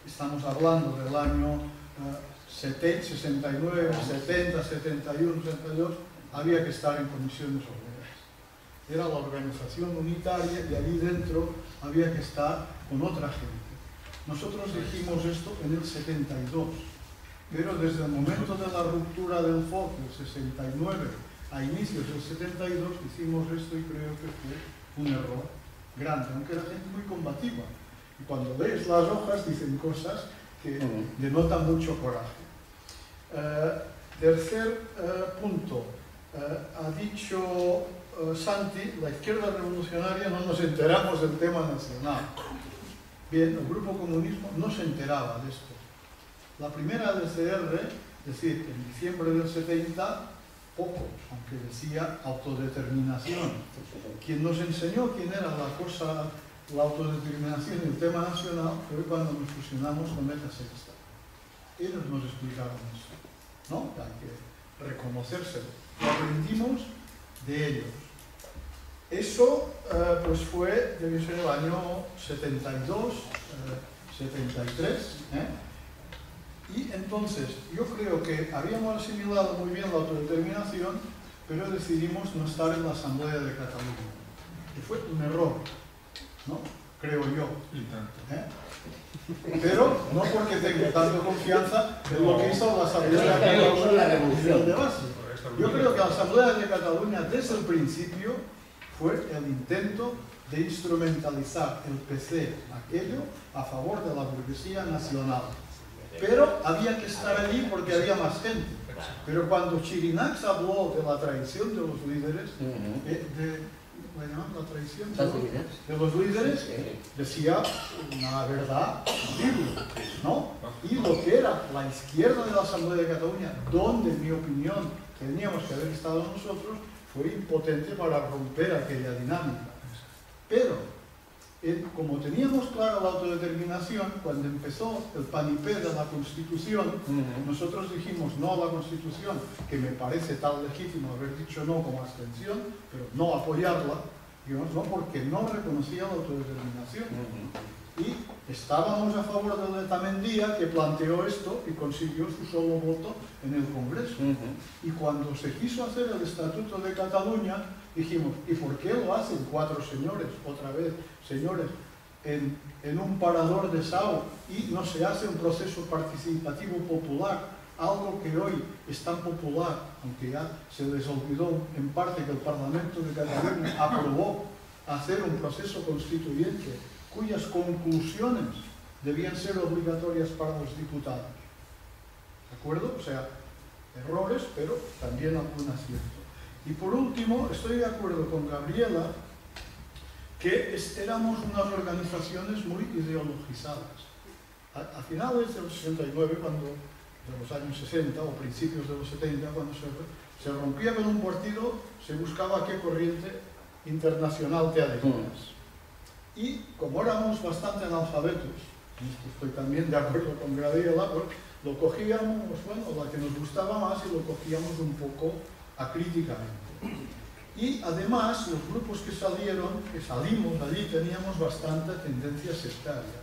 estamos hablando del año uh, 70, 69, 70, 71, 72, había que estar en comisiones obreras. Era la organización unitaria y allí dentro había que estar con otra gente. Nosotros dijimos esto en el 72, pero desde el momento de la ruptura del FOC del 69 a inicios del 72 hicimos esto y creo que fue un error grande, aunque era gente muy combativa. Y cuando lees las hojas dicen cosas que denotan mucho coraje. Uh, tercer uh, punto, uh, ha dicho Santi, la izquierda revolucionaria no nos enteramos del tema nacional. Bien, el Grupo Comunismo no se enteraba de esto. La primera DCR, es decir, en diciembre del 70, poco, aunque decía autodeterminación. Quien nos enseñó quién era la cosa, la autodeterminación y el tema nacional fue cuando nos fusionamos con Meta Sexta. Ellos nos explicaron eso. ¿no? Hay que reconocérselo. Lo aprendimos de ellos. Eso eh, pues fue, debe ser el año 72, eh, 73. ¿eh? Y entonces, yo creo que habíamos asimilado muy bien la autodeterminación, pero decidimos no estar en la Asamblea de Cataluña. Y fue un error, ¿no? Creo yo. ¿eh? Pero no porque tengo tanta confianza en lo que hizo la Asamblea de Cataluña de base. Yo creo que la Asamblea de Cataluña desde el principio fue el intento de instrumentalizar el PC aquello a favor de la burguesía nacional. Pero había que estar allí porque había más gente. Pero cuando Chirinax habló de la traición de los líderes, eh, de, bueno, la traición de los, de los líderes, decía una verdad ¿no? Y lo que era la izquierda de la Asamblea de Cataluña, donde, en mi opinión, teníamos que haber estado nosotros, fue impotente para romper aquella dinámica. Pero, eh, como teníamos clara la autodeterminación, cuando empezó el panipé de la Constitución, uh -huh. nosotros dijimos no a la Constitución, que me parece tan legítimo haber dicho no como abstención, pero no apoyarla, digamos, no porque no reconocía la autodeterminación. Uh -huh. Y estábamos a favor de Letamendia, que planteó esto y consiguió su solo voto en el Congreso. Uh -huh. Y cuando se quiso hacer el Estatuto de Cataluña, dijimos, ¿y por qué lo hacen cuatro señores, otra vez, señores, en, en un parador de Sao y no se hace un proceso participativo popular, algo que hoy es tan popular, aunque ya se les olvidó en parte que el Parlamento de Cataluña aprobó hacer un proceso constituyente cuyas conclusiones debían ser obligatorias para los diputados. ¿De acuerdo? O sea, errores, pero también algún acierto. Y por último, estoy de acuerdo con Gabriela que éramos unas organizaciones muy ideologizadas. A, a, finales del 69, cuando, de los años 60 o principios de los 70, cuando se, se rompía con un partido, se buscaba qué corriente internacional te adecuas. Y como éramos bastante analfabetos, estoy también de acuerdo con Gabriela, pues lo cogíamos, bueno, la que nos gustaba más y lo cogíamos un poco acríticamente. Y además, los grupos que salieron, que salimos allí, teníamos bastante tendencia sectaria.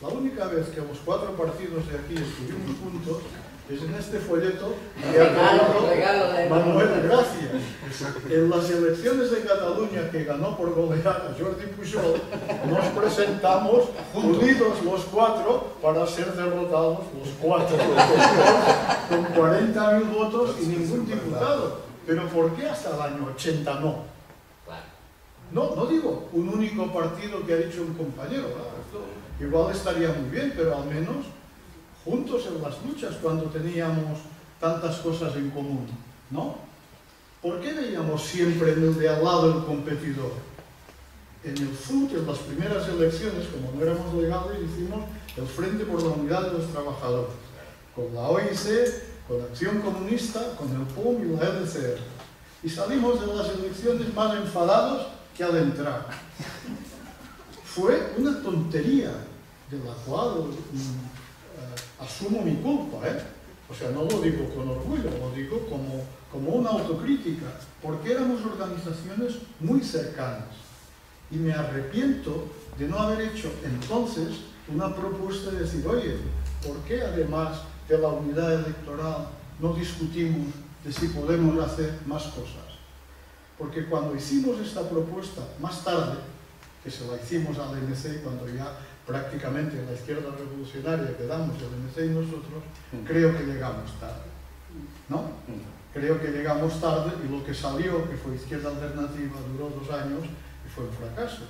La única vez que los cuatro partidos de aquí estuvimos juntos es en este folleto que ha Regalo, traído regalo de- Manuel Gracias. En las elecciones de Cataluña que ganó por goleada Jordi Pujol, nos presentamos unidos los cuatro para ser derrotados los cuatro. Con 40.000 votos y ningún diputado. Pero ¿por qué hasta el año 80 no? No, no digo un único partido que ha dicho un compañero, claro, igual estaría muy bien, pero al menos juntos en las luchas cuando teníamos tantas cosas en común, ¿no? ¿Por qué veíamos siempre en el de al lado el competidor? En el FUT, en las primeras elecciones, como no éramos legales, hicimos el Frente por la Unidad de los Trabajadores, con la OIC, con Acción Comunista, con el PUM y la LCR. Y salimos de las elecciones más enfadados que al entrar. Fue una tontería de la cual asumo mi culpa, ¿eh? O sea, no lo digo con orgullo, lo digo como, como una autocrítica, porque éramos organizaciones muy cercanas. Y me arrepiento de no haber hecho entonces una propuesta de decir, oye, ¿por qué además de la unidad electoral no discutimos de si podemos hacer más cosas? Porque cuando hicimos esta propuesta más tarde, que se la hicimos al MC cuando ya prácticamente en la izquierda revolucionaria que damos el MC y nosotros, creo que llegamos tarde. ¿No? Creo que llegamos tarde y lo que salió, que fue izquierda alternativa, duró dos años y fue un fracaso.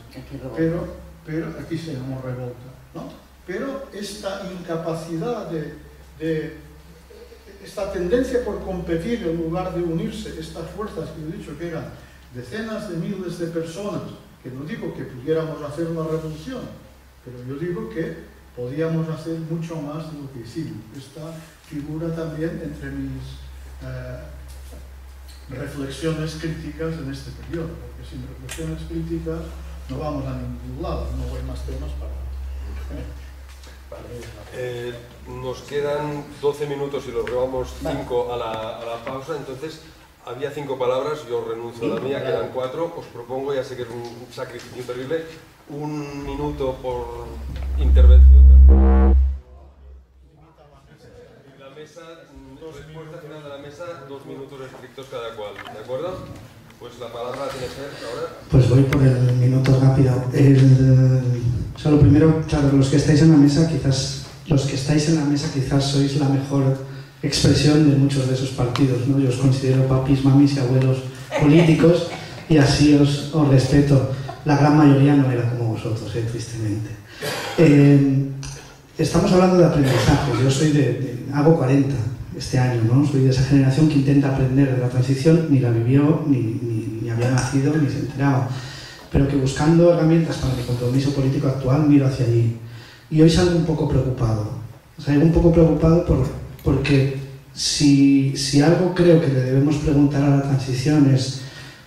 Pero, pero aquí se llamó revolta. ¿no? Pero esta incapacidad de, de esta tendencia por competir en lugar de unirse, estas fuerzas que he dicho que eran decenas de miles de personas, que no digo que pudiéramos hacer una revolución, pero yo digo que podíamos hacer mucho más de lo que hicimos. Esta figura también entre mis eh, reflexiones críticas en este periodo, porque sin reflexiones críticas no vamos a ningún lado, no hay más temas para... Eh, nos quedan 12 minutos y los llevamos 5 a la, a la pausa, entonces había 5 palabras, yo renuncio a la mía, quedan 4, os propongo, ya sé que es un sacrificio terrible, un minuto por intervención. La mesa, respuesta final de la mesa, dos minutos estrictos cada cual, ¿de acuerdo? Pues la palabra tiene que ser ahora. Pues voy por el minuto rápido. El- o sea, lo primero, claro, los que estáis en la mesa, quizás, los que estáis en la mesa quizás sois la mejor expresión de muchos de esos partidos, ¿no? Yo os considero papis, mamis y abuelos políticos y así os, os respeto. La gran mayoría no era como vosotros, eh, tristemente. Eh, estamos hablando de aprendizaje. Yo soy de, hago 40 este año, ¿no? Soy de esa generación que intenta aprender de la transición, ni la vivió, ni, ni- había nacido, ni se enteraba. Pero que buscando herramientas para mi compromiso político actual miro hacia allí. Y hoy salgo un poco preocupado. Salgo un poco preocupado por, porque si, si algo creo que le debemos preguntar a la transición es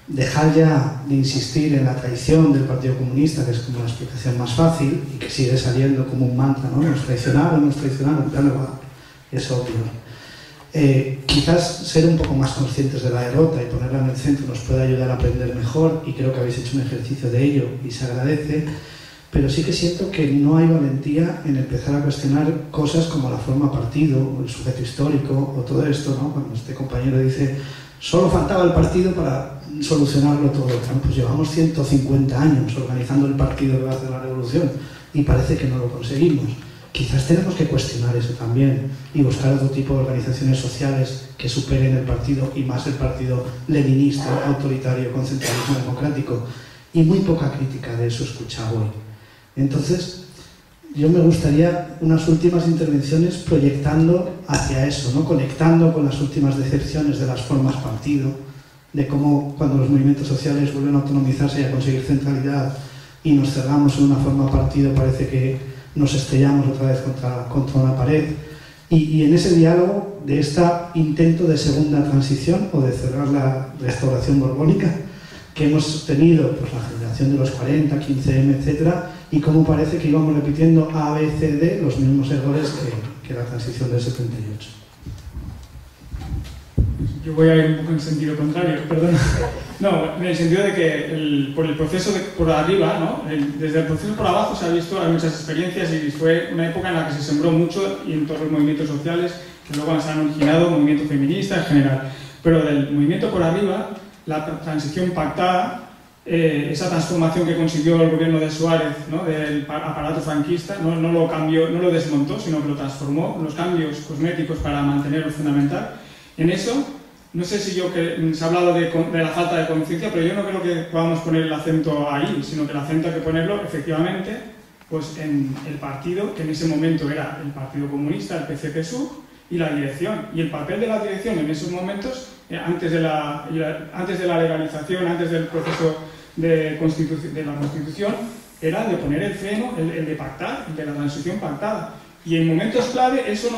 dejar ya de insistir en la traición del Partido Comunista, que es como la explicación más fácil y que sigue saliendo como un mantra, ¿no? Nos traicionaron, nos traicionaron, ya no va, es obvio. Eh, quizás ser un poco más conscientes de la derrota y ponerla en el centro nos puede ayudar a aprender mejor y creo que habéis hecho un ejercicio de ello y se agradece, pero sí que siento que no hay valentía en empezar a cuestionar cosas como la forma partido el sujeto histórico o todo esto, ¿no? Cuando este compañero dice, solo faltaba el partido para solucionarlo todo. Pues llevamos 150 años organizando el partido que la revolución y parece que no lo conseguimos. Quizás tenemos que cuestionar eso también y buscar otro tipo de organizaciones sociales que superen el partido y más el partido leninista, autoritario, con centralismo democrático. Y muy poca crítica de eso escucha hoy. Entonces, yo me gustaría unas últimas intervenciones proyectando hacia eso, ¿no? conectando con las últimas decepciones de las formas partido, de cómo cuando los movimientos sociales vuelven a autonomizarse y a conseguir centralidad y nos cerramos en una forma partido, parece que nos estrellamos otra vez contra, contra una pared. Y, y en ese diálogo de este intento de segunda transición o de cerrar la restauración borbónica que hemos tenido, pues la generación de los 40, 15M, etcétera, y cómo parece que íbamos repitiendo A, B, C, D, los mismos errores que, que la transición del 78. Yo voy a ir un poco en sentido contrario, perdón. No, en el sentido de que el, por el proceso de, por arriba, ¿no? El, desde el proceso por abajo se ha visto, hay muchas experiencias y fue una época en la que se sembró mucho y en todos los movimientos sociales que luego se han originado, movimiento feminista en general. Pero del movimiento por arriba, la transición pactada eh, esa transformación que consiguió el gobierno de Suárez ¿no? del aparato franquista no, no, lo cambió, no lo desmontó, sino que lo transformó, los cambios cosméticos para mantener lo fundamental. En eso, no sé si yo que se ha hablado de, de la falta de conciencia, pero yo no creo que podamos poner el acento ahí, sino que el acento hay que ponerlo efectivamente pues en el partido, que en ese momento era el Partido Comunista, el PCPSU, y la dirección. Y el papel de la dirección en esos momentos, eh, antes, de la, antes de la legalización, antes del proceso de, la Constitución era de poner el freno, el, de pactar, de la transición pactada. Y en momentos clave eso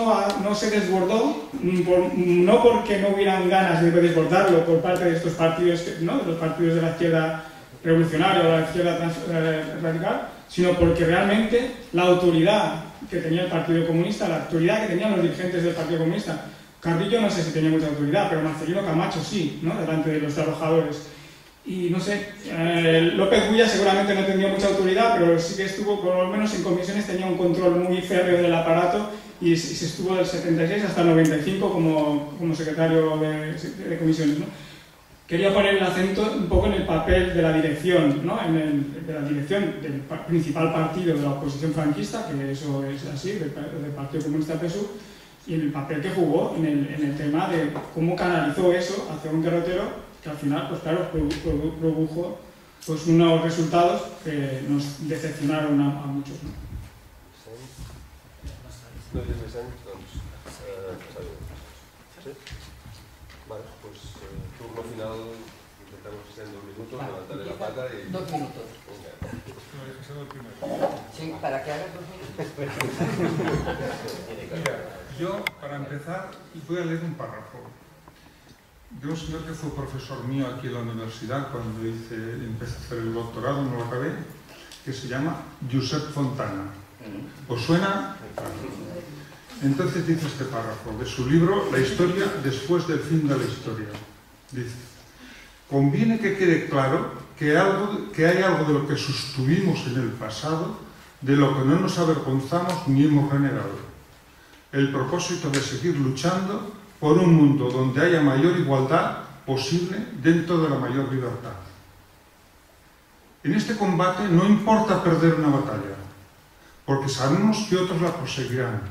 no, se desbordó, mm, no porque no hubieran ganas de desbordarlo por parte de estos partidos, ¿no? de los partidos de la izquierda revolucionaria o la izquierda eh, radical, sino porque realmente la autoridad que tenía el Partido Comunista, la autoridad que tenían los dirigentes del Partido Comunista, Carrillo no sé si tenía mucha autoridad, pero Marcelino Camacho sí, ¿no? delante de los trabajadores y no sé, eh, López Guilla seguramente no tenía mucha autoridad, pero sí que estuvo, por lo menos en comisiones, tenía un control muy férreo del aparato y se estuvo del 76 hasta el 95 como, como secretario de, de comisiones. ¿no? Quería poner el acento un poco en el papel de la dirección, ¿no? en el, de la dirección del principal partido de la oposición franquista, que eso es así, del, del Partido Comunista PSU, y en el papel que jugó en el, en el tema de cómo canalizó eso hacia un derrotero que al final, pues claro, produjo pues unos resultados que nos decepcionaron a, muchos. ¿no? No eh, sí? Vale, pues eh, turno final, intentamos que sean dos minutos, Va, levantaré la pata y... Dos minutos. Para que hagas dos minutos. Mira, yo, para empezar, voy a leer un párrafo de un señor que fue profesor mío aquí en la universidad cuando hice, empecé a hacer el doctorado, no lo acabé, que se llama Josep Fontana. ¿Os suena? Entonces dice este párrafo de su libro La historia después del fin de la historia. Dice, conviene que quede claro que, algo, que hay algo de lo que sostuvimos en el pasado, de lo que no nos avergonzamos ni hemos renegado. El propósito de seguir luchando por un mundo donde haya mayor igualdad posible dentro de la mayor libertad. En este combate no importa perder una batalla, porque sabemos que otros la proseguirán.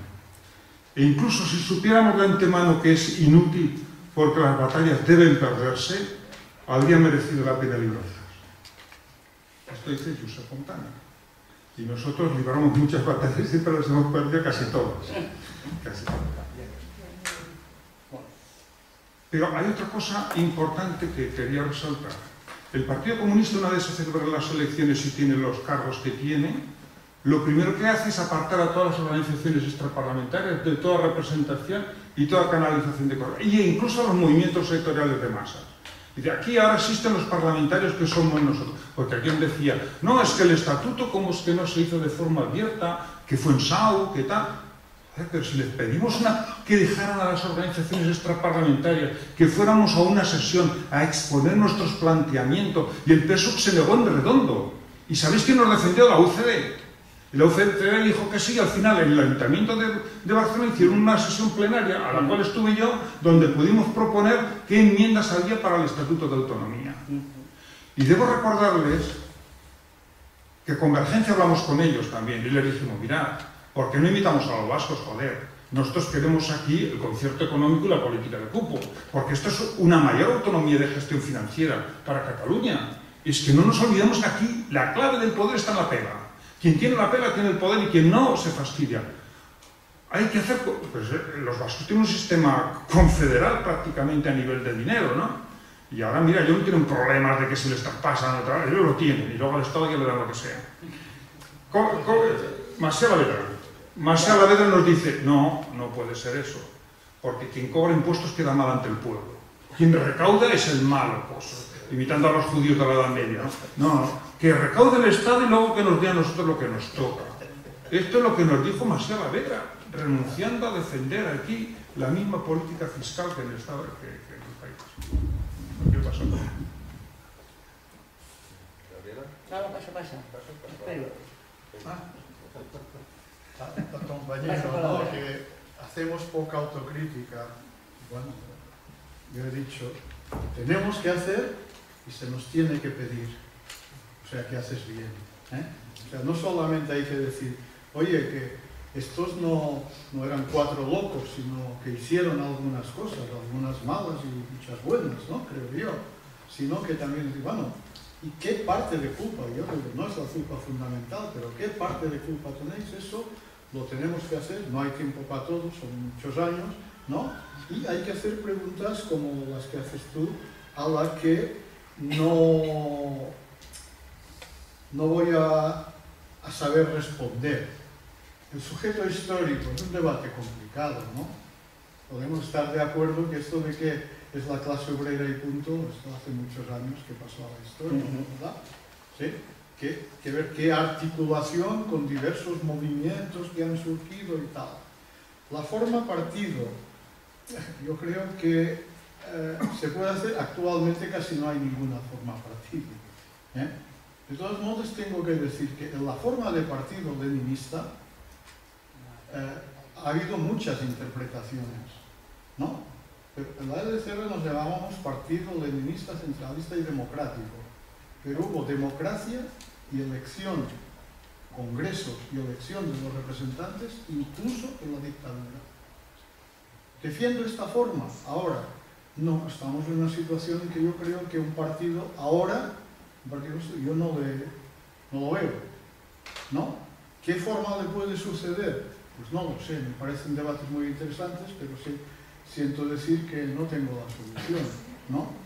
E incluso si supiéramos de antemano que es inútil porque las batallas deben perderse, habría merecido la pena librarlas. Esto dice Josep Fontana. Y nosotros libramos muchas batallas y siempre las hemos perdido casi todas. Casi todas. Pero hay otra cosa importante que quería resaltar. El Partido Comunista, una vez se celebran las elecciones y tiene los cargos que tiene, lo primero que hace es apartar a todas las organizaciones extraparlamentarias de toda representación y toda canalización de correo, e incluso a los movimientos sectoriales de masas. Dice, aquí ahora existen los parlamentarios que somos nosotros. Porque alguien decía, no, es que el estatuto como es que no se hizo de forma abierta, que fue en SAU, que tal. Pero si les pedimos una, que dejaran a las organizaciones extraparlamentarias, que fuéramos a una sesión a exponer nuestros planteamientos, y el PSOE se negó en redondo. ¿Y sabéis quién nos defendió? La UCD. La UCD dijo que sí, al final el Ayuntamiento de, de Barcelona hicieron una sesión plenaria, a la cual estuve yo, donde pudimos proponer qué enmiendas había para el Estatuto de Autonomía. Y debo recordarles que Convergencia hablamos con ellos también, y les dijimos, mirad, ¿Por qué no invitamos a los vascos? Joder, nosotros queremos aquí el concierto económico y la política de cupo, porque esto es una mayor autonomía de gestión financiera para Cataluña. Es que no nos olvidemos que aquí la clave del poder está en la pela. Quien tiene la pela tiene el poder y quien no se fastidia. Hay que hacer... Pues, eh, los vascos tienen un sistema confederal prácticamente a nivel de dinero, ¿no? Y ahora, mira, ellos no tienen problemas de que se les traspasan, ellos lo tienen, y luego al Estado ya le dan lo que sea. Marcela Vedra. Marcela Vedra nos dice, no, no puede ser eso, porque quien cobra impuestos queda mal ante el pueblo. Quien recauda es el malo, pues, imitando a los judíos de la Edad Media. No, no, que recaude el Estado y luego que nos dé a nosotros lo que nos toca. Esto es lo que nos dijo Marcial Vega, renunciando a defender aquí la misma política fiscal que en el Estado que, que en el país. ¿Qué pasó? No, no, pasa, pasa. Espero. Al compañero, ¿no? que hacemos poca autocrítica. Bueno, yo he dicho, tenemos que hacer y se nos tiene que pedir. O sea, que haces bien. ¿eh? O sea, no solamente hay que decir, oye, que estos no, no eran cuatro locos, sino que hicieron algunas cosas, algunas malas y muchas buenas, ¿no? Creo yo. Sino que también, bueno, ¿y qué parte de culpa? Yo no es la culpa fundamental, pero ¿qué parte de culpa tenéis? Eso lo tenemos que hacer, no hay tiempo para todos, son muchos años, ¿no? Y hay que hacer preguntas como las que haces tú, a las que no, no voy a, a saber responder. El sujeto histórico es un debate complicado, ¿no? Podemos estar de acuerdo que esto de que es la clase obrera y punto, esto hace muchos años que pasó a la historia, ¿verdad? ¿Sí? Que, que ver qué articulación con diversos movimientos que han surgido y tal. La forma partido, yo creo que eh, se puede hacer, actualmente casi no hay ninguna forma partido. ¿eh? De todos modos, tengo que decir que en la forma de partido leninista eh, ha habido muchas interpretaciones, ¿no? Pero en la LCR nos llamábamos Partido Leninista, Centralista y Democrático, pero hubo democracia y elección, congresos y elección de los representantes, incluso en la dictadura. Defiendo esta forma, ahora, no, estamos en una situación en que yo creo que un partido, ahora, un partido, yo no lo veo, ¿no? ¿Qué forma le puede suceder? Pues no lo sé, me parecen debates muy interesantes, pero sí, siento decir que no tengo la solución, ¿no?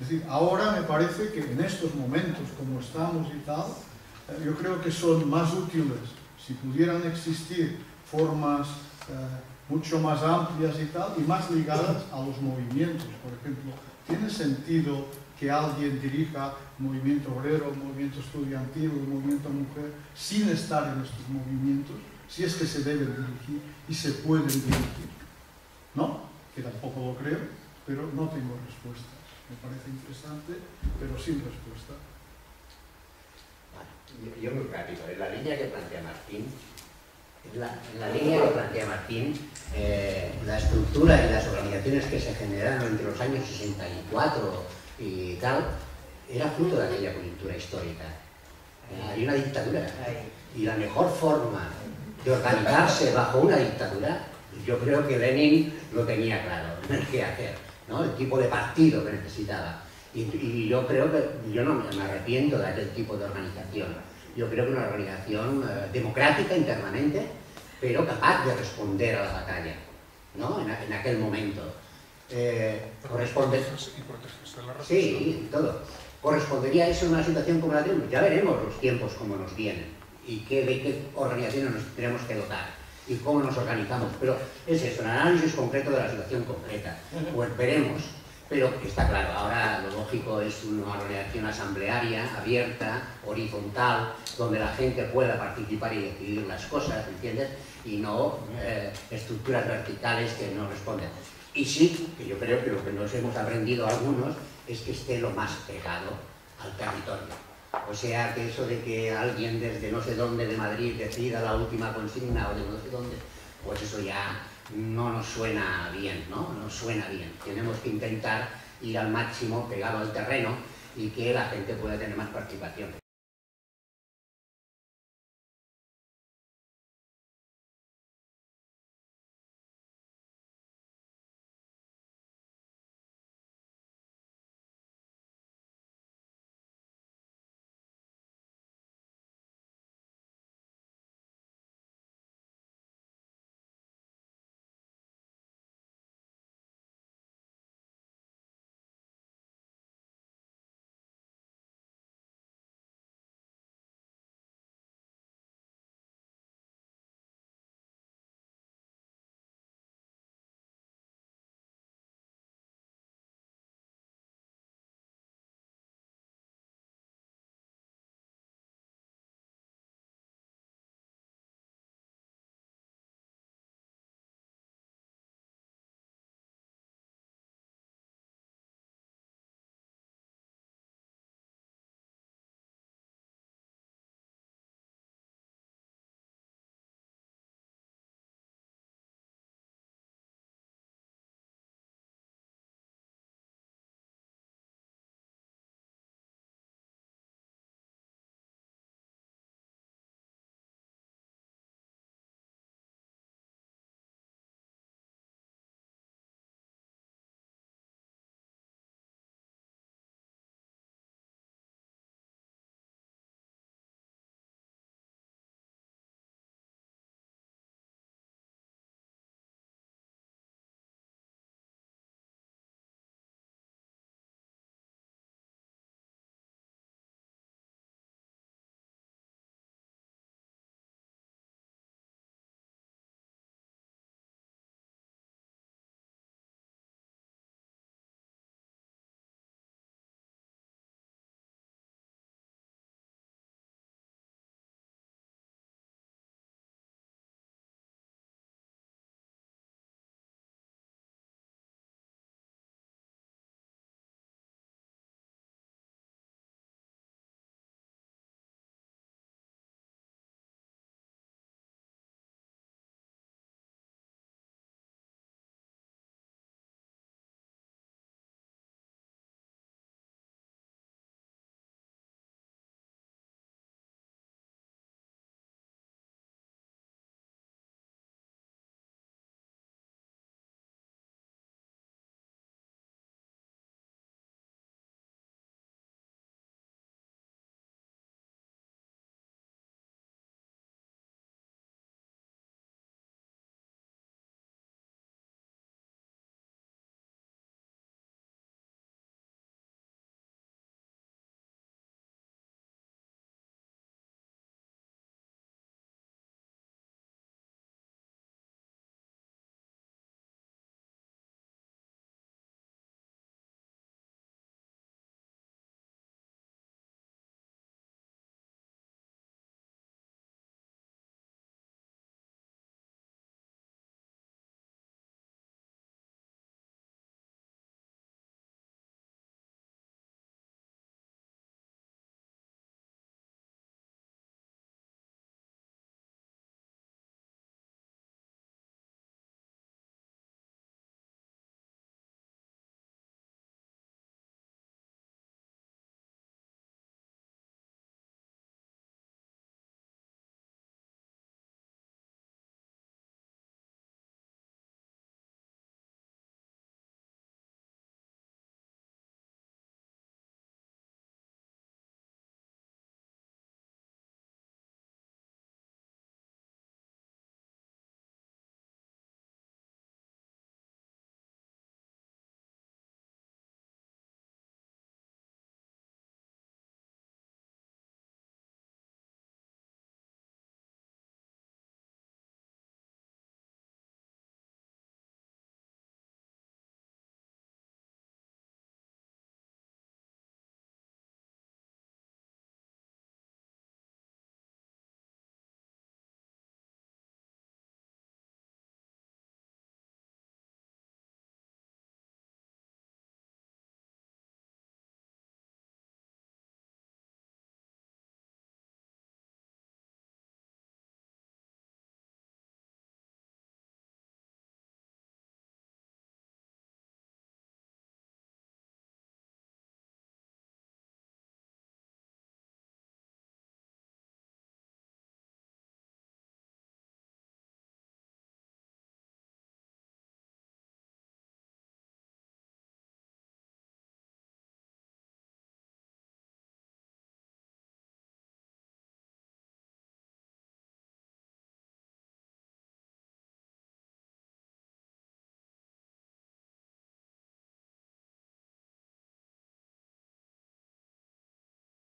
Es decir, ahora me parece que en estos momentos como estamos y tal, eh, yo creo que son más útiles si pudieran existir formas eh, mucho más amplias y tal, y más ligadas a los movimientos. Por ejemplo, ¿tiene sentido que alguien dirija movimiento obrero, movimiento estudiantil, movimiento mujer, sin estar en estos movimientos? si es que se deben dirigir y se pueden dirigir. ¿No? Que tampoco lo creo, pero no tengo respuestas. Me parece interesante, pero sin respuesta. Yo, yo muy rápido, en la línea que plantea Martín, en la, en la línea que plantea Martín, eh, la estructura y las organizaciones que se generaron entre los años 64 y tal, era fruto de aquella coyuntura histórica. Eh, hay una dictadura. Y la mejor forma de organizarse bajo una dictadura, yo creo que Lenin lo tenía claro, qué hacer, ¿no? el tipo de partido que necesitaba. Y, y, yo creo que, yo no me arrepiento de aquel tipo de organización. Yo creo que una organización eh, democrática internamente, pero capaz de responder a la batalla, ¿no? En, en aquel momento. Eh, corresponde... Sí, todo. ¿Correspondería eso a una situación como la de Ya veremos los tiempos como nos vienen y qué, de qué organizaciones nos tenemos que dotar y cómo nos organizamos. Pero es eso, un análisis concreto de la situación concreta. Pues veremos. Pero está claro, ahora lo lógico es una organización asamblearia, abierta, horizontal, donde la gente pueda participar y decidir las cosas, ¿entiendes? Y no eh, estructuras verticales que no responden. Y sí, que yo creo que lo que nos hemos aprendido algunos es que esté lo más pegado al territorio. O sea, que eso de que alguien desde no sé dónde de Madrid decida la última consigna o de no sé dónde, pues eso ya no nos suena bien, ¿no? No suena bien. Tenemos que intentar ir al máximo pegado al terreno y que la gente pueda tener más participación.